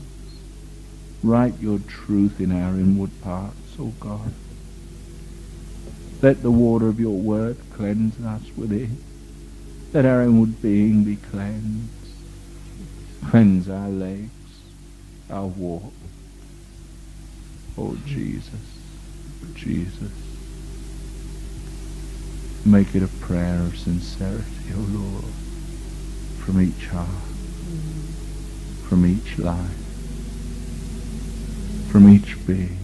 Write your truth in our inward parts, O God. Let the water of your word cleanse us within. Let our inward being be cleansed. Cleanse our legs, our walk. O Jesus, Jesus. Make it a prayer of sincerity, O Lord, from each heart, from each life, from each being.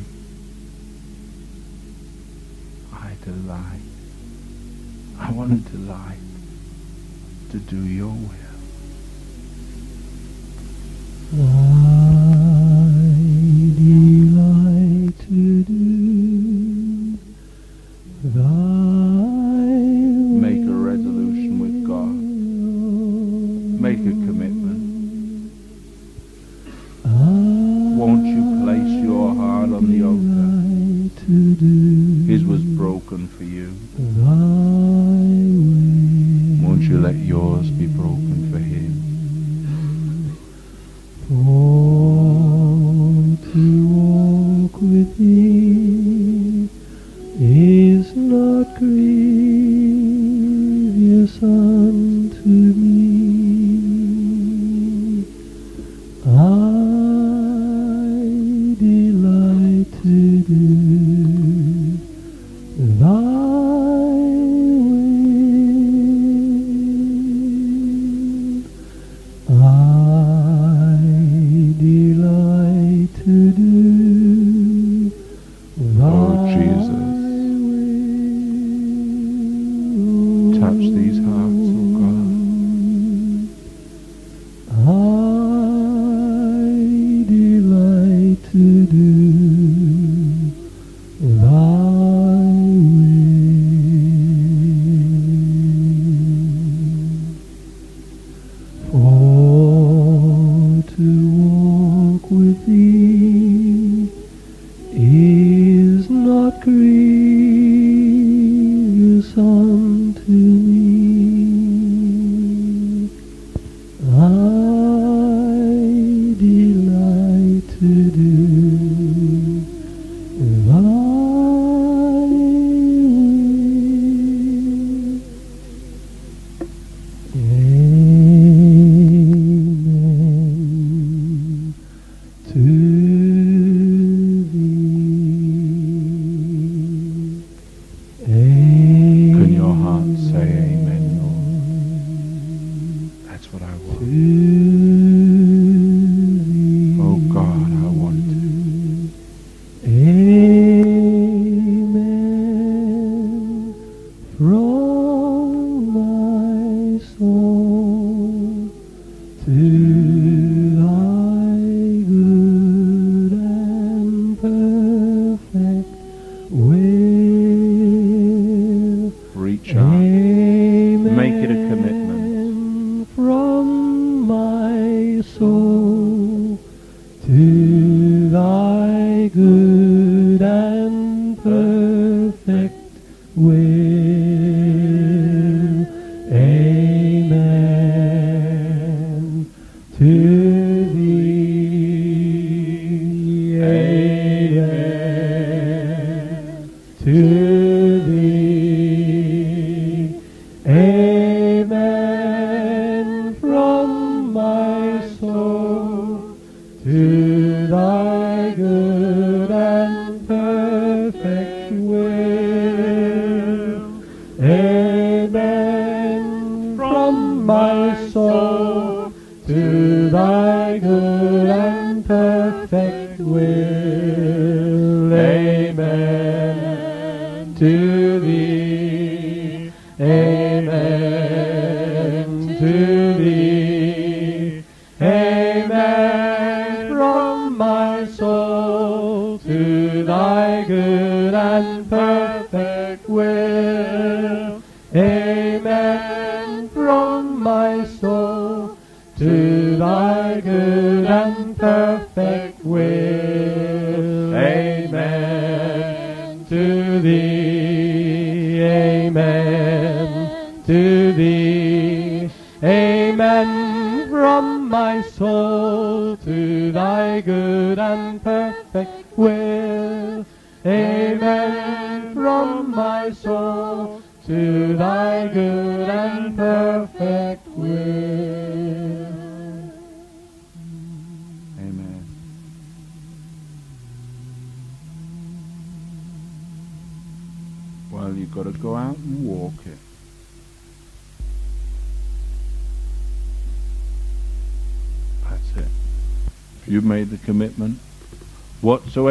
I delight. I want to delight to do your will. I be broken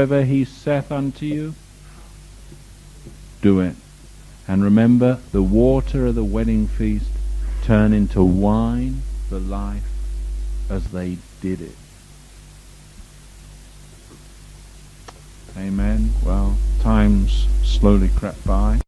whatsoever he saith unto you, do it. And remember, the water of the wedding feast turn into wine for life as they did it. Amen. Well, time's slowly crept by.